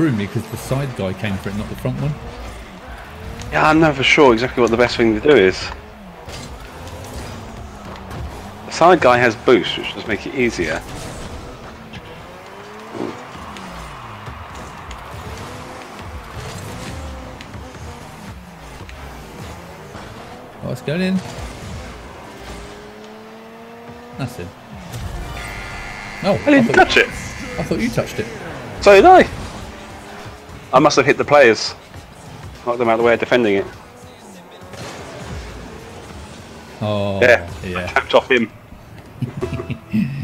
Threw me because the side guy came for it, not the front one. Yeah, I'm never sure exactly what the best thing to do is. The side guy has boost, which does make it easier. Oh, it's going in. That's it. No, I didn't touch it. I thought you touched it. So did I. I must have hit the players. Knocked them out of the way of defending it. Oh, Yeah. yeah. Tapped off him.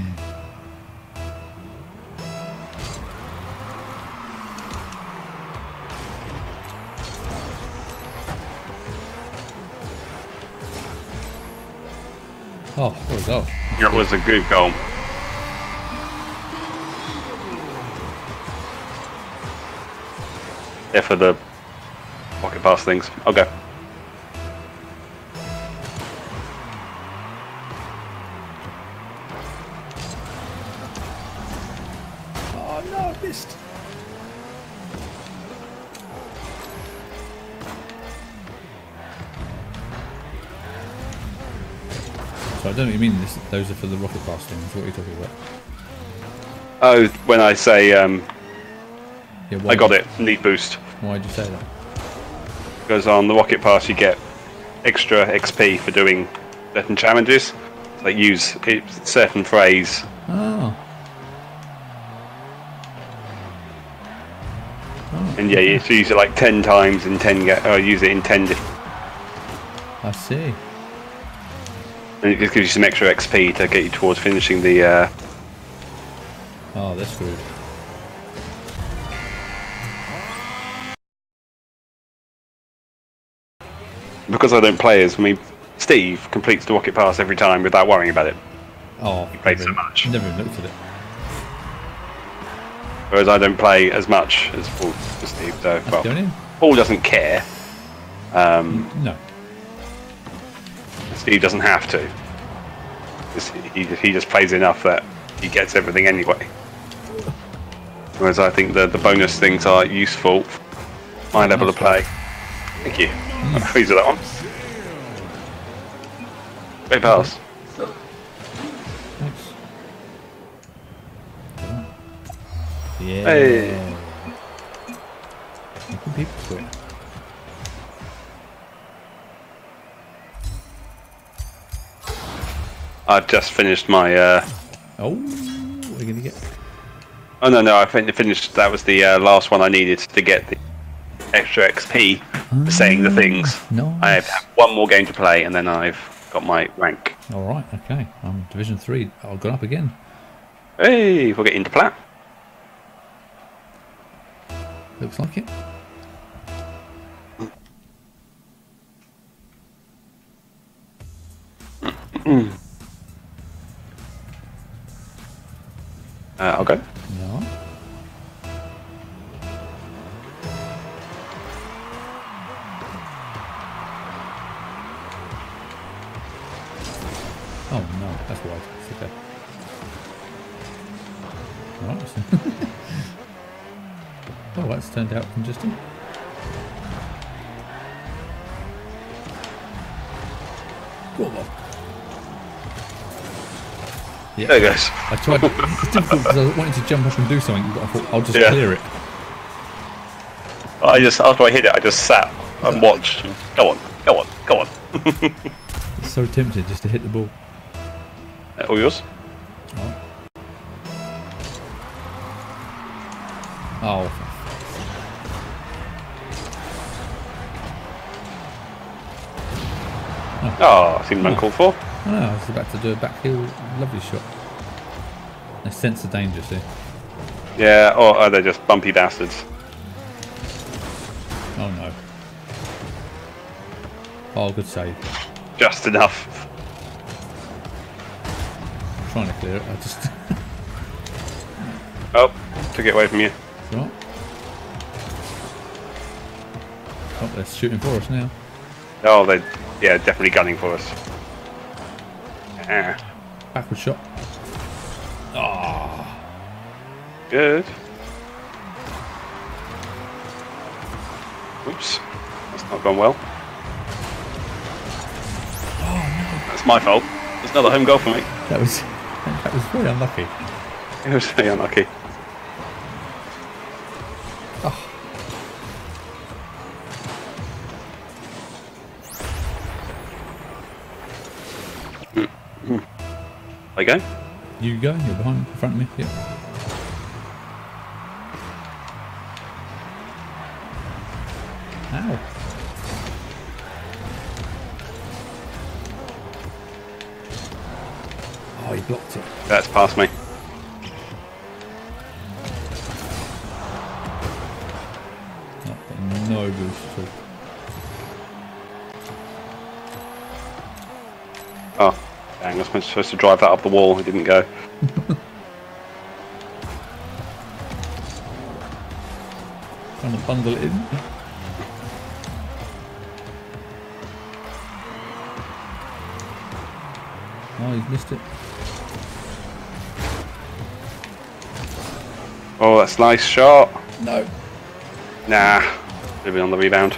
Oh, what was that? That was a good goal. Yeah, for the pocket pass things. I'll go. Oh no, I missed. So I don't know what you mean. This, those are for the rocket pass things. What are you talking about? Oh, when I say um, Yeah, I got it, need boost. Why did you say that? Because on the rocket pass you get extra XP for doing certain challenges. Like use a certain phrase. Oh, And yeah, you use it like 10 times in 10 ga- or use it in 10 different. I see. And it just gives you some extra XP to get you towards finishing the. Uh, Oh, that's good. Because I don't play as. Mean, Steve completes the rocket pass every time without worrying about it. Oh, You played so never- much. Never even looked at it. Whereas I don't play as much as Paul, as Steve. So, That's well. Paul doesn't care. Um, No. Steve doesn't have to. He, he just plays enough that he gets everything anyway. Whereas I think the, the bonus things are useful. My level of play. Thank you. I'm pleased with that one. Great pass. Thanks. Yeah. Hey. Making people quit. I've just finished my. Uh, Oh, we're gonna get. oh no, no, I finished. That was the uh, last one I needed to get the extra XP for saying the things. Nice. I have one more game to play, and then I've got my rank. All right. Okay. I'm Division Three. I've gone up again. Hey, we'll get into plat. Looks like it. Uh, I'll go. No, that's wide. It's okay. Oh, that's turned out congested. Go on. Yeah. There goes. I tried. It's difficult because I wanted to jump up and do something, but I thought I'll just Yeah. clear it. I just after I hit it, I just sat and watched. Go on, go on, go on. It's so tempted just to hit the ball. Eh, all yours. Oh. Oh. Oh, seemed uncalled for. Oh, I was about to do a backheel, lovely shot. They sense the danger, see. Yeah, or are they just bumpy bastards? Oh no. Oh, good save. Just enough. Trying to clear it. I just. Oh, took it away from you. right. Oh, they're shooting for us now. Oh, they, yeah, definitely gunning for us. Ah, Backward shot. Ah, good. Oops, that's not gone well. Oh no. That's my fault. It's another home goal for me. that was was very unlucky. It was very unlucky. Oh, There you go. you go. You're behind, in front of me. Yep. That's past me. No boost at. Oh, dang, I was supposed to drive that up the wall. It didn't go. Trying to bundle it in. Oh, he's missed it. Oh, that's nice shot. No. Nah, should be on the rebound.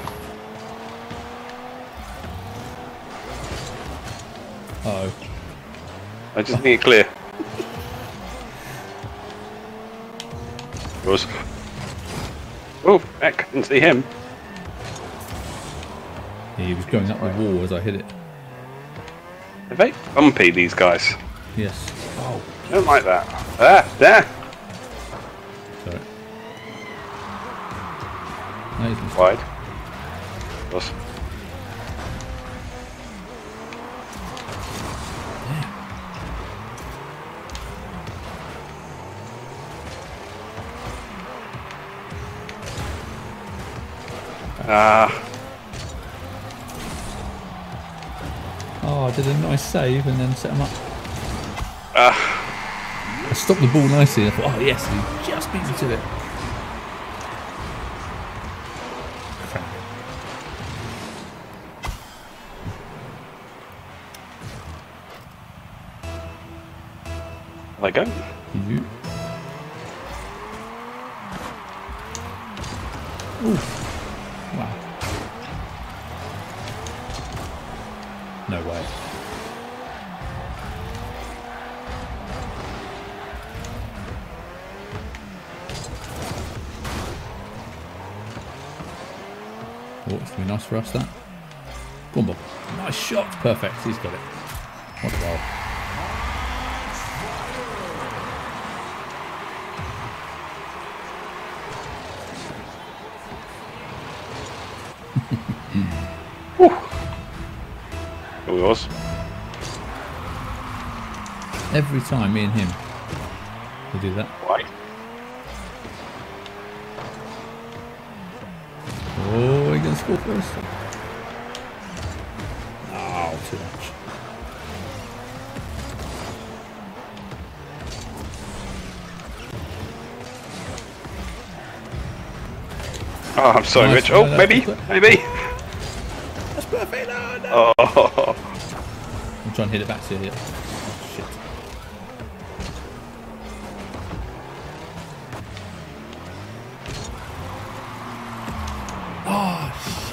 Oh. I just need it clear. Was. Oh, heck, didn't see him. Yeah, he was going up the wall as I hit it. They're very bumpy, these guys. Yes. Oh, I don't like that. Ah, there. Save and then set him up. ah, I stopped the ball nicely I thought, oh yes, he just beat me to it. It's going to be nice for us, that. Go on, Bob. Nice shot. Perfect. He's got it. What a ball. We was. Every time, me and him, we do that. Wide. Oh, he gonna score first. Oh, too much. Oh, I'm sorry, Nice. Rich. Oh, No, no, maybe, maybe. That's perfect. No, no. Oh, I'm trying to hit it back to you. Oh, shit.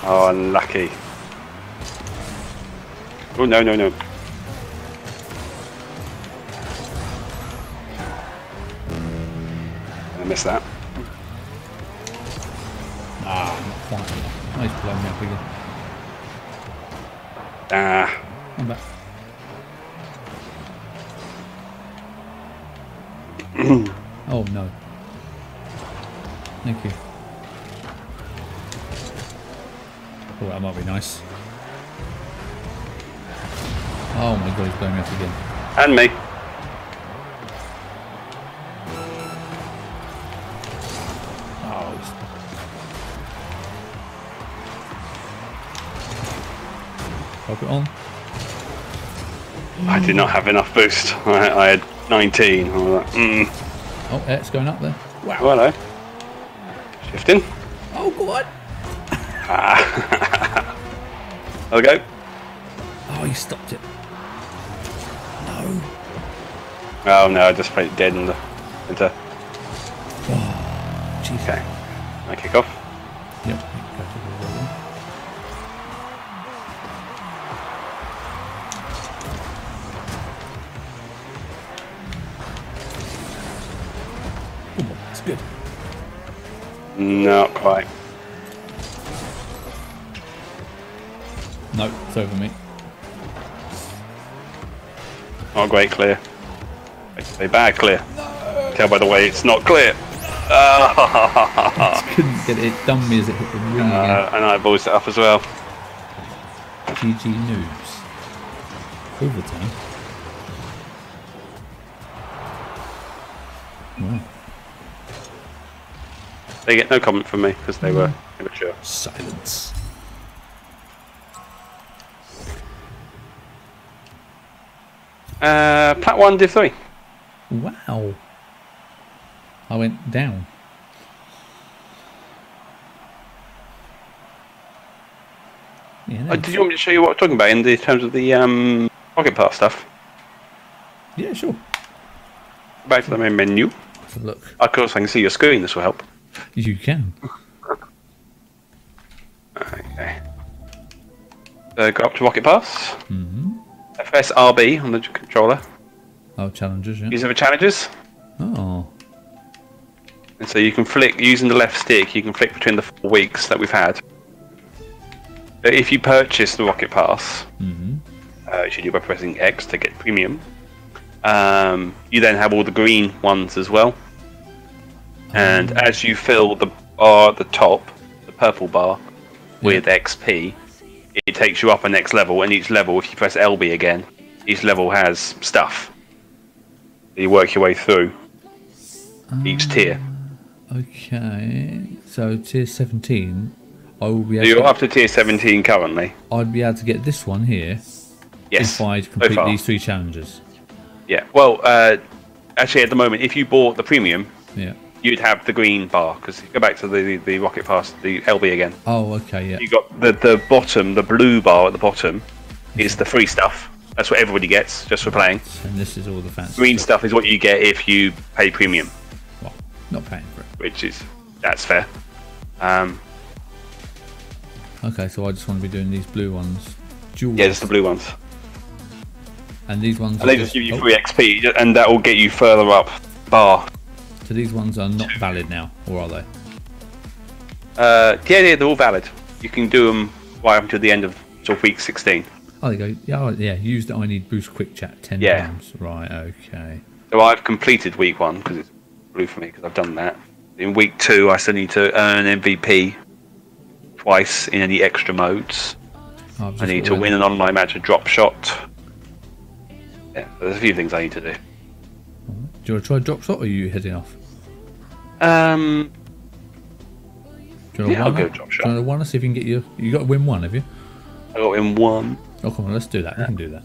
Oh, unlucky. Oh no, no, no. And me. Oh. Pop it on. I did not have enough boost. I, I had 19. All right. Mm. Oh, yeah, it's going up there. Wow. Oh, hello. Shifting. Oh, God. on. There we go. Oh, you stopped it. Oh no, I just played it dead in the center. Oh, Jeez. Okay. I kick off. Yep. go to the other one. Come on, it's good. Not quite. No, it's over me. Not great clear. I'd say bad clear. Tell by the way it's not clear. Ah, Couldn't get it. Done me as it hit the ring uh, and I voiced it up as well. GG noobs. Overtime. Wow. They get no comment from me because they were immature. Silence. Uh, plat one, div three. Wow. I went down. Yeah, Uh, did you want me to show you what I'm talking about in the terms of the um, Rocket Pass stuff? yeah, sure. Back to the main menu. Let's look. Of course, I can see your screen. This will help. You can. Okay. So go up to Rocket Pass. hmm FSRB on the controller. Oh, challenges, yeah. Using the challenges. Oh, And so you can flick, using the left stick, you can flick between the four weeks that we've had. If you purchase the Rocket Pass, hmm uh, you should do by pressing X to get premium. Um, you then have all the green ones as well. And as you fill the bar at the top, the purple bar, with XP, it takes you up a next level. And each level, if you press LB again, each level has stuff. You work your way through each tier. Okay. So tier 17, I will be So you're to, up to tier 17 currently. I'd be able to get this one here Yes. if I so complete far. these three challenges. Yeah. Well, uh, actually, at the moment, if you bought the premium, Yeah. You'd have the green bar because go back to the the rocket pass, the LB again. Oh, okay, yeah. You got the the bottom, the blue bar at the bottom, is the free stuff. That's what everybody gets just for playing. And this is all the fancy Green stuff is what you get if you pay premium, Well, not paying for it. which is that's fair. Um, Okay, so I just want to be doing these blue ones. Dual. yeah, just the blue ones, And these ones. and they just give you oh, free XP, and that will get you further up bar. So these ones are not valid now, or are they? Uh, yeah, yeah, they're all valid. You can do them right up until the end of sort of week 16. Oh, they go. Yeah, oh, yeah. Use the I need boost quick chat ten Yeah. times. Right. Okay. So I've completed week one because it's blue for me because I've done that. In week two, I still need to earn MVP twice in any extra modes. I've I need to win an online match, a drop shot. Yeah, there's a few things I need to do. Do you want to try drop shot, or are you heading off? Um, Do you want Yeah, I'll go drop Do shot. you want to? See if you can get your. You got to win one, have you? I got in one. Oh, come on. Let's do that. We can do that.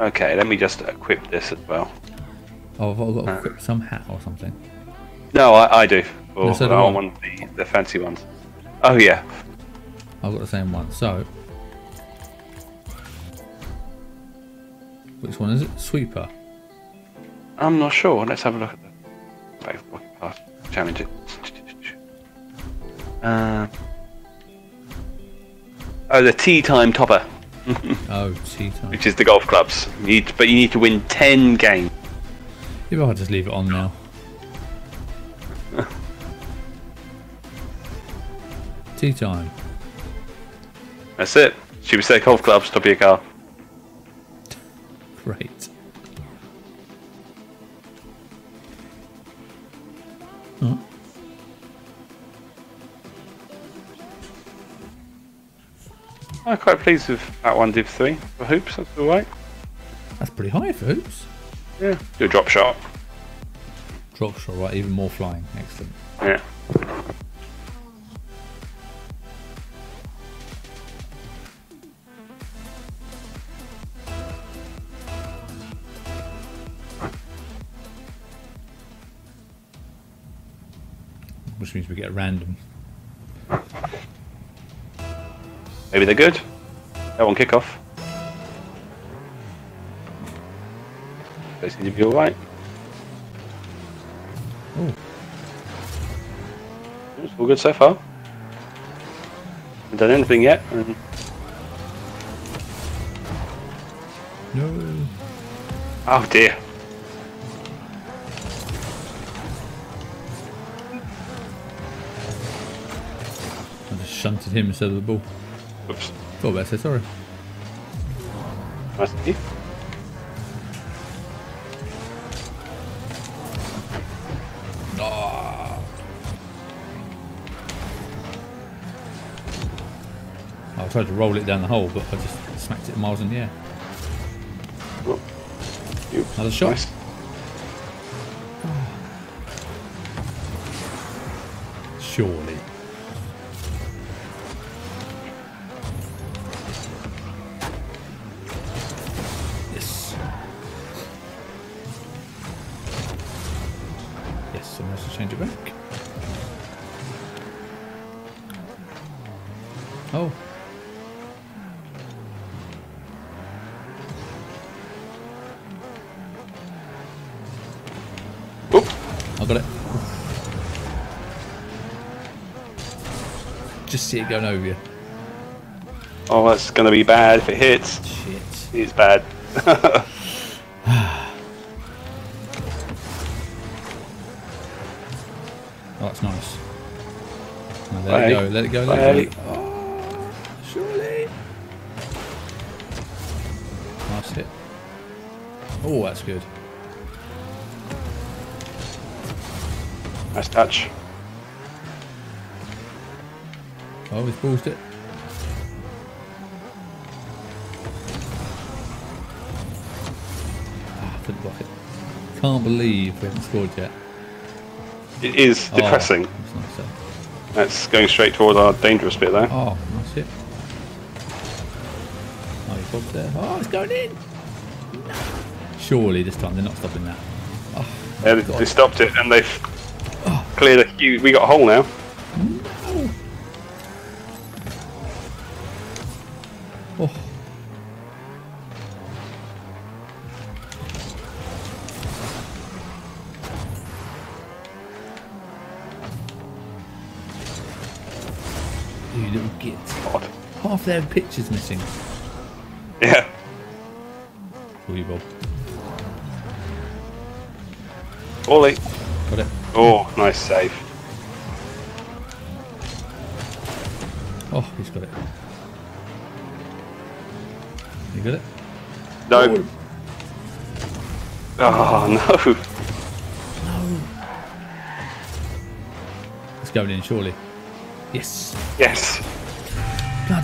Okay, let me just equip this as well. Oh, I've got to Uh. equip some hat or something. No, I, I do. Or No, so do I. want one of the, the fancy ones. Oh yeah, I've got the same one. So, which one is it? Sweeper. I'm not sure. Let's have a look at the Facebook pass challenge. Uh, oh, the tea time topper, Oh, tea time. which is the golf clubs. You need, but you need to win ten games. If I just leave it on now. tea time. That's it. Should we say golf clubs? Top of your car. Great. I'm quite pleased with that one, Div 3. For hoops, that's alright. That's pretty high for hoops. Yeah, do a drop shot. Drop shot, right, even more flying. Excellent. Yeah. Which means we get random Maybe they're good. That one kick off. They seem to be alright. It's all good so far. Haven't done anything yet. No. oh dear. I just shunted him instead of the ball. Oops. Thought about to say sorry. Nice of you. Ah. I tried to roll it down the hole, but I just smacked it miles in the air. Oh. You. Another shot. Nice. Surely. Going over you. Oh, that's going to be bad if it hits. Shit. It's bad. Oh, that's nice. Now let it go, let it go, let it go. Oh, surely. Nice hit. Oh, that's good. nice touch. Oh, we've paused it. Ah, couldn't block it. Can't believe we haven't scored yet. It is Oh, depressing. that's nice. That's going straight towards our dangerous bit there. Oh, nice hit. Oh, you bobbed there. Oh, it's going in. No. Surely this time they're not stopping that. Oh, Yeah, they, they stopped it and they've Oh. cleared a huge. We got a hole now. Their picture's missing. Yeah. For you, Bob. Ollie. Got it. Oh, nice save. Oh, he's got it. You got it? No. Oh, ah, no. No. It's going in, surely. Yes. Yes.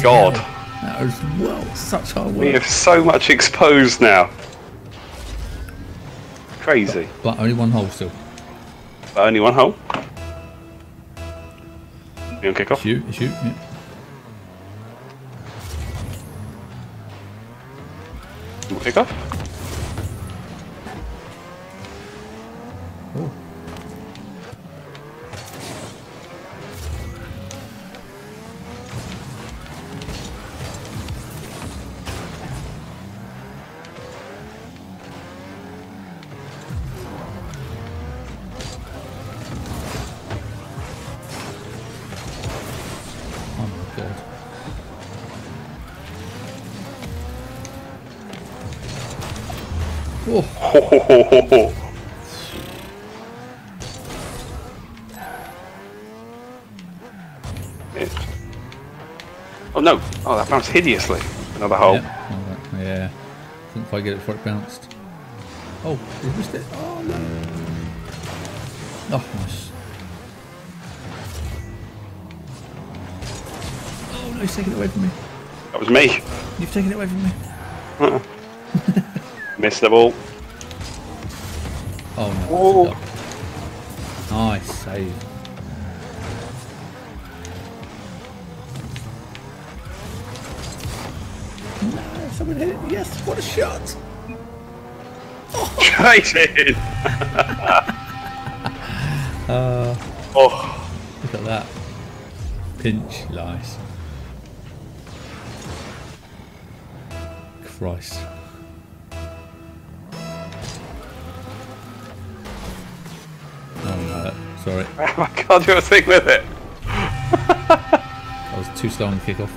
God. That was well such hard We have so much exposed now. Crazy. But only one hole still. But only one hole. You on kick off? Shoot, shoot, yeah. You want kick off? Ho, ho, Oh no! Oh, that bounced hideously. Another hole. yeah. Oh, yeah. Didn't quite get it before it bounced. Oh, he missed it. Oh no. Oh, nice. Oh no, he's taking it away from me. That was me. You've taken it away from me. Uh-uh. Missed the ball. Oh no. Oh. it's. Nice save. No, someone hit it. Yes, what a shot. Straight in. Uh, Oh, Look at that. Pinch lice. Christ. Sorry. I can't do a thing with it. I was too slow on the kickoff.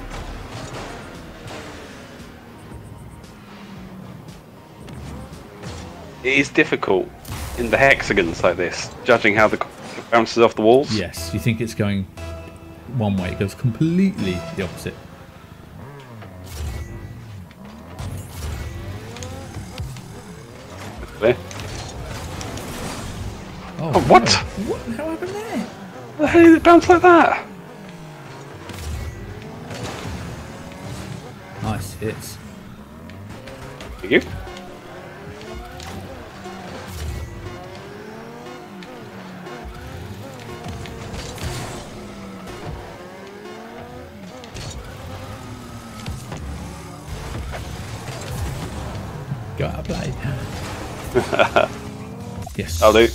It is difficult in the hexagons like this, judging how the bounces off the walls. Yes, you think it's going one way, it goes completely the opposite. Oh, Oh, what? no. What the hell happened there? The hell did it bounce like that? Nice hits. Thank you. Go out of play. yes. I'll do.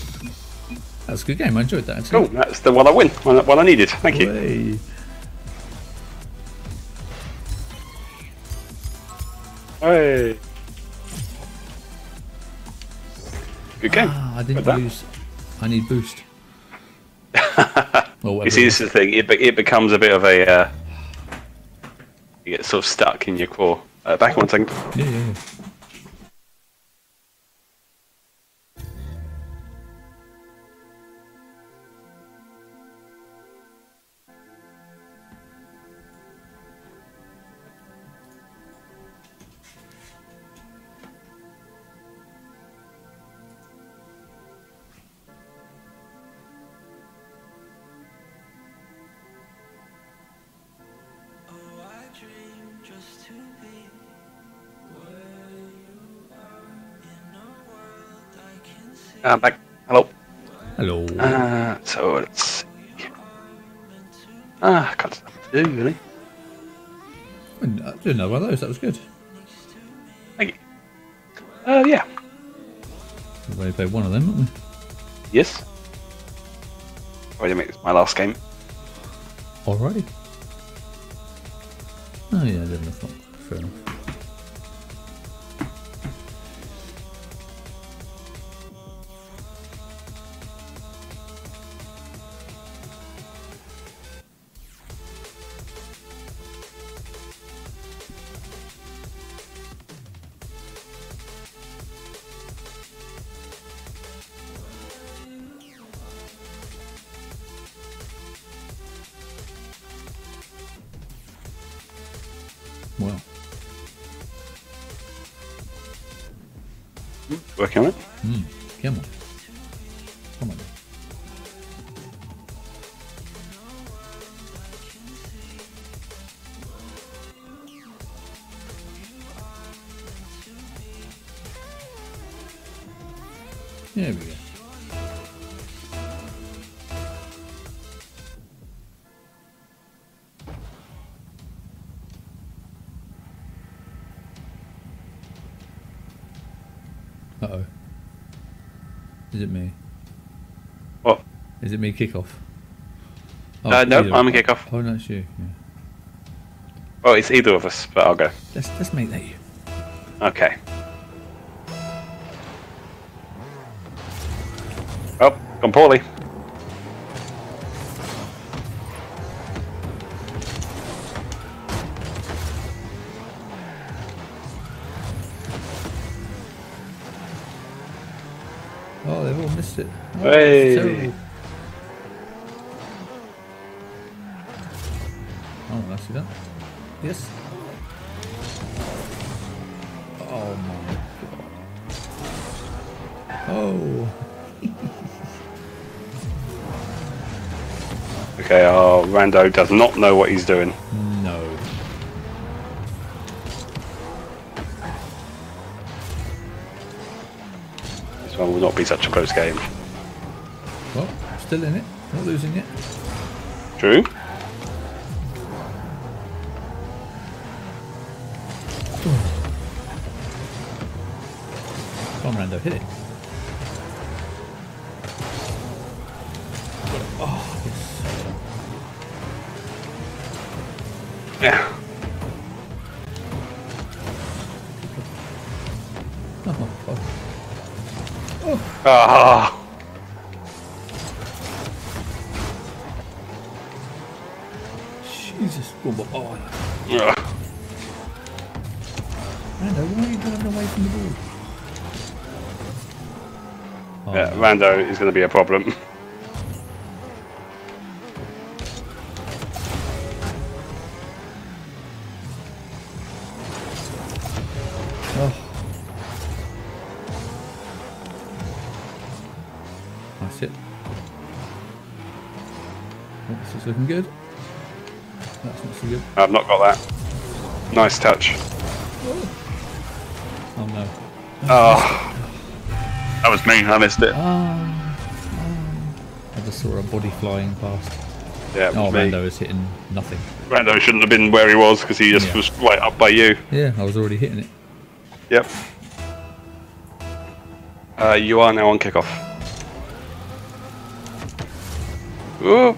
That was a good game. I enjoyed that. Actually. Cool. That's the one I win. One, one I needed. Thank you. Way. Hey. Good game. Ah, I didn't Good that. I need boost. You see, this is the thing. It, be- it becomes a bit of a. Uh, you get sort of stuck in your core. Uh, back one second. Yeah, yeah, yeah. See. Uh, back. Hello. Hello. Uh, so let's. see. Ah, I can't do really. I did another one of those. That was good. Thank you. Uh, yeah. We've only played one of them, haven't we? Yes. Already make this my last game. Alrighty. Is it me? What? Is it me kickoff? Oh, Uh, no, I'm a kickoff. Oh, no, it's you. Yeah. Oh, it's either of us, but I'll go. Let's let's make that you. Okay. Oh, gone poorly. Hey. terrible. Oh, I see that. Yes. Oh my god. Oh. Okay, our Rando does not know what he's doing. No. This one will not be such a close game. Still in it. Not losing it. True. Come on, Rando, hit it. Oh, yes. Yeah. Oh, God. Ah. Jesus. Oh, is going to be a problem. Oh. That's it. Oh, this looking good. That's not so good. I've not got that. Nice touch. Oh no. Oh. That was me. I missed it. Ah, ah. I just saw a body flying past. Yeah, Oh, me. Rando is hitting nothing. Rando shouldn't have been where he was because he just Yeah. was right up by you. Yeah, I was already hitting it. Yep. Uh, you are now on kickoff. Ooh.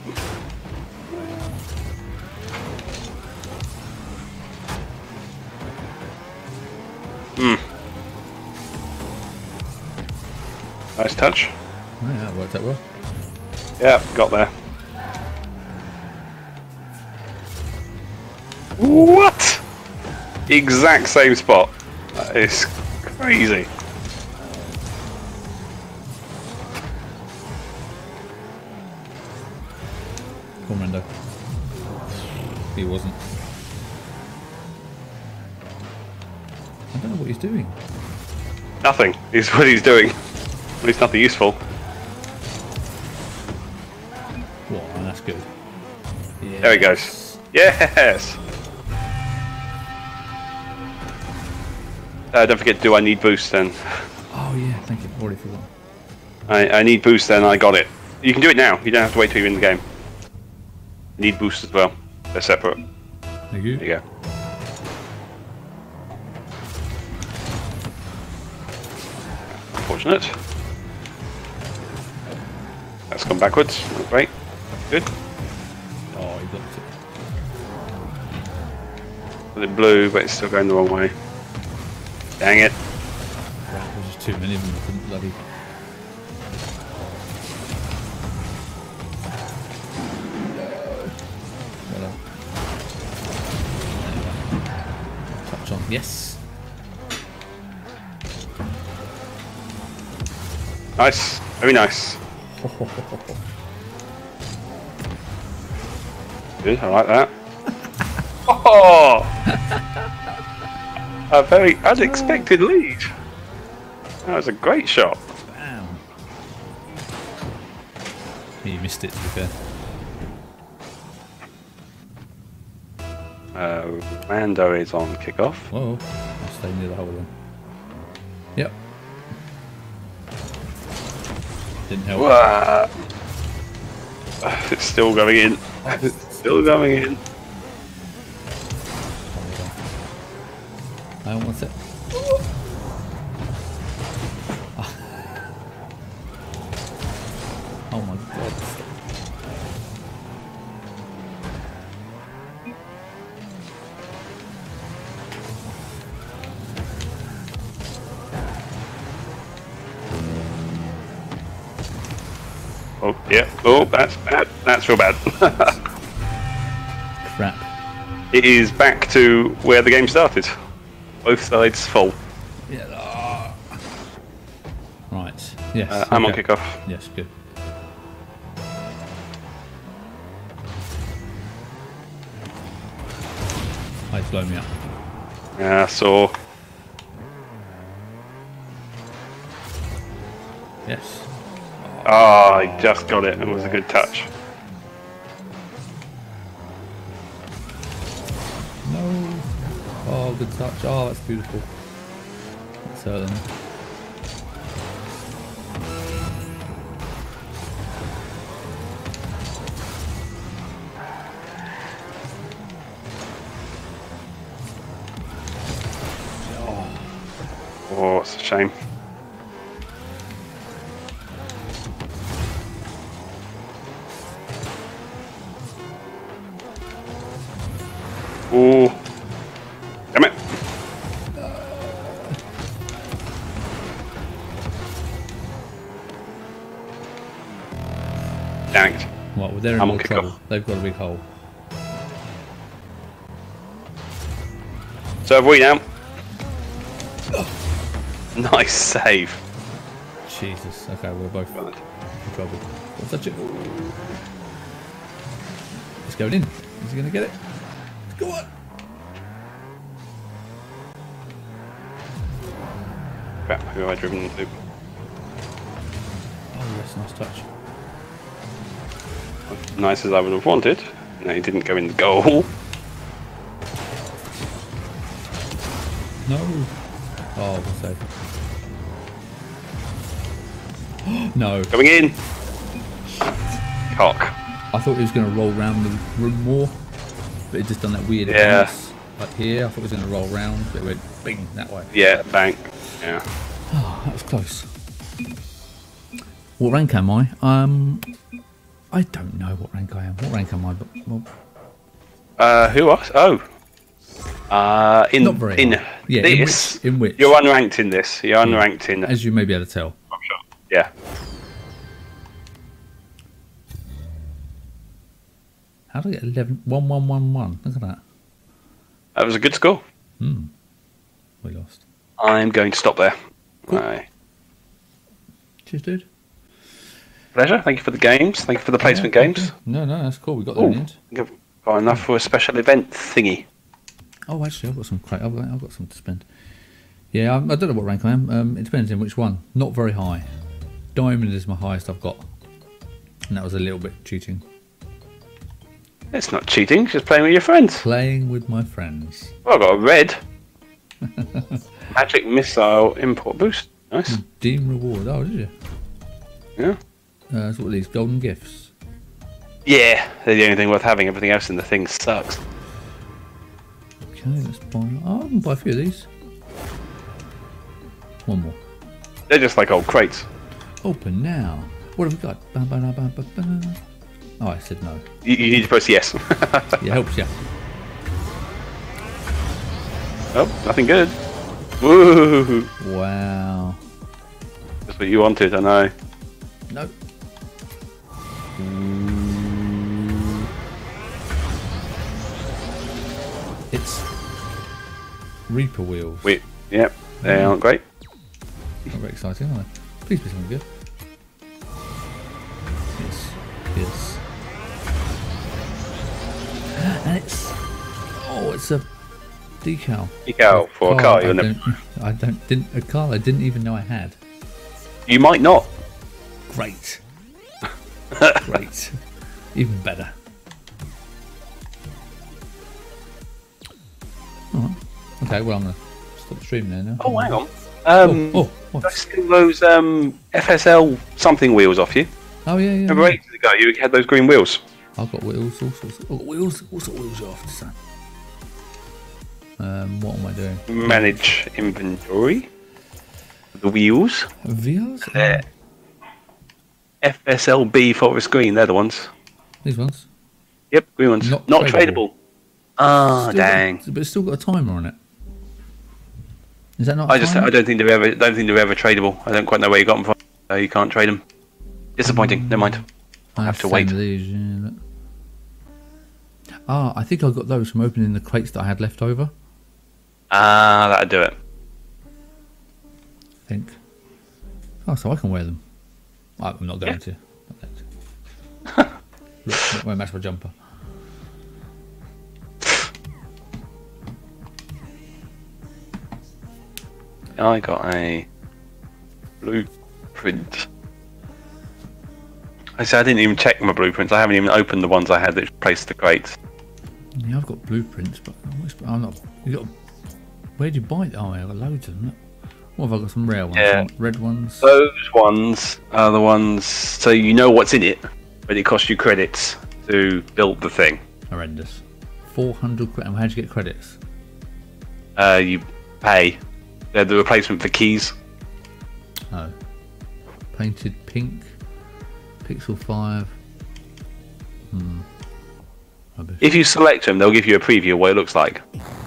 Oh, yeah, that worked out well. Yeah, got there. What? Exact same spot. That is crazy. Come on. He wasn't. I don't know what he's doing. Nothing is what he's doing. But it's nothing useful. Oh, that's good. Yeah. There he goes. Yes! Uh, don't forget, do I need boost then? Oh yeah, thank you. Already forgot. I, I need boost then, I got it. You can do it now, you don't have to wait till you're in the game. Need boost as well. They're separate. Thank you. There you go. Unfortunate. Gone backwards. Right. Good. Oh, he blocked it. It blew, but it's still going the wrong way. Dang it. There's just too many of them. I couldn't bloody. Touch on. Yes. Nice. Very nice. Good, I like that. oh! a very unexpected lead. That was a great shot. Bam. You missed it, to be fair. Uh, Mando is on kickoff. Whoa. I'll stay near the hole then. Didn't help. Wah. It's still going in. It's still going in. I almost it. Real bad. Crap. it is back to where the game started. Both sides full. Yeah. ah. Right. Yes. Uh, I'm on kickoff. Yes, good. Oh, blown me up. Yeah, so Yes. Ah, I just got it. It was a good touch. Good touch. Oh, that's beautiful. Hurt them. Oh, it's a shame. They've got a big hole. So have we now. Nice save. Jesus. Okay, we're both in trouble. What's that? It's going in. Is he going to get it? Go on. Crap, who have I driven into? Oh, yes, nice touch. Nice as I would have wanted. No, he didn't go in the goal. No. Oh, what's that? no. Coming in. Cock. I thought he was going to roll round the room more, but it just done that weird Yeah. bounce up here. I thought it was going to roll round, but it went bing that way. Yeah, bank. Yeah. Oh, that was close. What rank am I? Um, I don't know what rank I am. What rank am I? But well, Uh, who else? Oh. Uh, in Not very in high. Yeah, in this, which- in which? you're unranked in this. You're unranked in. as you may be able to tell, Yeah. how did I get 11? 1 1 1 1. Look at that. That was a good score. Hmm. We lost. I'm going to stop there. Aye. Cheers, dude. Pleasure. Thank you for the games. Thank you for the placement games. No, no, that's cool. We got there in the end. got enough for a special event thingy. Oh, actually, I've got some. Cra- I've, got, I've got some to spend. Yeah, I, I don't know what rank I am. Um, it depends on which one. Not very high. Diamond is my highest I've got, and that was a little bit cheating. It's not cheating. Just playing with your friends. Playing with my friends. Well, I've got a red. Magic missile import boost. Nice. Deem reward. Oh, did you? Yeah. Uh, so what are these golden gifts? Yeah, they're the only thing worth having. Everything else in the thing sucks. Okay, let's buy. Oh, I can buy a few of these. One more. They're just like old crates. Open now. What have we got? Ba, ba, da, ba, ba, ba. Oh, I said no. You, you need to press yes. it helps yeah. oh, nothing good. Woo! Wow. That's what you wanted, I know. No. It's Reaper wheels. We, yep, they mm. aren't great. Not very exciting, are they? Please be something good. Yes. Yes. And it's oh, it's a decal. Decal for a car. I don't, I don't didn't a car I didn't even know I had. you might not. Great. Great. Even better. Okay, well I'm gonna stop streaming there now. Oh, hang on. Um, oh, oh? I steal those um, FSL something wheels off you. oh yeah, yeah. Remember yeah. ages ago you had those green wheels? I've got wheels, all sorts. Of, oh, wheels, what sort of wheels are you after, son? Um, what am I doing? Manage inventory. The wheels. Wheels? There. FSLB forest green. They're the ones. These ones. Yep, green ones. Not Not, tradable. tradable. Ah, Still dang. Got, but it's still got a timer on it. Is that not? I just? I don't think they're ever don't think they're ever tradable. I don't quite know where you got them from. So you can't trade them. Disappointing. Never mind. I have to same wait. These, yeah. Ah, I think I got those from opening the crates that I had left over. Ah, that'd do it. I think. Oh, so I can wear them. Oh, I'm not going Yeah. to. Not going to. Look, won't match my jumper. I got a blueprint. I said I didn't even check my blueprints. I haven't even opened the ones I had that placed the crates. Yeah, I've got blueprints, but I'm not- You got? Where'd you buy? Oh, I got loads of them. What have I got? Some rare ones, Yeah. some red ones. Those ones are the ones so you know what's in it, but it costs you credits to build the thing. Horrendous. Four hundred credits. How'd you get credits? Uh, you pay. They're the replacement for keys. Oh. Painted pink. Pixel 5. Hmm. If you select them, they'll give you a preview of what it looks like.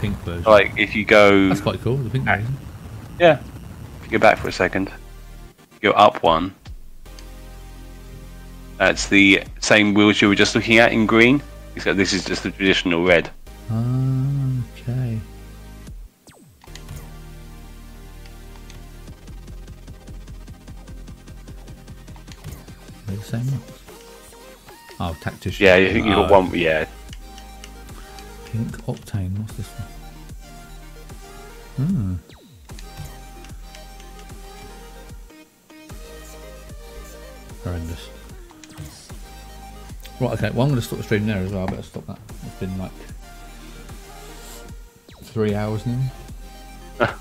Pink version. Like if you go, That's quite cool. The pink ah. version. yeah. If you go back for a second, go up one. That's the same wheels you were just looking at in green. Except this is just the traditional red. Okay. The same ones. Oh, tactician. Yeah, think you got Oh, one. Yeah, Pink octane. What's this? Hmm. Horrendous. Right, okay, well I'm going to stop the stream there as well, I better stop that. It's been like three hours now. Ah.